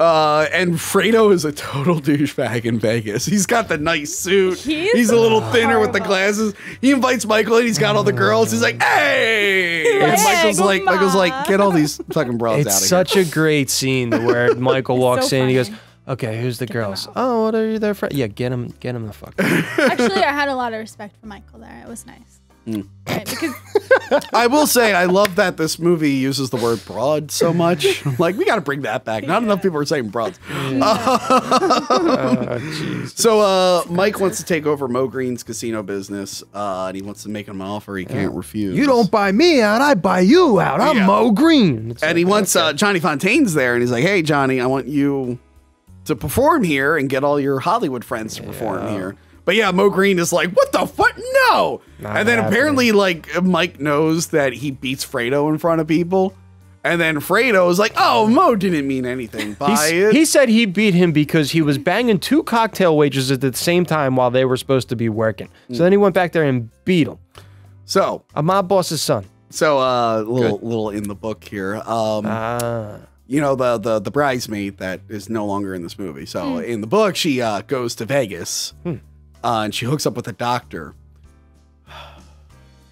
uh, and Fredo is a total douchebag in Vegas. He's got the nice suit. He's a little thinner with the glasses. He invites Michael and he's got all the girls. He's like, hey! And Hey, Michael's like, Guma. Michael's like, get all these fucking bros It's out of such a great scene where Michael walks so in. He goes, "Okay, who's the Get girls? Oh, what are you there for? Yeah, get him, get him the fuck." out." Actually, I had a lot of respect for Michael there. It was nice. Mm. Right, because I will say, I love that this movie uses the word broad so much. like, we got to bring that back. Not enough people are saying broads. Oh, jeez. So uh, Mike wants to take over Moe Greene's casino business, uh, and he wants to make him an offer he can't refuse. You don't buy me out, I buy you out. I'm Yeah. Moe Greene. It's and like, he wants okay. uh, Johnny Fontane's there, and he's like, "Hey, Johnny, I want you to perform here and get all your Hollywood friends to perform here." But yeah, Moe Greene is like, "What the fuck? No!" Not and then happening. apparently, like Mike knows that he beats Fredo in front of people, and then Fredo is like, "Oh, Moe didn't mean anything by it." He said he beat him because he was banging two cocktail waitresses at the same time while they were supposed to be working. So then he went back there and beat him. so, I'm my boss's son. so uh, little little in the book here. Um, Ah. you know the the the bridesmaid that is no longer in this movie. So in the book, she uh, goes to Vegas uh, and she hooks up with a doctor.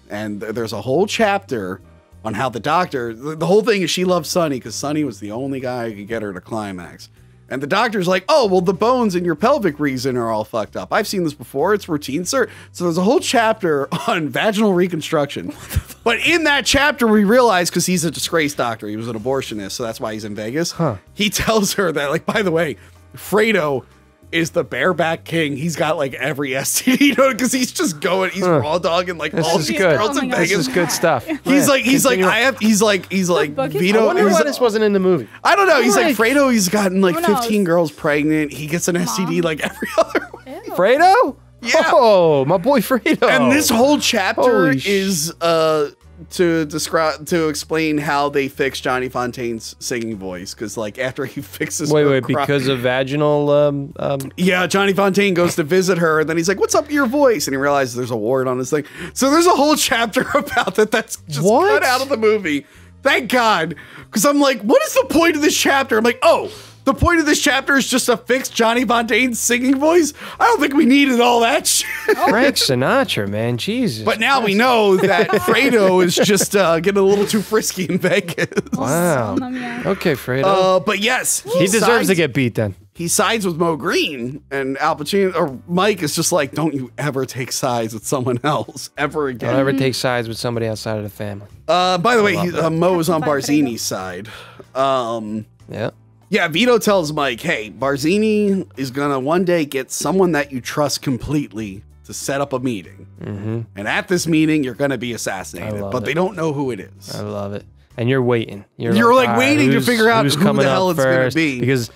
And th- there's a whole chapter on how the doctor. The, the whole thing is she loves Sonny because Sonny was the only guy who could get her to climax. And the doctor's like, "Oh, well, the bones in your pelvic region are all fucked up. I've seen this before. It's routine, sir." So there's a whole chapter on vaginal reconstruction. But in that chapter, we realize because he's a disgraced doctor, he was an abortionist, so that's why he's in Vegas. Huh. He tells her that, like, by the way, Fredo is the bareback king. He's got like every STD, you know, because he's just going, he's Huh. raw dogging like This all these good. girls Oh in my gosh. This is good stuff. He's Yeah, like, he's like. I have, he's like, he's like, Vito. I wonder why this wasn't in the movie. I don't know. He's like, Like- Fredo, he's gotten like 15 girls pregnant. He gets an STD like every other. Ew. Fredo? Yeah. Oh, my boy Fredo. And this whole chapter Holy is uh to describe to explain how they fix Johnny Fontane's singing voice because like after he fixes Wait, wait, because of vaginal. Um, um, yeah Johnny Fontane goes to visit her and then he's like what's up with your voice and he realizes there's a wart on his thing so there's a whole chapter about that that's just What? cut out of the movie thank God because I'm like what is the point of this chapter I'm like oh the point of this chapter is just to fix Johnny Fontane's singing voice I don't think we needed all that shit. Frank Sinatra, man, Jesus. But now we know that Fredo is just uh, getting a little too frisky in Vegas. wow. Okay, Fredo. Uh, but yes, he deserves sides, to get beat then. He sides with Moe Greene, and Al Pacino or Mike is just like, "Don't you ever take sides with someone else ever again. Don't ever take sides with somebody outside of the family. Uh, by the way, he, uh, Moe is on Barzini's side. Um, Yeah. Yeah, Vito tells Mike, "Hey, Barzini is gonna one day get someone that you trust completely to set up a meeting, Mm-hmm. and at this meeting, you're gonna be assassinated, but it. they don't know who it is." I love it. And you're waiting. You're, You're, like, "All right, waiting to figure out who's who the hell it's gonna be. Because,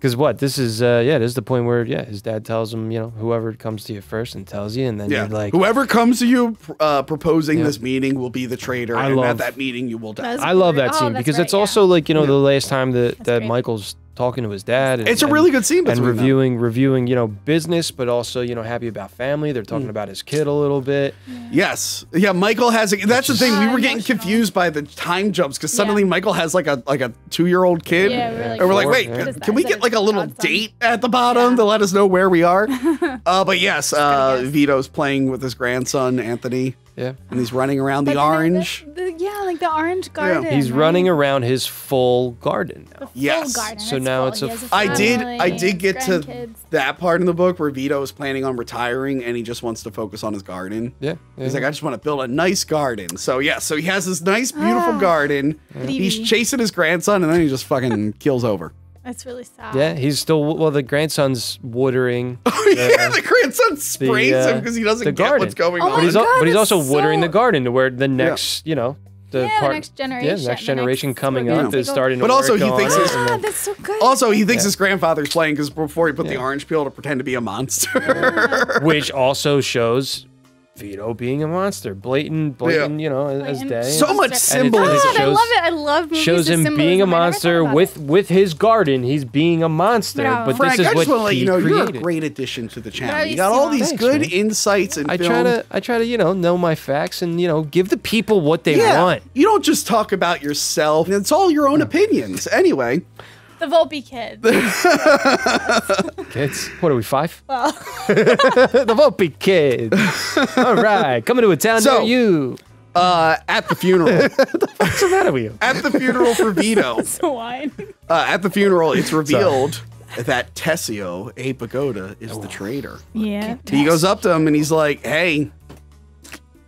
because what? This is, uh, yeah, this is the point where, yeah, his dad tells him, you know, whoever comes to you first and tells you, and then Yeah, you're like, whoever comes to you uh, proposing Yeah. this meeting will be the traitor, I and love- at that meeting you will die. I love that Oh, scene that's because right, it's yeah. also like you know the last time that That's that great. Michael's talking to his dad. And, It's a and- really good scene and between them. reviewing reviewing you know business, but also you know happy about family. They're Mm. talking about his kid a little bit. Yes, yeah. Michael has. A, that's the thing. We were getting emotional. confused by the time jumps because Yeah. suddenly Michael has like a like a two year old kid, Yeah, we were like, and we're like, wait, yeah. can, What is can that? we get like a little godson? date at the bottom Yeah. to let us know where we are? uh, but yes, uh. Vito's playing with his grandson Anthony, Yeah, and he's running around the But orange. The, the, yeah, like the orange garden. he's right? running around his full garden now. The full Yes. garden. So now full. it's He a has f- I did. I did get to that part in the book where Vito is planning on retiring, and he just wants to focus on his garden. Yeah, yeah. He's like, I just want to build a nice garden. So yeah, so he has this nice, beautiful Ah. garden. He's chasing his grandson, and then he just fucking kills over. That's really sad. Yeah, he's still well. The grandson's watering. Oh yeah, the grandson sprays uh, him because he doesn't the get garden. what's going Oh on. but he's, al- but he's that's also watering the garden to where the next, you know, the Yeah, the part, next yeah, generation, the next the generation next- coming up is take starting to. But also work he thinks it, it's- and Ah, that's so good. Also, he thinks his grandfather's playing because before he put the orange peel to pretend to be a monster. which also shows Vito being a monster, blatant, blatant, you know, as Blatant. day. So much And symbolism. it God, I shows- love it. I love movies Shows with him being a symbolism. I never monster with it. with his garden. He's being a monster, Bravo. but Frank, this is I what just want to let he you know you're a great addition to the channel. You Bravissimo. got all these Thanks, good man. insights and I film. try to I try to you know know my facts and you know give the people what they yeah, want. you don't just talk about yourself. It's all your own opinions. Anyway, The Volpe kids. Kids, what are we five? well, the Volpe kids. All right, coming to a town So- near you. uh, at the funeral, What's the matter with you? at the funeral for Vito, so wine. uh, at the funeral, it's revealed that Tessio, Abe Vigoda, is Oh. the traitor. Yeah. He goes up to him and he's like, "Hey,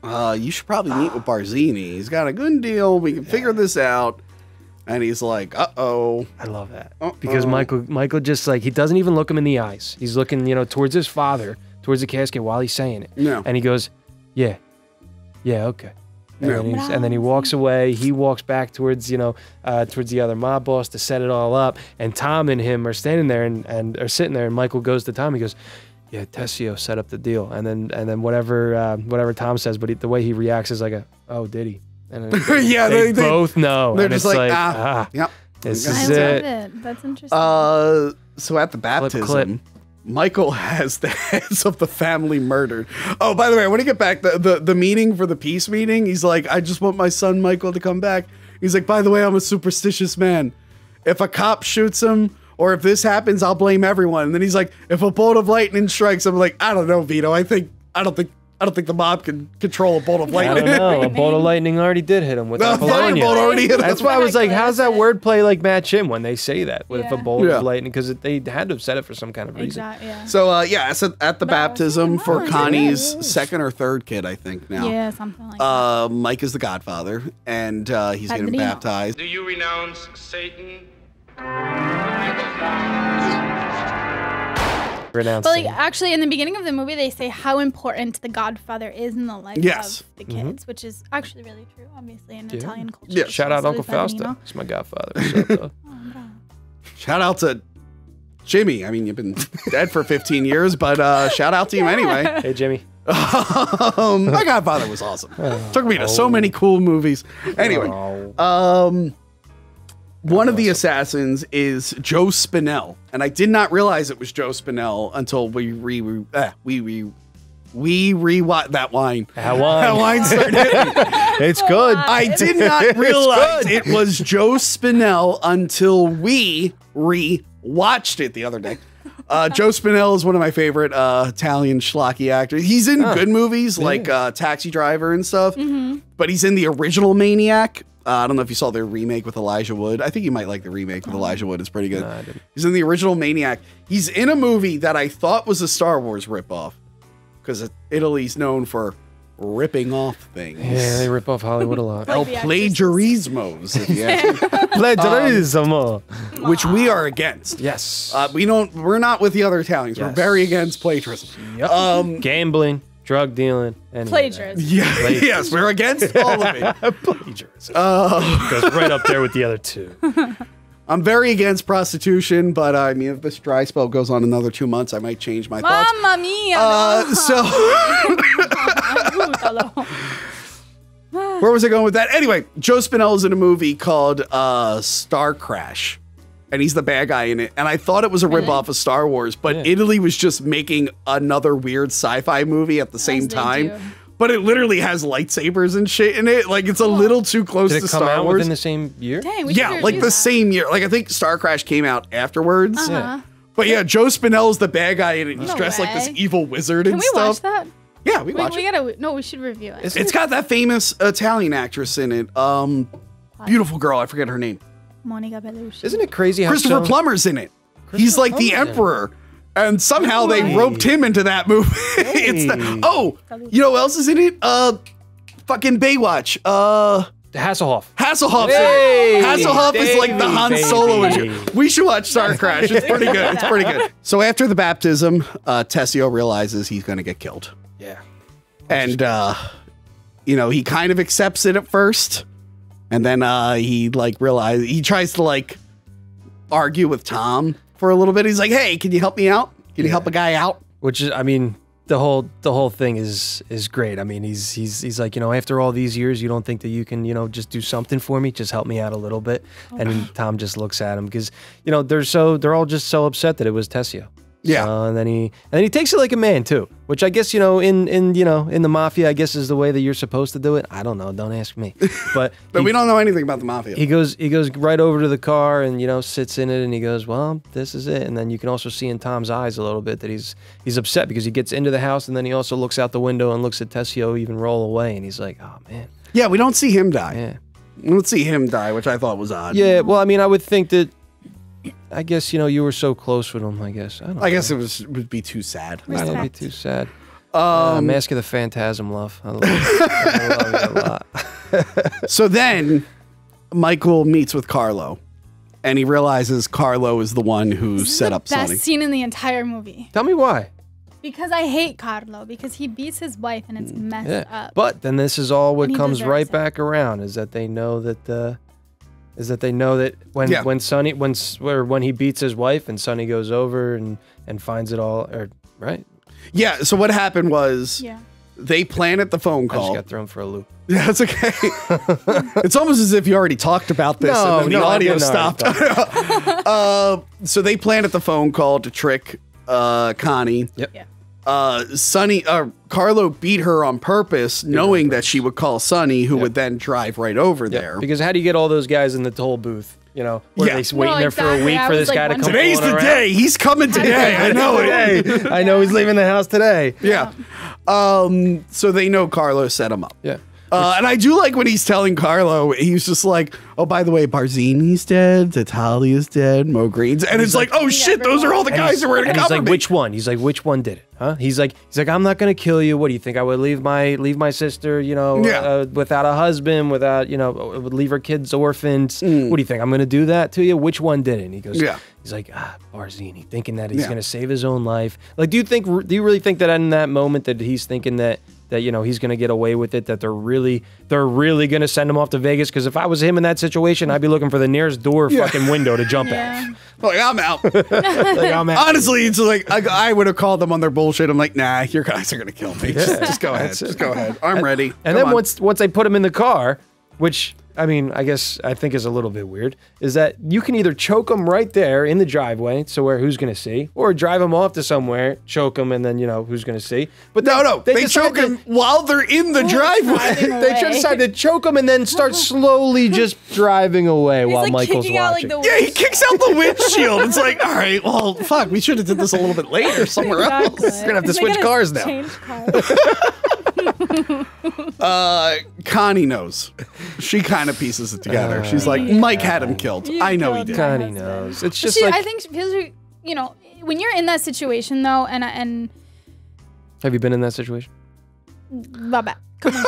uh, you should probably meet with Barzini. He's got a good deal. We can figure this out." And he's like, "Uh oh." I love that Uh-oh. because Michael Michael just like he doesn't even look him in the eyes. He's looking you know towards his father, towards the casket while he's saying it. No. And he goes, "Yeah, yeah, okay." And, Yeah. then, and then he walks away. He walks back towards you know uh, towards the other mob boss to set it all up. And Tom and him are standing there and and are sitting there. And Michael goes to Tom. He goes. Yeah, Tessio set up the deal, and then and then whatever uh, whatever Tom says, but he, the way he reacts is like a oh did he? And then Yeah, they, they- they- both know. They're and just it's like, like, ah, yep. this is I is love it. it. That's interesting. Uh, so at the baptism, clip. Michael has the heads of the family murdered. Oh, by the way, I want to get back the, the the meeting for the peace meeting. He's like, I just want my son Michael to come back. He's like, by the way, I'm a superstitious man. If a cop shoots him. Or if this happens, I'll blame everyone. And then he's like, if a bolt of lightning strikes, I'm like, I don't know, Vito. I think I don't think I don't think the mob can control a bolt of lightning. I don't know. A bolt of lightning already did hit him with The Apollonia. firebolt already hit him. That's why I was like, "How's that wordplay like match in when they say that with a bolt Yeah. of lightning?" Because they had to have said it for some kind of reason. exactly. Yeah. So uh, yeah, I said at the But I was baptism thinking, for Connie's yeah. second or third kid, I think now. yeah, something like that. Uh, Mike is the godfather, and uh, he's getting baptized. Do you renounce Satan? Renounced But like actually, in the beginning of the movie, they say how important the Godfather is in the life Yes. of the kids, which is actually really true, obviously in Yeah. Italian culture. Yeah. Shout out Uncle Fausto. Padrino. He's my godfather. What's up, though? Shout out to Jimmy. I mean, you've been dead for 15 years, but uh, shout out to you anyway. hey, Jimmy. um, my godfather was awesome. Took me to so many cool movies. Anyway, Oh. um, one of the assassins is Joe Spinell, and I did not realize it was Joe Spinell until we re, re uh, we re we rewatched that wine. That wine. That wine started. It's good. I did not realize it was Joe Spinell until we re-watched it the other day. Uh, Joe Spinell is one of my favorite uh, Italian schlocky actors. He's in good movies like uh, Taxi Driver and stuff, but he's in the original Maniac. Uh, I don't know if you saw the remake with Elijah Wood. I think you might like the remake with Elijah Wood. It's pretty good. I didn't. He's in the original Maniac. He's in a movie that I thought was a Star Wars ripoff because Italy's known for ripping off things. Yeah, they rip off Hollywood a lot. El the plagiarismos, if you ask me, Plagiarism. which we are against. yes. Uh, we don't. We're not with the other Italians. We're very against plagiarism. Yep. Um, Gambling, drug dealing, and of that. Plagiarism. yes, we're against all of it. Plagiarism. Uh, Goes right up there with the other two. I'm very against prostitution, but uh, I mean, if this dry spell goes on another two months, I might change my thoughts. Mamma mia! Uh, no. so where was I going with that? Anyway, Joe Spinell is in a movie called uh, Star Crash, and he's the bad guy in it. And I thought it was a Really? ripoff of Star Wars, but Yeah. Italy was just making another weird sci-fi movie at the same time. do. But it literally has lightsabers and shit in it. Like it's a little too close Did to it come Star out Wars. within the same year? Dang, we yeah, like the that. same year. Like I think Star Crash came out afterwards. Uh-huh. But yeah, Joe Spinell's the bad guy in it. He's No dressed like this evil wizard Can and we stuff. watch that? Yeah, we We, watch we it. gotta. No, we should review it. It's got that famous Italian actress in it. Um, beautiful girl. I forget her name. Monica Bellucci. Isn't it crazy how Christopher some- Plummer's in it. He's like the Plummer's in emperor. And somehow they roped him into that movie. it's the, oh, you know who else is in it? Uh, fucking Baywatch. Uh, Hasselhoff. Hasselhoff. Hey, Hasselhoff is like the Davey, Han Solo. baby. We should watch Star Crash. It's pretty good. It's pretty good. So after the baptism, uh, Tessio realizes he's going to get killed, Yeah. and uh, you know he kind of accepts it at first, and then uh, he like realize he tries to like argue with Tom for a little bit. He's like, "Hey, can you help me out? Can you help a guy out?" Which is, I mean, the whole the whole thing is is great. I mean, he's he's he's like, you know, after all these years, you don't think that you can, you know, just do something for me, just help me out a little bit. And Tom just looks at him because, you know, they're so they're all just so upset that it was Tessio. Yeah. So, and then he and then he takes it like a man too, which I guess you know in in you know in the mafia, I guess is the way that you're supposed to do it. I don't know. Don't ask me. But But he- we don't know anything about the mafia. he goes he goes right over to the car and you know sits in it and he goes well this is it and then you can also see in tom's eyes a little bit that he's he's upset because he gets into the house and then he also looks out the window and looks at tessio even roll away and he's like oh man yeah, we don't see him die. yeah We don't see him die, which I thought was odd. yeah well i mean i would think that i guess you know you were so close with him i guess i don't I guess it was would be too sad. know. that'd be too sad Um, uh, mask of the phantasm love i love, I love it a lot So then Michael meets with Carlo and he realizes Carlo is the one who This is set the up best Sonny. scene in the entire movie. tell me why Because I hate Carlo because he beats his wife and it's messed Yeah. up. But then this is all what comes right it. back around is that they know that uh is that they know that when Yeah. when Sonny when or when he beats his wife and Sonny goes over and and finds it all or right Yeah, so what happened was yeah. they planted the phone I just call. got thrown for a loop. Yeah, it's okay. it's almost as if you already talked about this No, and then the no, I audio stopped. uh, so they planted the phone call to trick uh, Connie. Yep. Yeah. Uh, Sonny, uh, Carlo beat her on purpose, knowing that she would call Sonny, who would then drive right over Yeah, there. Because how do you get all those guys in the toll booth? You know, what Yeah. are they waiting No, there for a week I for this like guy to come? wondering- Today's the around? day. He's coming today. I know it. Today. I know he's leaving the house today. Yeah. Um, so they know Carlo set him up. Yeah. Uh, and I do like when he's telling Carlo, he's just like, "Oh, by the way, Barzini's dead, Tattaglia's dead, Moe Greene's," and it's like, "Oh shit, those are all the And guys who were and he's like, me." which one? He's like, which one did it? Huh? He's like, he's like, I'm not gonna kill you. What do you think? I would leave my leave my sister, you know, Yeah. uh, without a husband, without you know, uh, would leave her kids orphans. Mm. What do you think? I'm gonna do that to you? Which one did it? And he goes, Yeah. He's like, ah, Barzini, thinking that he's Yeah. gonna save his own life. Like, do you think? Do you really think that in that moment that he's thinking that? That you know he's gonna get away with it. That they're really they're really gonna send him off to Vegas. Because if I was him in that situation, I'd be looking for the nearest door fucking window to jump Yeah. like I'm out. at. Like, I'm out. Honestly, it's like I, I would have called them on their bullshit. I'm like, nah, your guys are gonna kill me. Just, just go ahead. Just go ahead. I'm ready. And Come then on. once once they put him in the car, which I mean, I guess I think is a little bit weird, is that you can either choke them right there in the driveway, so where who's gonna see, or drive them off to somewhere, choke them, and then you know who's gonna see. But no, no, they, decide choke them while they're in the driveway. They away. just decide to choke them and then start slowly just driving away He's while like Michael's kicking out like watching. Yeah, he kicks out the windshield. It's like, all right, well, fuck, we should have did this a little bit later somewhere Exactly. else. We're gonna have to They switch gotta cars now. change cars. Uh, Connie knows. She kind of pieces it together. She's like, Mike had him killed. You I know he did. Connie knows. It's just she, like. I think because you- you know when you're in that situation though, and and have you been in that situation? Baba. Come.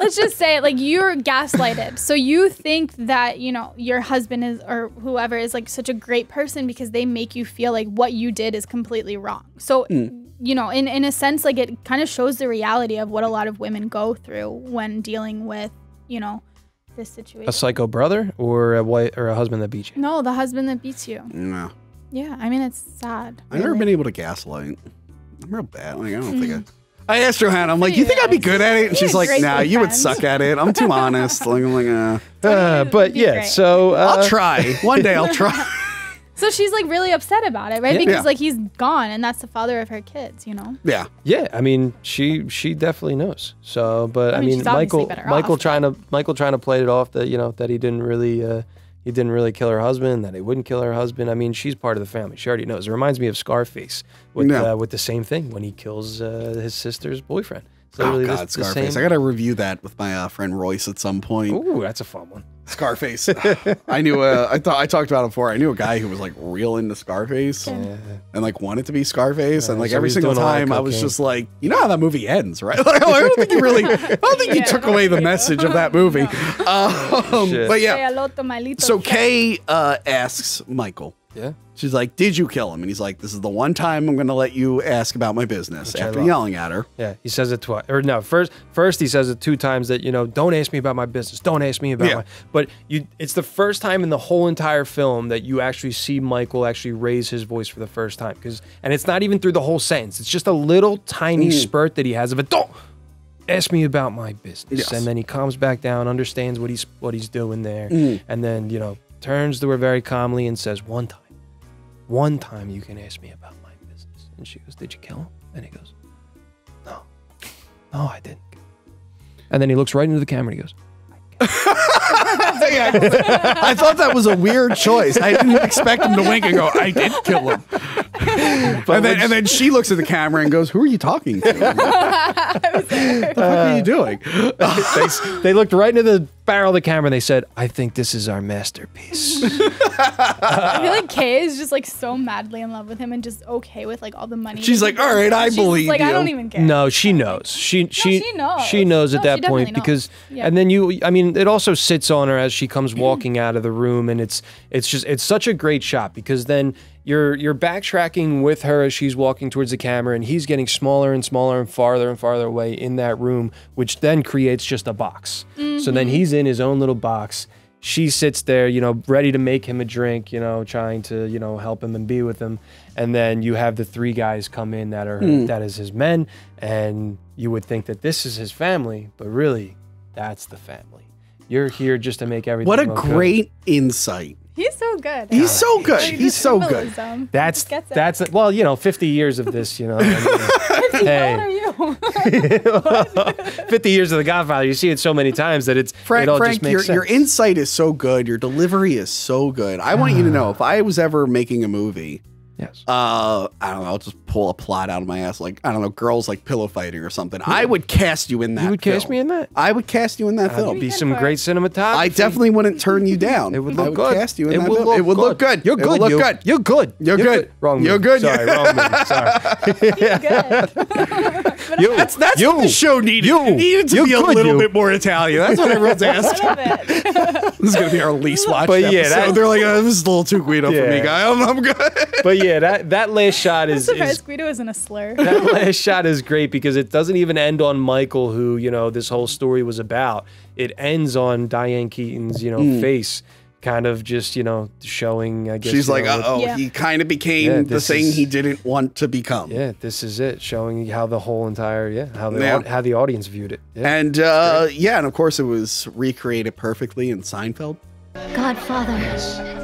Let's just say it like you're gaslighted. So you think that, you know, your husband is or whoever is like such a great person because they make you feel like what you did is completely wrong. So you know, in, in a sense, like it kind of shows the reality of what a lot of women go through when dealing with, you know, this situation. A psycho brother or a wife or a husband that beats you? no, the husband that beats you. No. Yeah, I mean it's sad. I've never really. been able to gaslight. I'm real bad. Like, I don't think I. I asked Johanna, I'm like, you think I'd be good at it? And she's like, great nah, you would suck at it. I'm too honest. Like, I'm like, uh, Uh, but yeah, so uh, I'll try. One day I'll try. So she's like really upset about it, right? Yeah. Because Yeah. like he's gone and that's the father of her kids, you know? yeah. Yeah, I mean, she she definitely knows. So, but I, I mean, mean, Michael Michael off. trying to Michael trying to play it off that you know that he didn't really uh, he didn't really kill her husband, that he wouldn't kill her husband. I mean, she's part of the family. She already knows. It reminds me of Scarface with Yeah. uh, with the same thing when he kills uh, his sister's boyfriend. Is Oh God, the Scarface! same? I gotta review that with my uh, friend Royce at some point. Ooh, that's a fun one. Scarface. I knew. Uh, I thought I talked about it before. I knew a guy who was like real into Scarface and like wanted to be Scarface, and like so every single doing a lot of time I was just like, you know how that movie ends, right? Like, I don't think you really. I don't think you took away the message of that movie. Um, but yeah. hello to my little So. Kay uh, asks Michael. Yeah. She's like, "Did you kill him?" And he's like, "This is the one time I'm going to let you ask about my business." Which after yelling at her. Yeah, he says it twice. Or no, first first he says it two times that, you know, don't ask me about my business. Don't ask me about Yeah. my but you it's the first time in the whole entire film that you actually see Michael actually raise his voice for the first time. Cause and it's not even through the whole sentence. It's just a little tiny Mm. spurt that he has of it. Don't ask me about my business. Yes. And then he calms back down, understands what he's what he's doing there, Mm. and then, you know, turns to her very calmly and says, One time. One time you can ask me about my business. And she goes, Did you kill him? And he goes, No. No, I didn't. And then he looks right into the camera and he goes, I thought that was a weird choice. I didn't expect him to wink and go, "I did kill him." and then and then she looks at the camera and goes, "Who are you talking to? what the fuck are you uh, doing?" they, they looked right into the barrel of the camera and they said, I think this is our masterpiece. I feel like Kay is just like so madly in love with him and just okay with like all the money. She's like, "All right. I She's believe like, I you." don't even care. No, she knows. She she she knows. She knows at No, that point knows. because Yeah. and then you I mean it also sits on her as she comes walking out of the room and it's it's just it's such a great shot because then you're you're backtracking with her as she's walking towards the camera and he's getting smaller and smaller and farther and farther away in that room which then creates just a box. So then Mhm. he's in his own little box. She sits there, you know, ready to make him a drink, you know, trying to, you know, help him and be with him. And then you have the three guys come in that are Hmm. that is his men, and you would think that this is his family, but really, that's the family. You're here just to make everything. What a look good. great insight. He's so good. He's so good. Like, He's the so good. symbolism. That's Gets that's well, you know, 50 years of this, you know. I mean, hey, you? 50 years of The Godfather. You see it so many times that it's Frank, it all Frank just makes your, sense. your insight is so good. Your delivery is so good. I want you to ah. know if I was ever making a movie, yes, uh, I don't know, I'll just pull a plot out of my ass, like I don't know, girls like pillow fighting or something. I would cast you in that. You would cast me in that? I would cast you in that That'd film. be some great cinematography. I definitely wouldn't turn you down. It would I look good. Cast you in It that would film. look it would look good. good. You're It would good. look You- good. You're good. You're, You're good. good. Wrong You're good. Sorry, wrong movie. Sorry. you, That's that's you, what the show needed. you, it needed to you're be a little you. bit more Italian. That's what everyone's asking. this is gonna be our least watched But yeah, episode. They're like, oh, this is a little too Guido for me, guy. I'm, I'm good. but yeah, that that last shot I'm is, surprised is Guido isn't a slur. that last shot is great because it doesn't even end on Michael, who you know this whole story was about. It ends on Diane Keaton's you know Mm. face, kind of just you know showing. I guess She's like, know, uh oh, Yeah. he kind of became Yeah, the thing is- he didn't want to become. Yeah, this is it, showing how the whole entire yeah how the Yeah. how the audience viewed it. Yeah. And uh, yeah, and of course it was recreated perfectly in Seinfeld. Godfather.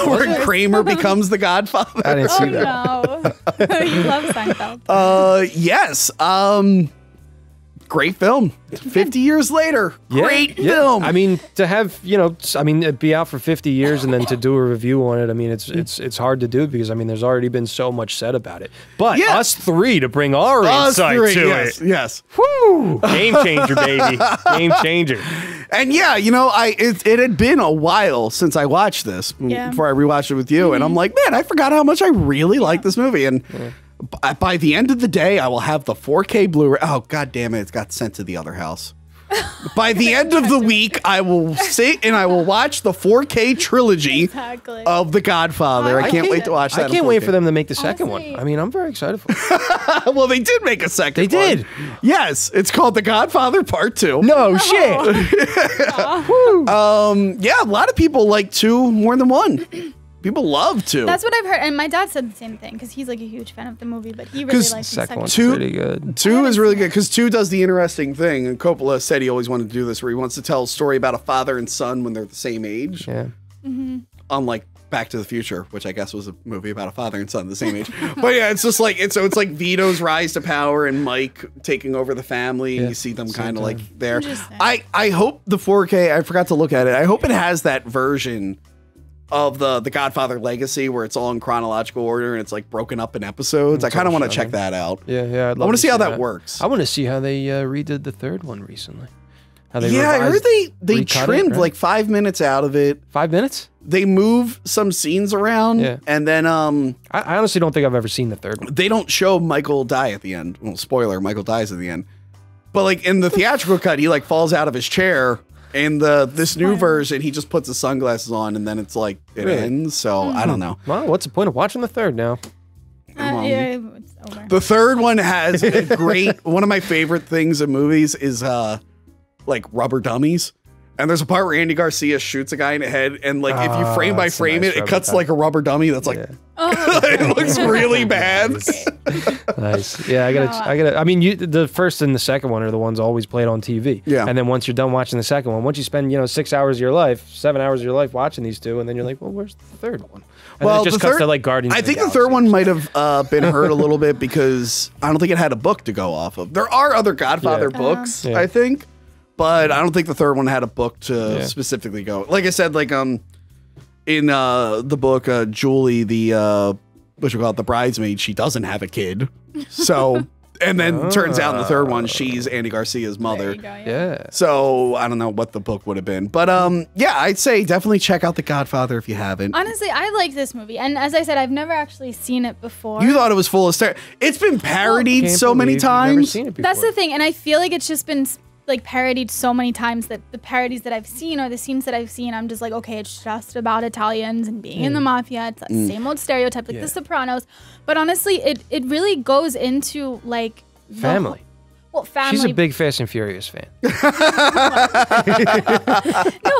Where Kramer becomes the Godfather. I didn't see oh that. no, you love Seinfeld. Uh, yes. Um, great film. Fifty years later, Yeah, great yeah. film. I mean, to have you know, I mean, it'd be out for 50 years and then to do a review on it. I mean, it's it's it's hard to do because I mean, there's already been so much said about it. But Yeah. us three to bring our Us insight three, to yes, it, yes. woo, game changer, baby, game changer. And yeah, you know, I it, it had been a while since I watched this Yeah. before I rewatched it with you, and mm-hmm. I'm like, man, I forgot how much I really like this movie. And b- by the end of the day, I will have the 4K Blu-ray. Oh god damn it, it's got sent to the other house. By the end of the week, I will sit and I will watch the 4K trilogy Exactly. of The Godfather. I, can't wait to watch that. I can't wait for them to make the second Honestly- one. I mean, I'm very excited for it. well, they did make a second. They one. did. Yes, it's called The Godfather Part Two. No shit. Um, yeah, a lot of people like two more than one. People love two. That's what I've heard, and my dad said the same thing because he's like a huge fan of the movie, but he really 'Cause likes the Second second. one's Two- pretty good. Two is really good because two does the interesting thing, and Coppola said he always wanted to do this, where he wants to tell a story about a father and son when they're the same age, Yeah. Mm-hmm. unlike Back to the Future, which I guess was a movie about a father and son the same age. but yeah, it's just like it's so it's like Vito's rise to power and Mike taking over the family, and you see them kind of like there. I I hope the 4K. I forgot to look at it. I hope it has that version of the the Godfather Legacy, where it's all in chronological order and it's like broken up in episodes. I kind of want to check that out. Yeah, yeah. I'd I want to see how that, works. I want to see how they uh, redid the third one recently. How they yeah, I heard they they recut it, trimmed right? like five minutes out of it. five minutes. They move some scenes around, Yeah. and then um I, I honestly don't think I've ever seen the third one. they don't show Michael die at the end. Well, spoiler, Michael dies at the end. But like in the theatrical cut, he like falls out of his chair. In the this new version, he just puts his sunglasses on, and then it's like it Really? ends. So I don't know. Well, what's the point of watching the third now? Uh, yeah, it's over. The third one has a great one of my favorite things in movies is uh like rubber dummies. And there's a part where Andy Garcia shoots a guy in the head, and like if you Ah, frame by frame nice it, it cuts dummy. like a rubber dummy that's like Oh, it looks really bad. Nice. Yeah, I gotta. I gotta. I mean, you, the first and the second one are the ones always played on TV. Yeah. And then once you're done watching the second one, once you spend you know six hours of your life, seven hours of your life watching these two, and then you're like, well, where's the third one? And then it just the cuts third- to like Guardians. I of think the Galaxy. third one might have uh, been hurt a little bit because I don't think it had a book to go off of. There are other Godfather Yeah. books, Yeah. I think, but I don't think the third one had a book to Yeah. specifically go. Like I said, like um, in uh the book, uh, Julie, the uh, what you call it, the bridesmaid, she doesn't have a kid, so. And then turns out in the third one, she's Andy Garcia's mother. Yeah. So I don't know what the book would have been, but um, yeah, I'd say definitely check out The Godfather if you haven't. Honestly, I like this movie, and as I said, I've never actually seen it before. You thought it was full of stare. It's been parodied Can't so many believe never times. seen it before. That's the thing, and I feel like it's just been like parodied so many times that the parodies that I've seen or the scenes that I've seen, I'm just like, okay, it's just about Italians and being in the mm. mafia. It's that mm. same old stereotype, like Yeah. The Sopranos. But honestly, it it really goes into like Family. Whole- well, family. She's a big Fast and Furious fan. no,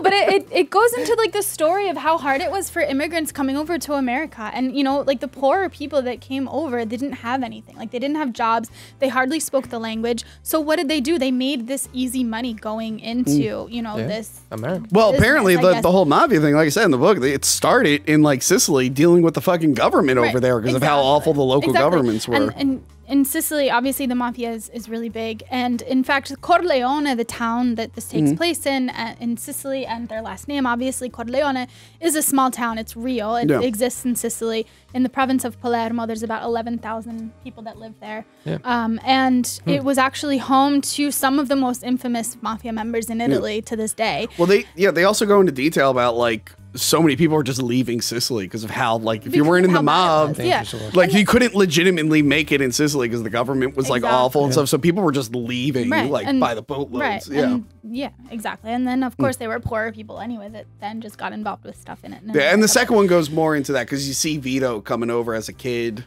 but it, it, it goes into like the story of how hard it was for immigrants coming over to America. And, you know, like the poorer people that came over they didn't have anything. Like they didn't have jobs. They hardly spoke the language. So what did they do? They made this easy money going into, mm. you know, Yeah. this. America. Well, business, apparently the, the whole mafia thing, like I said in the book, it started in like Sicily dealing with the fucking government Right, over there because of how awful the local Exactly. governments were. And, and in Sicily, obviously, the mafia is, is really big. And in fact, Corleone, the town that this Mm-hmm. takes place in, uh, in Sicily, and their last name, obviously, Corleone, is a small town. It's real. It Yeah. exists in Sicily. In the province of Palermo, there's about 11,000 people that live there. Yeah. Um, and Hmm. it was actually home to some of the most infamous mafia members in Italy to this day. well, they yeah they also go into detail about like so many people are just leaving Sicily because of how like if you weren't in the how bad it mob. Yeah. like you couldn't legitimately make it in Sicily because the government was like awful and Exactly. stuff. So people were just leaving Right, like and- by the boatloads. Right. Yeah. And yeah, exactly. And then of course they were poorer people anyway that then just got involved with stuff in it. Yeah, and the second one goes more into that because you see Vito coming over as a kid,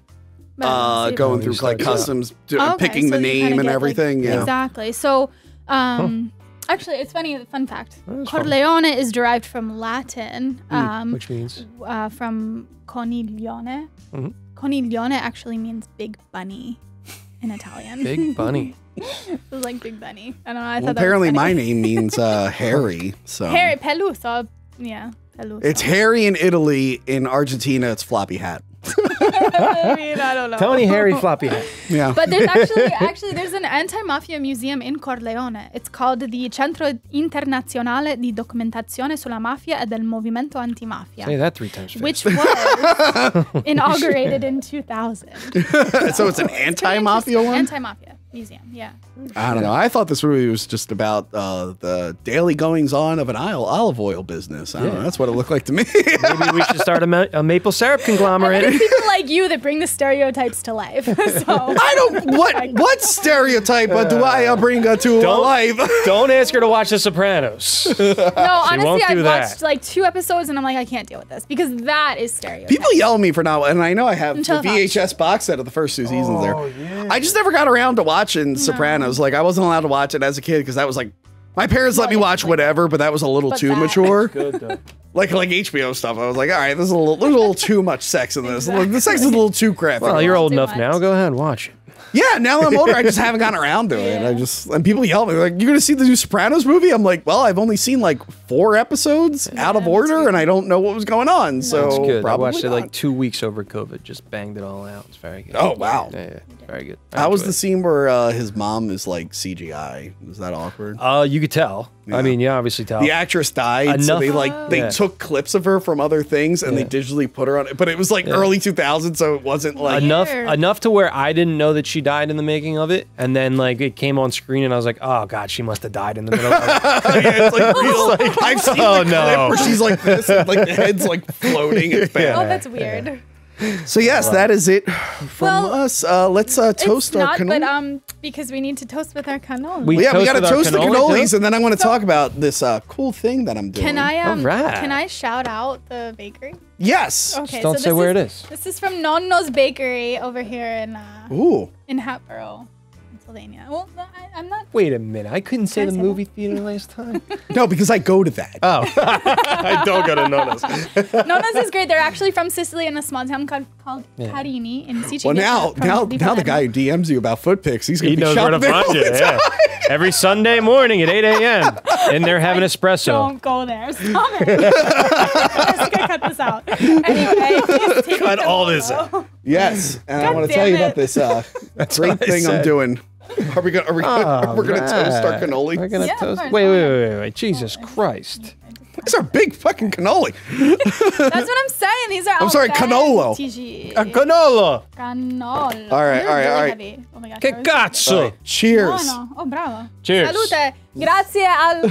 But I didn't uh, going Oh, through like customs, do- Oh, okay, picking so the name and get, like- everything. yeah. Exactly. So, um, actually, it's funny. Fun fact: That's fun. Corleone is derived from Latin, um, Which means uh, from coniglione. Mhm. Coniglione actually means big bunny in Italian. Big Bunny. it was like big bunny. I don't know. I Well, thought apparently that was my name means uh, Harry. So hairy Peluso. Yeah, Peluso. it's hairy in Italy. In Argentina, it's floppy hat. I mean, I don't know. Tony Harry Floppy Hat. Yeah. But there's actually actually there's an anti-mafia museum in Corleone. It's called the Centro Internazionale di Documentazione sulla Mafia e del Movimento Antimafia, Say that three times. fast. which was inaugurated in 2000. so it's an anti-mafia one. Anti-mafia museum, yeah. I don't know. I thought this movie was just about uh, the daily goings on of an oil, olive oil business. I don't Yeah. know. That's what it looked like to me. Maybe we should start a, ma- a maple syrup It's conglomerate. people like you that bring the stereotypes to life. so I don't. What what stereotype uh, do I uh, bring uh, to Don't- life? Don't ask her to watch The Sopranos. no, honestly, won't I've that. watched like two episodes and I'm like, I can't deal with this because that is stereotype. People yell at me for not, and I know I have the Until Fox. VHS box set of the first two seasons Oh, there. I just never got around to watching Sopranos. Like I wasn't allowed to watch it as a kid because that was like my parents let me watch whatever, but that was a little But too that- mature. Good. Like like HBO stuff. I was like, all right, this is a little, there's a little too much sex in this. The sex is a little too graphic. Well, you're old Too enough much. now. Go ahead and watch it. Yeah, now that I'm older, I just haven't gotten around to it. I just and people yell at me like, "You're gonna see the new Sopranos movie?" I'm like, "Well, I've only seen like four episodes out of order, and I don't know what was going on." So it's good. I probably watched it not. like two weeks over COVID. Just banged it all out. It's very good. Oh, wow. Yeah, yeah, very good. I How was enjoyed the scene where uh, his mom is like CGI? Was that awkward? Uh, you could tell. I mean, yeah, obviously tell. The actress died, so Enough- they like they Yeah. took clips of her from other things and Yeah. they digitally put her on it. But it was like Yeah. early 2000s, so it wasn't like enough enough to where I didn't know that she died in the making of it, and then like it came on screen, and I was like, oh god, she must have died in the middle. of yeah, it's like real. I've seen Oh, the no. clip where she's like this, and, like the head's like floating. It's bad. Oh, that's weird. So yes, that is it from us. Uh, let's uh, toast it's our not, cannoli. but um, because we need to toast with our cannoli. Well, yeah, we got to toast with the cannoli, cannolis, too? and then I want to talk about this uh, cool thing that I'm doing. Can I um? Alright. Can I shout out the bakery? Yes. Okay, don't so say this where is, it is. This is from Nonno's Bakery over here in uh, Ooh. in Hatboro, Pennsylvania. Well, I, I'm not. Wait a minute, I couldn't say I the say movie theater last time. No, because I go to that. Oh, I don't go to Nona's. Nonno's is great. They're actually from Sicily in a small town called, called Yeah. Carini in Sicily. Well, now, now, now the guy who DMs you about foot pics, he's gonna He be knows where to shopping there all find you. the Yeah. Every Sunday morning at 8 a.m. and they're having espresso. Don't go there. Stop it. I'm just gonna cut this out. Anyway, Cut all this out. Yes, and I want to tell you about this uh, great what I thing I'm doing. Are we gonna? Are we gonna? we're gonna toast our cannoli. We're gonna Yeah, toast. Wait, wait, wait, wait, wait. Jesus Christ. These are big fucking cannoli. That's what I'm saying. These are. I'm sorry, canolo. TG. A canola. Cannolo. All right, all right, all right. heavy. Oh my gosh. Che I was- cazzo? Cheers. Buono. Oh, bravo. Cheers. Salute. Grazie al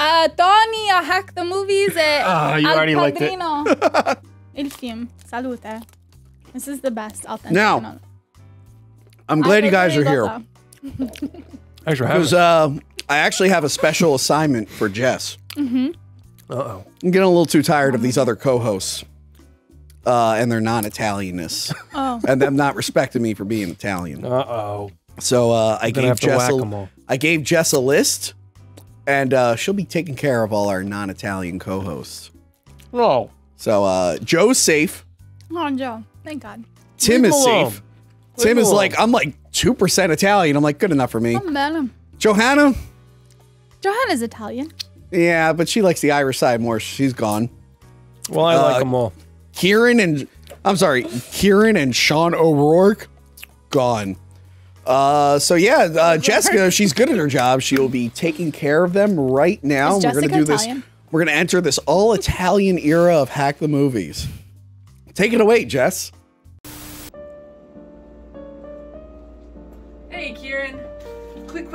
a Tony, a Hack the Movies e Ah, you al already liked it. Padrino. Il film. Salute. This is the best authentic. Now, cannoli. I'm glad you guys are here Thanks for having because us. uh, I actually have a special assignment for Jess. Mm-hmm. Uh-oh. I'm getting a little too tired of these other co-hosts uh, and their non-Italianness, Oh. and them not respecting me for being Italian. Uh-oh. So uh, I Gonna gave have to Jess whack a, 'em all. I gave Jess a list, and uh, she'll be taking care of all our non-Italian co-hosts. No. So uh, Joe's safe. Oh, Joe. Thank God. Tim Leave is alone. safe. Leave Tim is alone. like I'm like two percent Italian. I'm like good enough for me. Oh, man. Johanna, Johanna's Italian. yeah, but she likes the Irish side more. She's gone. Well, I Uh, like them all. Kieran and I'm sorry, Kieran and Sean O'Rourke, gone. Uh, so yeah, uh, Jessica, she's good at her job. She will be taking care of them right now. Is We're gonna Jessica do this. We're gonna enter this all Italian era of hack the movies. Take it away, Jess.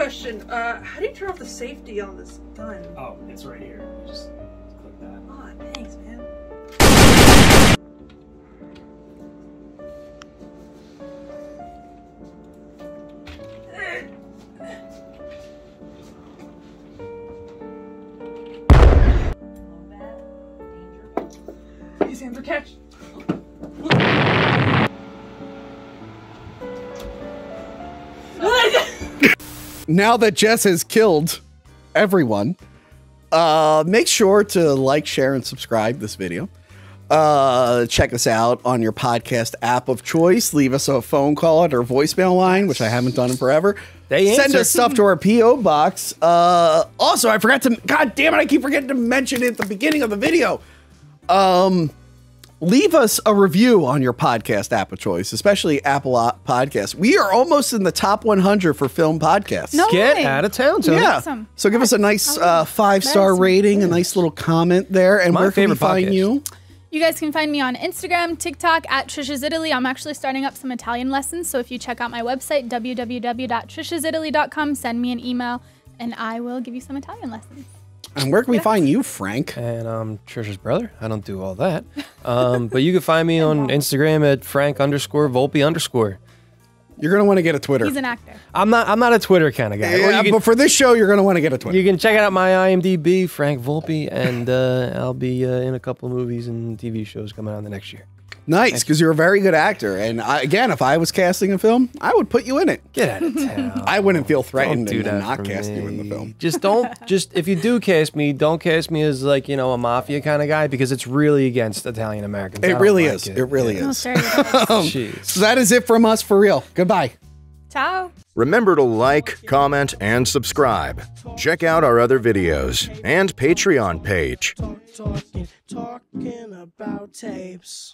Question. Uh, how do you turn off the safety on this gun? Oh, it's right here. You just click that. Aw, thanks, man. These hands are catch. now that Jess has killed everyone, uh, make sure to like, share, and subscribe this video. Uh, check us out on your podcast app of choice. Leave us a phone call at our voicemail line, which I haven't done in forever. They Send answer. us stuff to our PO box. Uh, also, I forgot to. God damn it! I keep forgetting to mention it at the beginning of the video. Um, leave us a review on your podcast app of choice, especially Apple O- Podcasts. We are almost in the top 100 for film podcasts. No Get way. out of town, Tony. Yeah. Awesome. So give us a nice uh, five star rating, a nice little comment there. And My where can we favorite find podcast. you? You guys can find me on Instagram, TikTok at Trisha's Italy. I'm actually starting up some Italian lessons. So if you check out my website, www.trishasitaly.com, send me an email and I will give you some Italian lessons. And where can we find you, Frank? And I'm Trisha's brother. I don't do all that. Um, but you can find me on Instagram at Frank underscore Volpe underscore. You're gonna want to get a Twitter. He's an actor. I'm not. I'm not a Twitter kind of guy. Yeah, you, can, but for this show, you're gonna want to get a Twitter. you can check out my IMDb, Frank Volpe, and uh, I'll be uh, in a couple of movies and TV shows coming out in the next year. Nice, because you're a very good actor. And I, again, if I was casting a film, I would put you in it. Get out of town. I wouldn't feel Don't threatened do and not for cast you in the film. Just don't. Just if you do cast me, don't cast me as like you know a mafia kind of guy because it's really against Italian Americans. It really like is. It, It really No is. stereotypes. Um, Jeez. so that is it from us for real. Goodbye. Ciao. Remember to like, comment, and subscribe. Check out our other videos and Patreon page. Talking, talking about tapes.